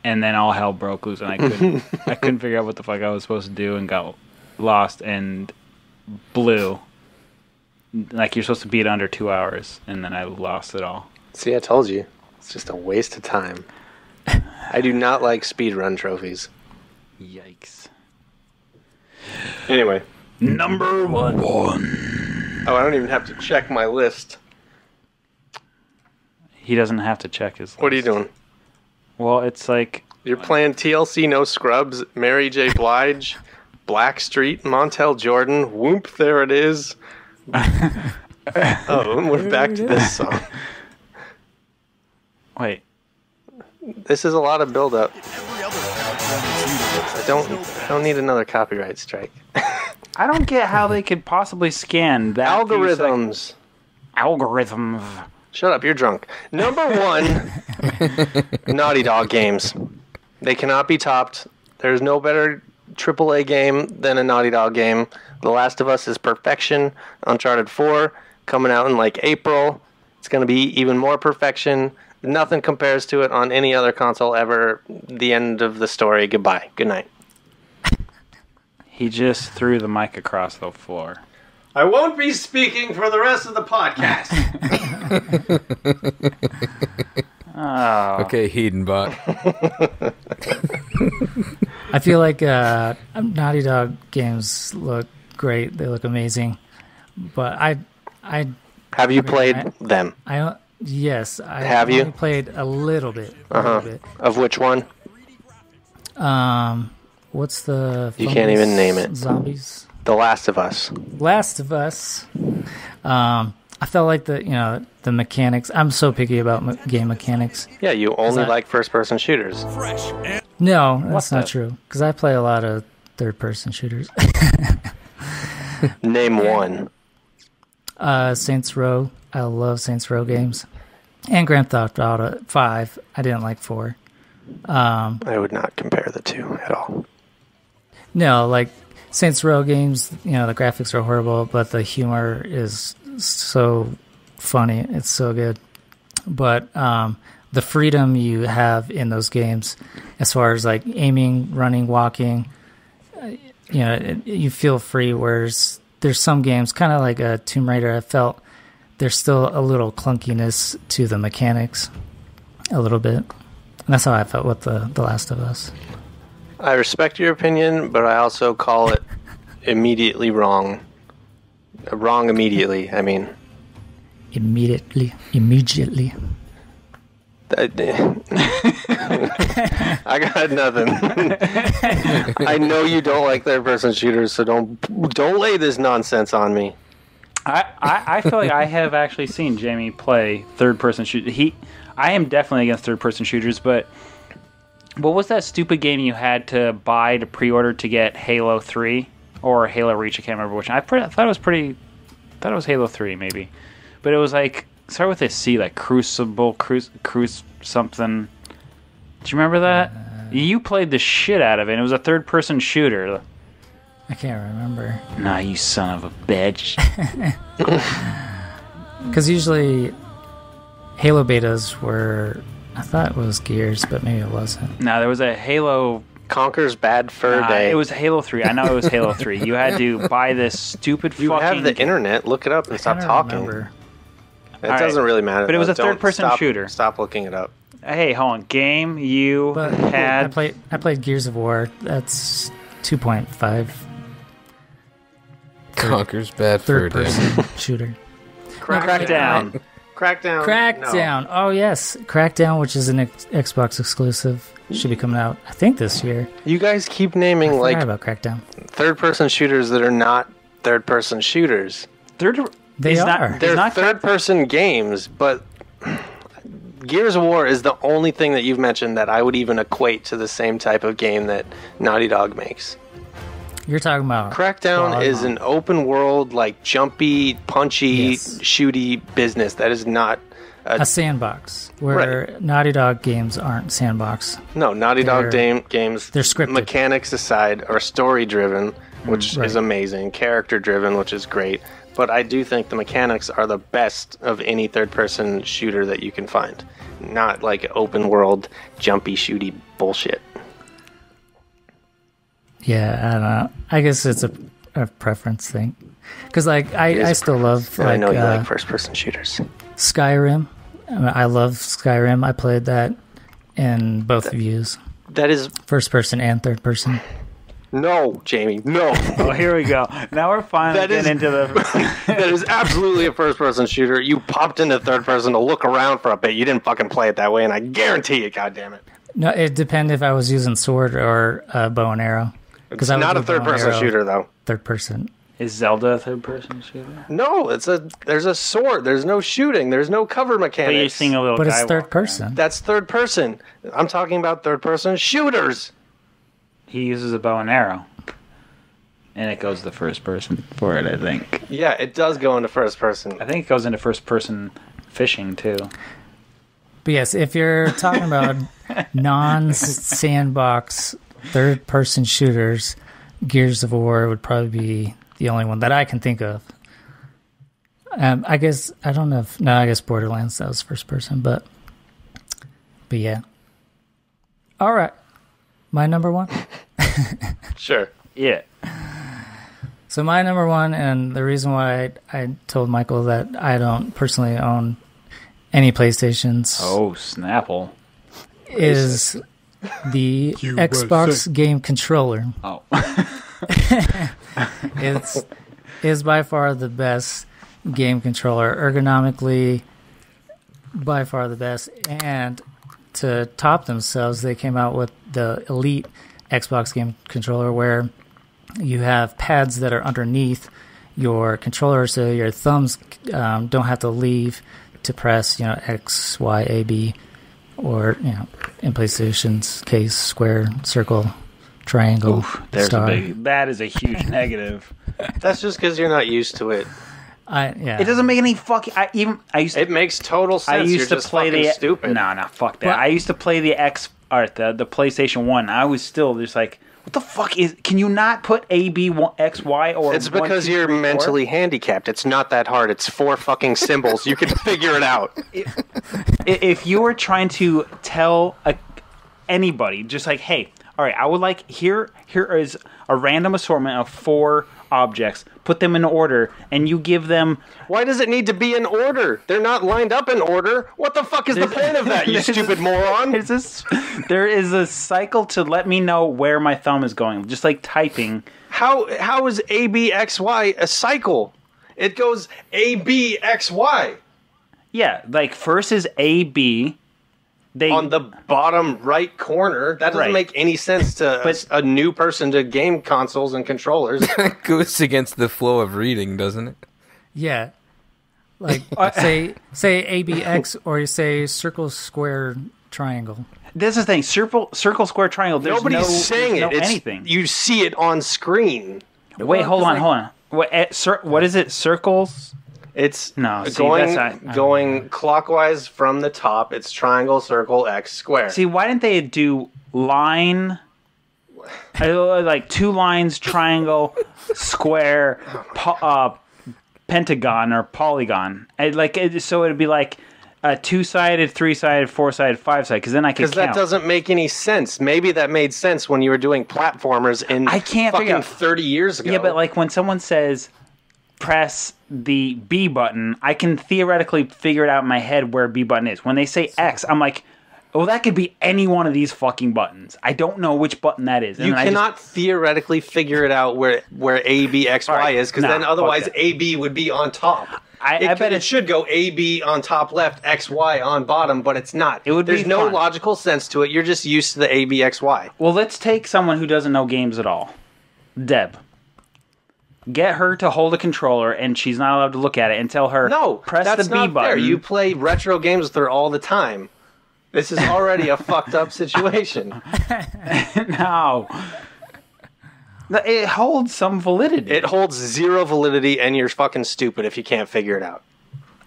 and then all hell broke loose and I couldn't I couldn't figure out what the fuck I was supposed to do and got lost and blew. Like you're supposed to beat under two hours and then I lost it all. See, I told you. It's just a waste of time. I do not like speedrun trophies. Yikes. Anyway. Number one. one. Oh, I don't even have to check my list. He doesn't have to check his What are you doing? Well, it's like You're playing TLC No Scrubs, Mary J. Blige, Blackstreet, Montel Jordan, Whoop, there it is. oh, we're back to this song. wait. This is a lot of build up. I don't I don't need another copyright strike. I don't get how they could possibly scan that few sec- Algorithms. algorithms. Shut up, you're drunk. Number one, Naughty Dog games. They cannot be topped. There's no better AAA game than a Naughty Dog game. The Last of Us is perfection. Uncharted 4 coming out in like April. It's going to be even more perfection. Nothing compares to it on any other console ever. The end of the story. Goodbye. Good night. He just threw the mic across the floor. I won't be speaking for the rest of the podcast. Oh, Okay, Hedenbot. I feel like uh, Naughty Dog games look great. They look amazing, but I, I, Have you mean, played I- them? I don't. Yes, I Have you? only played a little bit. A Uh-huh. little Of which one? Um, what's the? You can't even name it. Zombies. The Last of Us. Last of Us. Um, I felt like the you know the mechanics. I'm so picky about me- game mechanics. Yeah, you only that- like first-person shooters. No, that's not true. Because I play a lot of third-person shooters. Name one. uh, Saints Row. I love Saints Row games, and Grand Theft Auto Five. I didn't like four. Um, I would not compare the two at all. no, like Saints Row games. You know the graphics are horrible, but the humor is so funny. It's so good. But um, the freedom you have in those games, as far as like aiming, running, walking, uh, you know, it, you feel free. Whereas there's some games, kind of like a Tomb Raider, I felt there's still a little clunkiness to the mechanics, a little bit. And that's how I felt with the The Last of Us. I respect your opinion, but I also call it immediately wrong. Wrong immediately. I mean, Immediately, immediately. Uh, I I got nothing. I know you don't like third-person shooters, so don't don't lay this nonsense on me. I, I, I feel like I have actually seen Jamie play third person shoot. He, I am definitely against third person shooters, but what was that stupid game you had to buy to pre order to get Halo Three or Halo Reach? I can't remember which. one. I, pretty, I thought it was pretty. Thought it was Halo Three maybe, but it was like start with a C, like Crucible, Cruise, Cruise something. Do you remember that? Uh, you played the shit out of it. and It was a third person shooter. I can't remember. Nah, you son of a bitch. Because usually Halo betas were. I thought it was Gears, but maybe it wasn't. no, there was a Halo Conker's bad fur Nah, day. it was Halo 3. I know it was Halo 3. You had to buy this stupid fucking you fucking have the internet. Look it up and I stop don't talking. remember. It All doesn't right. really matter. But it was though. a third-person stop- shooter. Stop looking it up. Hey, hold on. Game you But I had played. I played Gears of War. That's two point five Conker's bad fur third day. person shooter. Crackdown. Crackdown. Crackdown. Oh yes, Crackdown, which is an X- Xbox exclusive, should be coming out. I think this year. You guys keep naming forgot like about Crackdown. third-person shooters that are not third-person shooters. Third They he's are. Not, They're not third-person games, but Gears of War is the only thing that you've mentioned that I would even equate to the same type of game that Naughty Dog makes. You're talking about Crackdown Well, is an open world, like jumpy, punchy, Yes. shooty business. That is not a sandbox where Naughty Dog games aren't sandbox. no Naughty Dog They're- game, games. they're scripted. Mechanics aside, are story driven, which right. is amazing. Character driven, which is great. But I do think the mechanics are the best of any third person shooter that you can find. Not like open world, jumpy, shooty bullshit. Yeah, I don't know. I guess it's a, a preference thing. Because like I, I a still love And I know you uh, like first person shooters. Skyrim. I, mean, I love Skyrim. I played that in both views, That is first person and third person. no, Jamie, no. Oh, here we go. Now we're finally That is- getting into the. that is absolutely a first person shooter. You popped into third person to look around for a bit. You didn't fucking play it that way, and I guarantee you, God damn it. No, it depended if I was using sword or uh, bow and arrow. It's Because I would not a third-person shooter though. Third person. Is Zelda a third person shooter? No, it's a there's a sword. There's no shooting. There's no cover mechanics. But you're seeing a little But guy it's third walk person. That's third person. I'm talking about third person shooters. He uses a bow and arrow. And it goes to first person for it, I think. Yeah, it does go into first person. I think it goes into first person fishing, too. But yes, if you're talking about non sandbox third person shooters, Gears of War would probably be the only one that I can think of. Um, I guess I don't know if no, I guess Borderlands that was first person, but But yeah. All right. My number one. Sure. Yeah. So my number one, and the reason why I, I told Michael that I don't personally own any PlayStations Oh, Snapple. is the Xbox game controller. Oh. It's is by far the best game controller ergonomically by far the best. And to top themselves they came out with the elite Xbox game controller where you have pads that are underneath your controller so your thumbs um, don't have to leave to press you know X Y A B or you know in PlayStation's case square circle triangle There's star a big. That is a huge negative. That's just because you're not used to it. I yeah It doesn't make any fucking. I even. I used. To, It makes total sense. I used you're to just play fucking the. stupid. No, no, fuck that. What? I used to play the X art, the the PlayStation One. I was still just like, what the fuck is? Can you not put A B one- X Y or? It's one, because two, you're three, four? mentally handicapped. It's not that hard. It's four fucking symbols. You can figure it out. I- if you were trying to tell a, anybody just like hey all right i would like here here is a random assortment of four objects put them in order and you give them Why does it need to be in order? They're not lined up in order. What the fuck is the point of that, you stupid moron? there's this there is a cycle to let me know where my thumb is going just like typing How how is A B X Y a cycle? It goes A B X Y yeah like first is a b they on the bottom right corner. That doesn't Right. make any sense to But- a, a new person to game consoles and controllers. goes against the flow of reading, doesn't it? Yeah. Like say say ABX or you say circle square triangle. this is the thing circle circle square triangle there's Nobody's no, saying there's it. no It's, anything You see it on screen. wait hold on hold on what, eh, cir- what is it circles It's No, see, going that's not- going clockwise from the top. It's triangle, circle, X, square. See, why didn't they do line? Like two lines, triangle, square, po- uh, pentagon, or polygon. And like it, so, it'd be like a two-sided, three-sided, four-sided, five-sided. Because then I could Because that doesn't make any sense. Maybe that made sense when you were doing platformers in I can't fucking figure out- thirty years ago. Yeah, but like when someone says press the B button, I can theoretically figure it out in my head where B button is. When they say X, I'm like, well, that could be any one of these fucking buttons. I don't know which button that is. And you I just- cannot theoretically figure it out where where A B X Y Alright, is, because nah, then otherwise. A B would be on top. I- it, I bet it should go A B on top left, X Y on bottom, but it's not. It would be There's no fun. logical sense to it. You're just used to the A B X Y. Well, let's take someone who doesn't know games at all. Deb. Get her to hold a controller and she's not allowed to look at it and tell her No, press that's the B not button. fair. You play retro games with her all the time. This is already a fucked up situation. no. No, It holds some validity. It holds zero validity, and you're fucking stupid if you can't figure it out.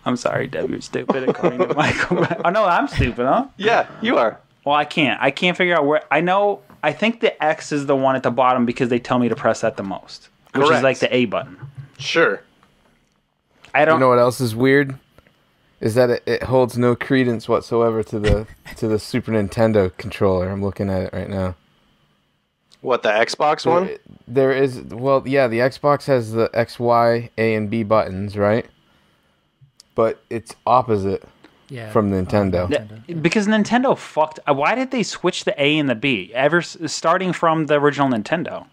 I'm sorry, Deb, you're stupid according to Michael. oh no, I'm stupid, huh? Yeah, you are. Well, I can't. I can't figure out where. I know. I think the X is the one at the bottom because they tell me to press that the most, which Correct. is like the A button. Sure. I don't You know what else is weird? Is that it, it holds no credence whatsoever to the to the Super Nintendo controller. I'm looking at it right now. What the Xbox one? There- There is well, yeah, the Xbox has the X, Y, A, and B buttons, right? But it's opposite Yeah. from Nintendo. Yeah, because Nintendo fucked. Why did they switch the A and the B ever starting from the original Nintendo?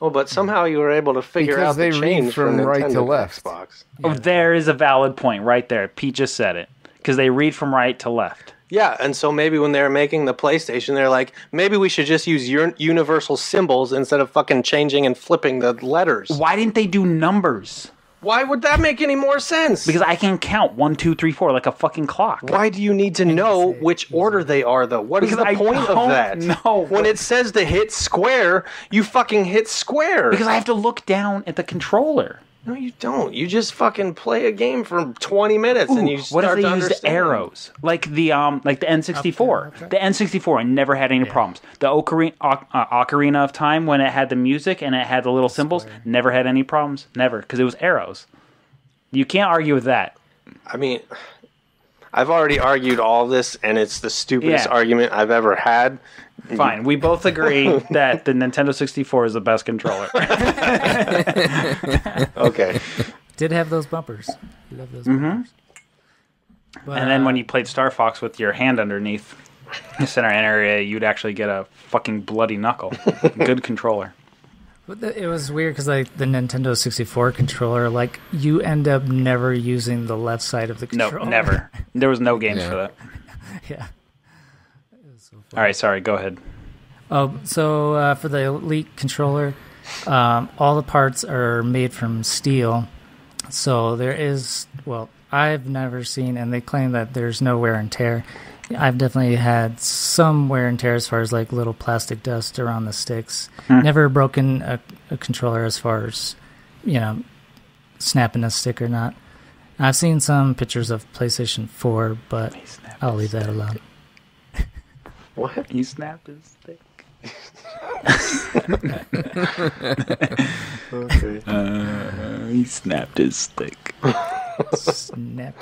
Oh, but somehow you were able to figure Because out the they read change from right Nintendo to left. Xbox. Oh, there is a valid point right there. Pete just said it because they read from right to left. Yeah, and so maybe when they were making the PlayStation, they're like, maybe we should just use ur- universal symbols instead of fucking changing and flipping the letters. Why didn't they do numbers? Why would that make any more sense? Because I can count one, two, three, four like a fucking clock. Why do you need to know which order they are, though? What is Because the I point of don't that? know. When it says to hit square, you fucking hit square. Because I have to look down at the controller. No, you don't. You just fucking play a game for twenty minutes and you what start if they to used understand. arrows like the um like the N64? The N64 I never had any problems. The Ocarina, Oc- uh, Ocarina of Time when it had the music and it had the little symbols, never had any problems. Never because it was arrows. You can't argue with that. I mean, I've already argued all this, and it's the stupidest Yeah. argument I've ever had. Fine. We both agree that the Nintendo 64 is the best controller. Okay. Did have those bumpers. Did have those bumpers. But, Mm-hmm. and then when uh, you played Star Fox with your hand underneath the center area, you'd actually get a fucking bloody knuckle. Good controller. But It was weird because like the Nintendo 64 controller, like you end up never using the left side of the No, controller. never. There was no games Yeah. for that. yeah. All right, sorry. Go ahead. Oh, so uh, for the Elite controller, um, all the parts are made from steel. So there is, well, I've never seen, and they claim that there's no wear and tear. I've definitely had some wear and tear as far as like little plastic dust around the sticks. Never broken a, a controller as far as, you know, snapping a stick or not. I've seen some pictures of PlayStation 4, but I'll leave that alone. What? He snapped his stick. Okay. Uh, he snapped his stick. Snap.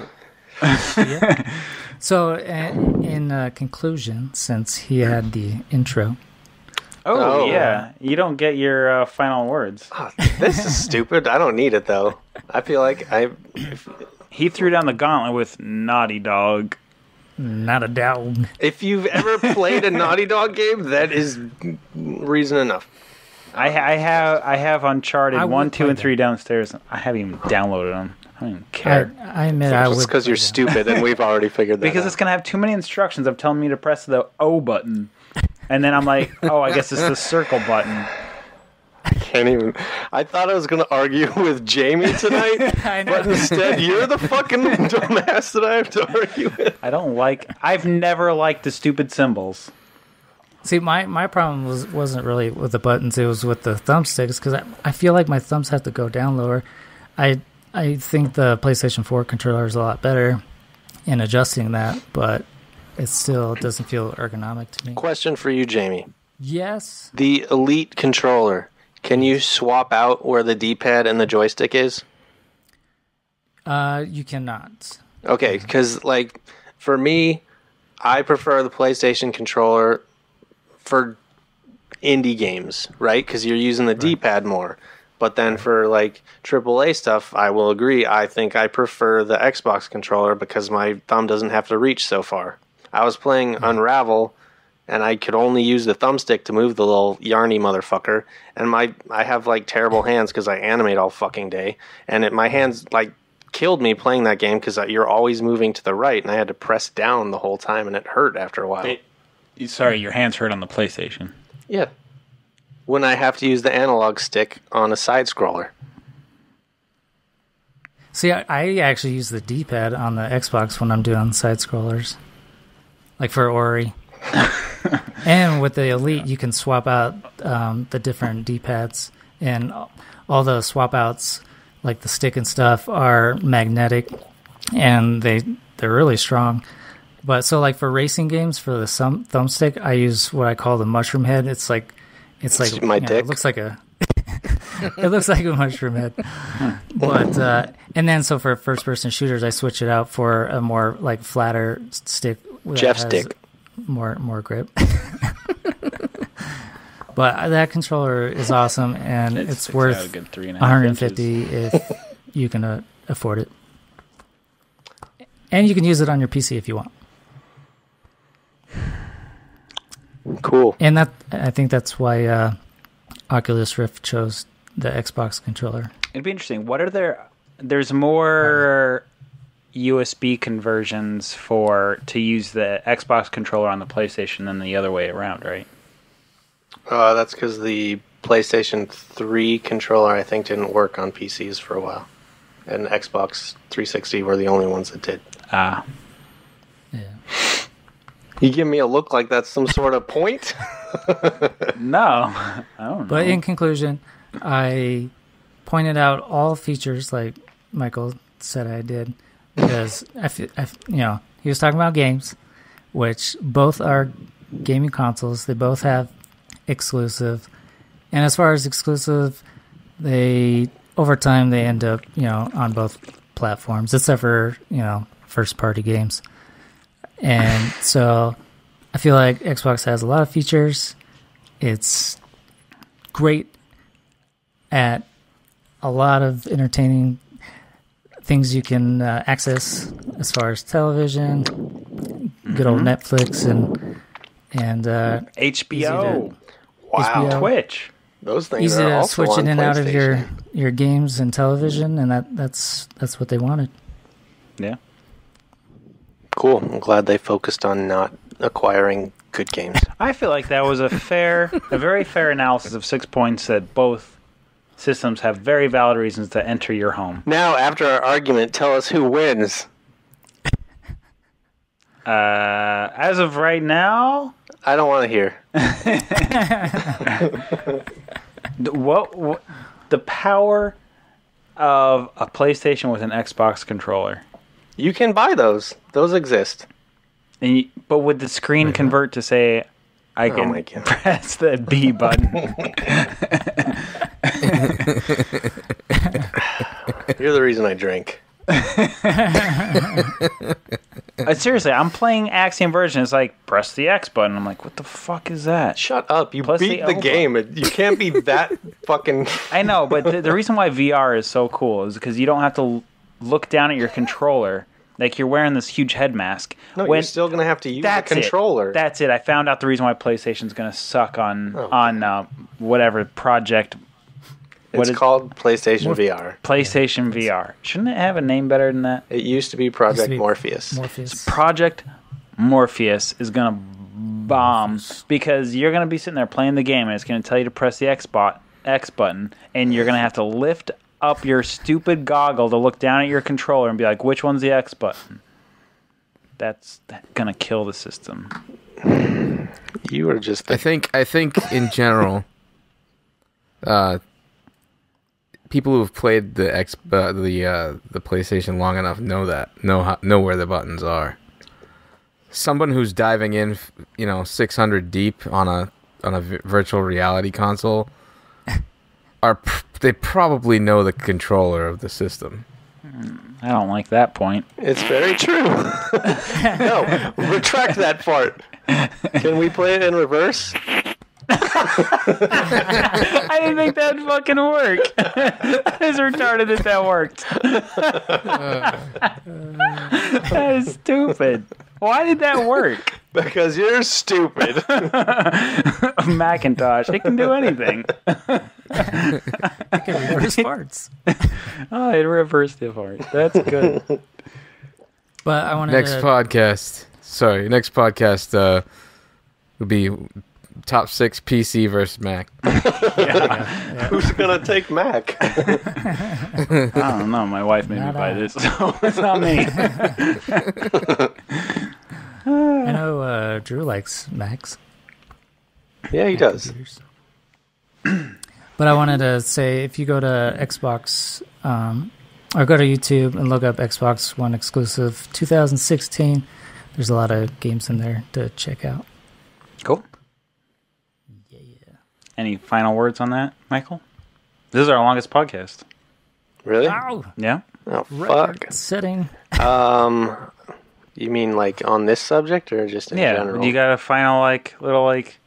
Yeah. So, uh, in uh, conclusion, since he had the intro, Oh, Oh. yeah. You don't get your uh, final words. Oh, this is stupid. I don't need it though. I feel like I. He threw down the gauntlet with Naughty Dog. not a doubt. If you've ever played a Naughty Dog game, that is reason enough. I, I have I have Uncharted I one, two, and three downstairs. I haven't even downloaded them. I don't even I, care I admit I It's would. because you're stupid, and we've already figured that because out. it's gonna have too many instructions of telling me to press the O button, and then I'm like, oh, I guess it's the circle button. I can't even. I thought I was going to argue with Jamie tonight, I know. but instead you're the fucking dumbass that I have to argue with. I don't like. I've never liked the stupid symbols. See, my, my problem was wasn't really with the buttons; it was with the thumbsticks because I, I feel like my thumbs have to go down lower. I I think the PlayStation 4 controller is a lot better in adjusting that, but it still doesn't feel ergonomic to me. Question for you, Jamie. Yes, The Elite controller. Can you swap out where the D-pad and the joystick is? uh, you cannot. Okay, because like for me, I prefer the PlayStation controller for indie games, right? Because you're using the D-pad more. But then for like AAA stuff, I will agree. I think I prefer the Xbox controller because my thumb doesn't have to reach so far. I was playing hmm. Unravel, and I could only use the thumbstick to move the little yarny motherfucker. And my I have like terrible hands because I animate all fucking day, and it, my hands like killed me playing that game because uh, you're always moving to the right, and I had to press down the whole time, and it hurt after a while. It- Sorry, your hands hurt on the PlayStation. yeah, when I have to use the analog stick on a side scroller. See, I, I actually use the D-pad on the Xbox when I'm doing side scrollers, like for Ori. and with the Elite, you can swap out um, the different D-pads, and all the swap outs, like the stick and stuff, are magnetic, and they they're really strong. But so, like for racing games, for the thumb thumbstick, I use what I call the mushroom head. It's like it's like My you know, dick? It looks like a it looks like a mushroom head. But uh, and then so for first person shooters, I switch it out for a more like flatter stick. that Jeff stick. more more grip. but that controller is awesome, and it's, got a worth good three and a half 150 if you can uh, afford it. And you can use it on your PC if you want. Cool. And that I think that's why uh, Oculus Rift chose the Xbox controller. It'd be interesting. What are there? There's more USB conversions for to use the Xbox controller on the PlayStation than the other way around, right? Uh, that's because the PlayStation 3 controller, I think, didn't work on PCs for a while. And Xbox 360 were the only ones that did. Ah, Yeah. You give me a look like that's some sort of point? no, I don't know. But in conclusion, I pointed out all features like Michael said I did because I, fe- I f- you know he was talking about games, which both are gaming consoles. They both have exclusive, and as far as exclusive, they over time they end up you know on both platforms except for you know first party games. And so I feel like Xbox has a lot of features. It's great at a lot of entertaining things you can uh, access as far as television, good old Netflix, and and uh, HBO, Wow. HBO. Twitch. Those things easy are to also switch in and out of your your games and television, and that that's that's what they wanted. Yeah. Cool. I'm glad they focused on not acquiring good games. I feel like that was a fair, a very fair analysis of six points that both systems have very valid reasons to enter your home. Now, after our argument, tell us who wins. Uh, as of right now, I don't want to hear. the, what, what the power of a PlayStation with an Xbox controller. You can buy those. Those exist. And you, but would the screen convert to say, I Oh can God. press the B button? You're the reason I drink. Seriously, I'm playing Axiom Verge. It's like press the X button. I'm like, what the fuck is that? Shut up. You Plus beat the the, game. You can't be that fucking. I know, but the, the reason why VR is so cool is because you don't have to look down at your controller. Like you're wearing this huge head mask. No, When- you're still going to have to use the controller. It. That's it. I found out the reason why PlayStation's gonna suck on Oh. on uh, whatever project what it's is- called PlayStation VR. PlayStation VR. Shouldn't it have a name better than that? It used to be Project be Morpheus. Morpheus. Project Morpheus is gonna bomb because you're gonna be sitting there playing the game and it's gonna tell you to press the X bot X button and you're gonna have to lift up your stupid goggle to look down at your controller and be like, which one's the X button? That's gonna kill the system. You are just I think I think in general, uh, people who've played the X uh, the uh, the PlayStation long enough know that know how, know where the buttons are. Someone who's diving in, you know, six hundred deep on a on a virtual reality console, are pr- they probably know the controller of the system. I don't like that point. It's very true. no, retract that part. Can we play it in reverse? I didn't think that'd fucking work. As retarded as that worked. that is stupid. Why did that work? Because you're stupid. Macintosh, it can do anything. It can reverse parts. Oh, it reversed the part. That's good. But I wanted Next to podcast, sorry, next podcast uh, will be top six PC versus Mac. Who's gonna take Mac? I don't know. My wife made me buy I. this, so it's not me. I know uh, Drew likes Macs. yeah, he does. But I wanted to say if you go to Xbox um, or go to YouTube and look up Xbox One exclusive 2016, there's a lot of games in there to check out. Cool. Any final words on that, Michael? This is our longest podcast. Really? Ow! Yeah. Oh fuck. setting. Um, you mean like on this subject or just in Yeah. general? You got a final like little like.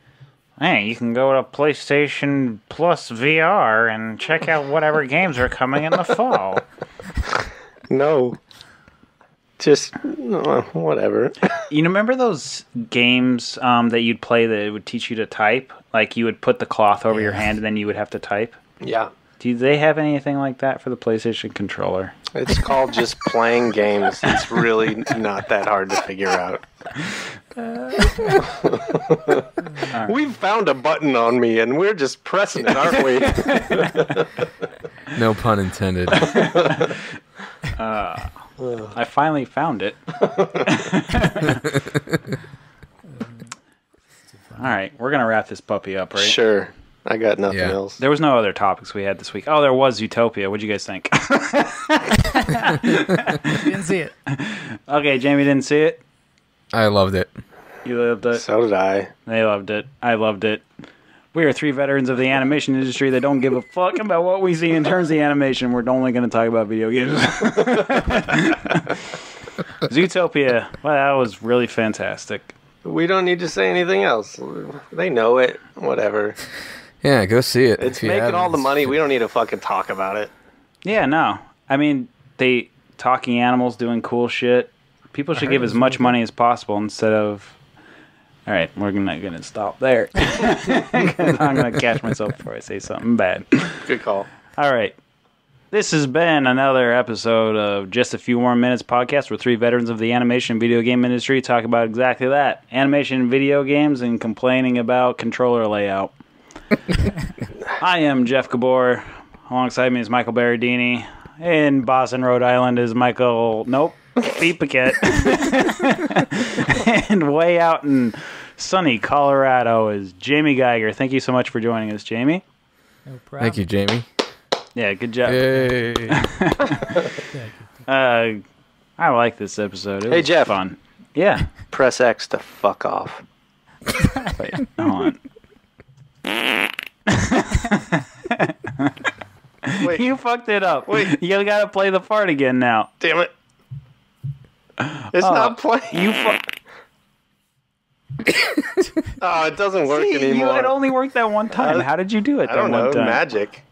Hey, you can go to PlayStation Plus VR and check out whatever games are coming in the fall. no. Just uh, whatever. You remember those games um, that you'd play that would teach you to type? Like you would put the cloth over your hand and then you would have to type. yeah. Do they have anything like that for the PlayStation controller? It's called just playing games. It's really not that hard to figure out. We've found a button on me and we're just pressing it, aren't we? No pun intended. Uh, I finally found it. All right, we're gonna wrap this puppy up, right? Sure. I got nothing Yeah. else. There was no other topics we had this week. Oh, there was Zootopia. What'd you guys think? Didn't see it. okay, Jamie didn't see it. I loved it. You loved it. So did I. They loved it. I loved it. We are three veterans of the animation industry that don't give a fuck about what we see in terms of the animation. We're only going to talk about video games. Zootopia. Well, that was really fantastic. We don't need to say anything else. They know it. Whatever. Yeah, go see it. It's making haven't. all the money. We don't need to fucking talk about it. Yeah, no. I mean, they talking animals doing cool shit. People should give as much money as possible instead of. All right, we're not gonna stop there. I'm gonna catch myself before I say something bad. Good call. All right. This has been another episode of Just a Few More Minutes podcast where three veterans of the animation video game industry talk about exactly that animation video games and complaining about controller layout. I am Jeff Gabor. Alongside me is Michael Berardini. In Boston, Rhode Island is Michael. Nope. Pete Paquette. and way out in sunny Colorado is Jamie Giger. Thank you so much for joining us, Jamie. No problem. Thank you, Jamie. Yeah, good job. Yay. Uh, I like this episode. It Hey, was Jeff. fun. Yeah. Press X to fuck off. Wait, hold on. Wait, You fucked it up. Wait. You gotta play the part again now. damn it. It's not playing. You fu- Oh, it doesn't work See, anymore. you had only worked that one time. Uh, How did you do it I don't know. one time? Magic.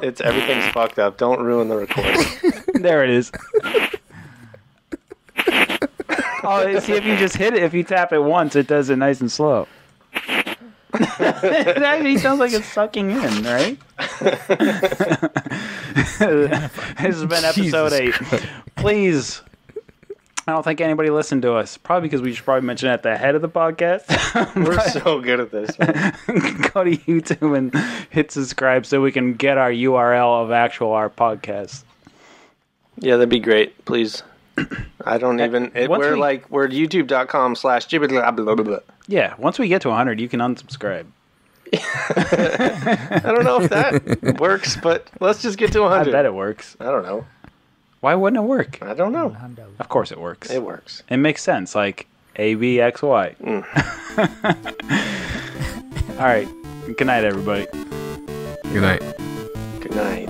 It's everything's fucked up. Don't ruin the recording. There it is. oh, see if you just hit it. If you tap it once, it does it nice and slow. it actually sounds like it's sucking in, right? this has been episode Jesus eight. Please. I don't think anybody listened to us. Probably because we should probably mention it at the head of the podcast. We're so good at this. Go to YouTube and hit subscribe so we can get our URL of actual our podcast. Yeah, that'd be great. Please. I don't uh, even. It, once we're we- like we're youtube.com slash blah blah blah blah blah. Yeah, once we get to 100, you can unsubscribe. I don't know if that works, but let's just get to 100. I 100. bet it works. I don't know. Why wouldn't it work? I don't know. Of course it works. It works. It makes sense, like A B X Y. Mm. All right. Good night, everybody. Good night. Good night.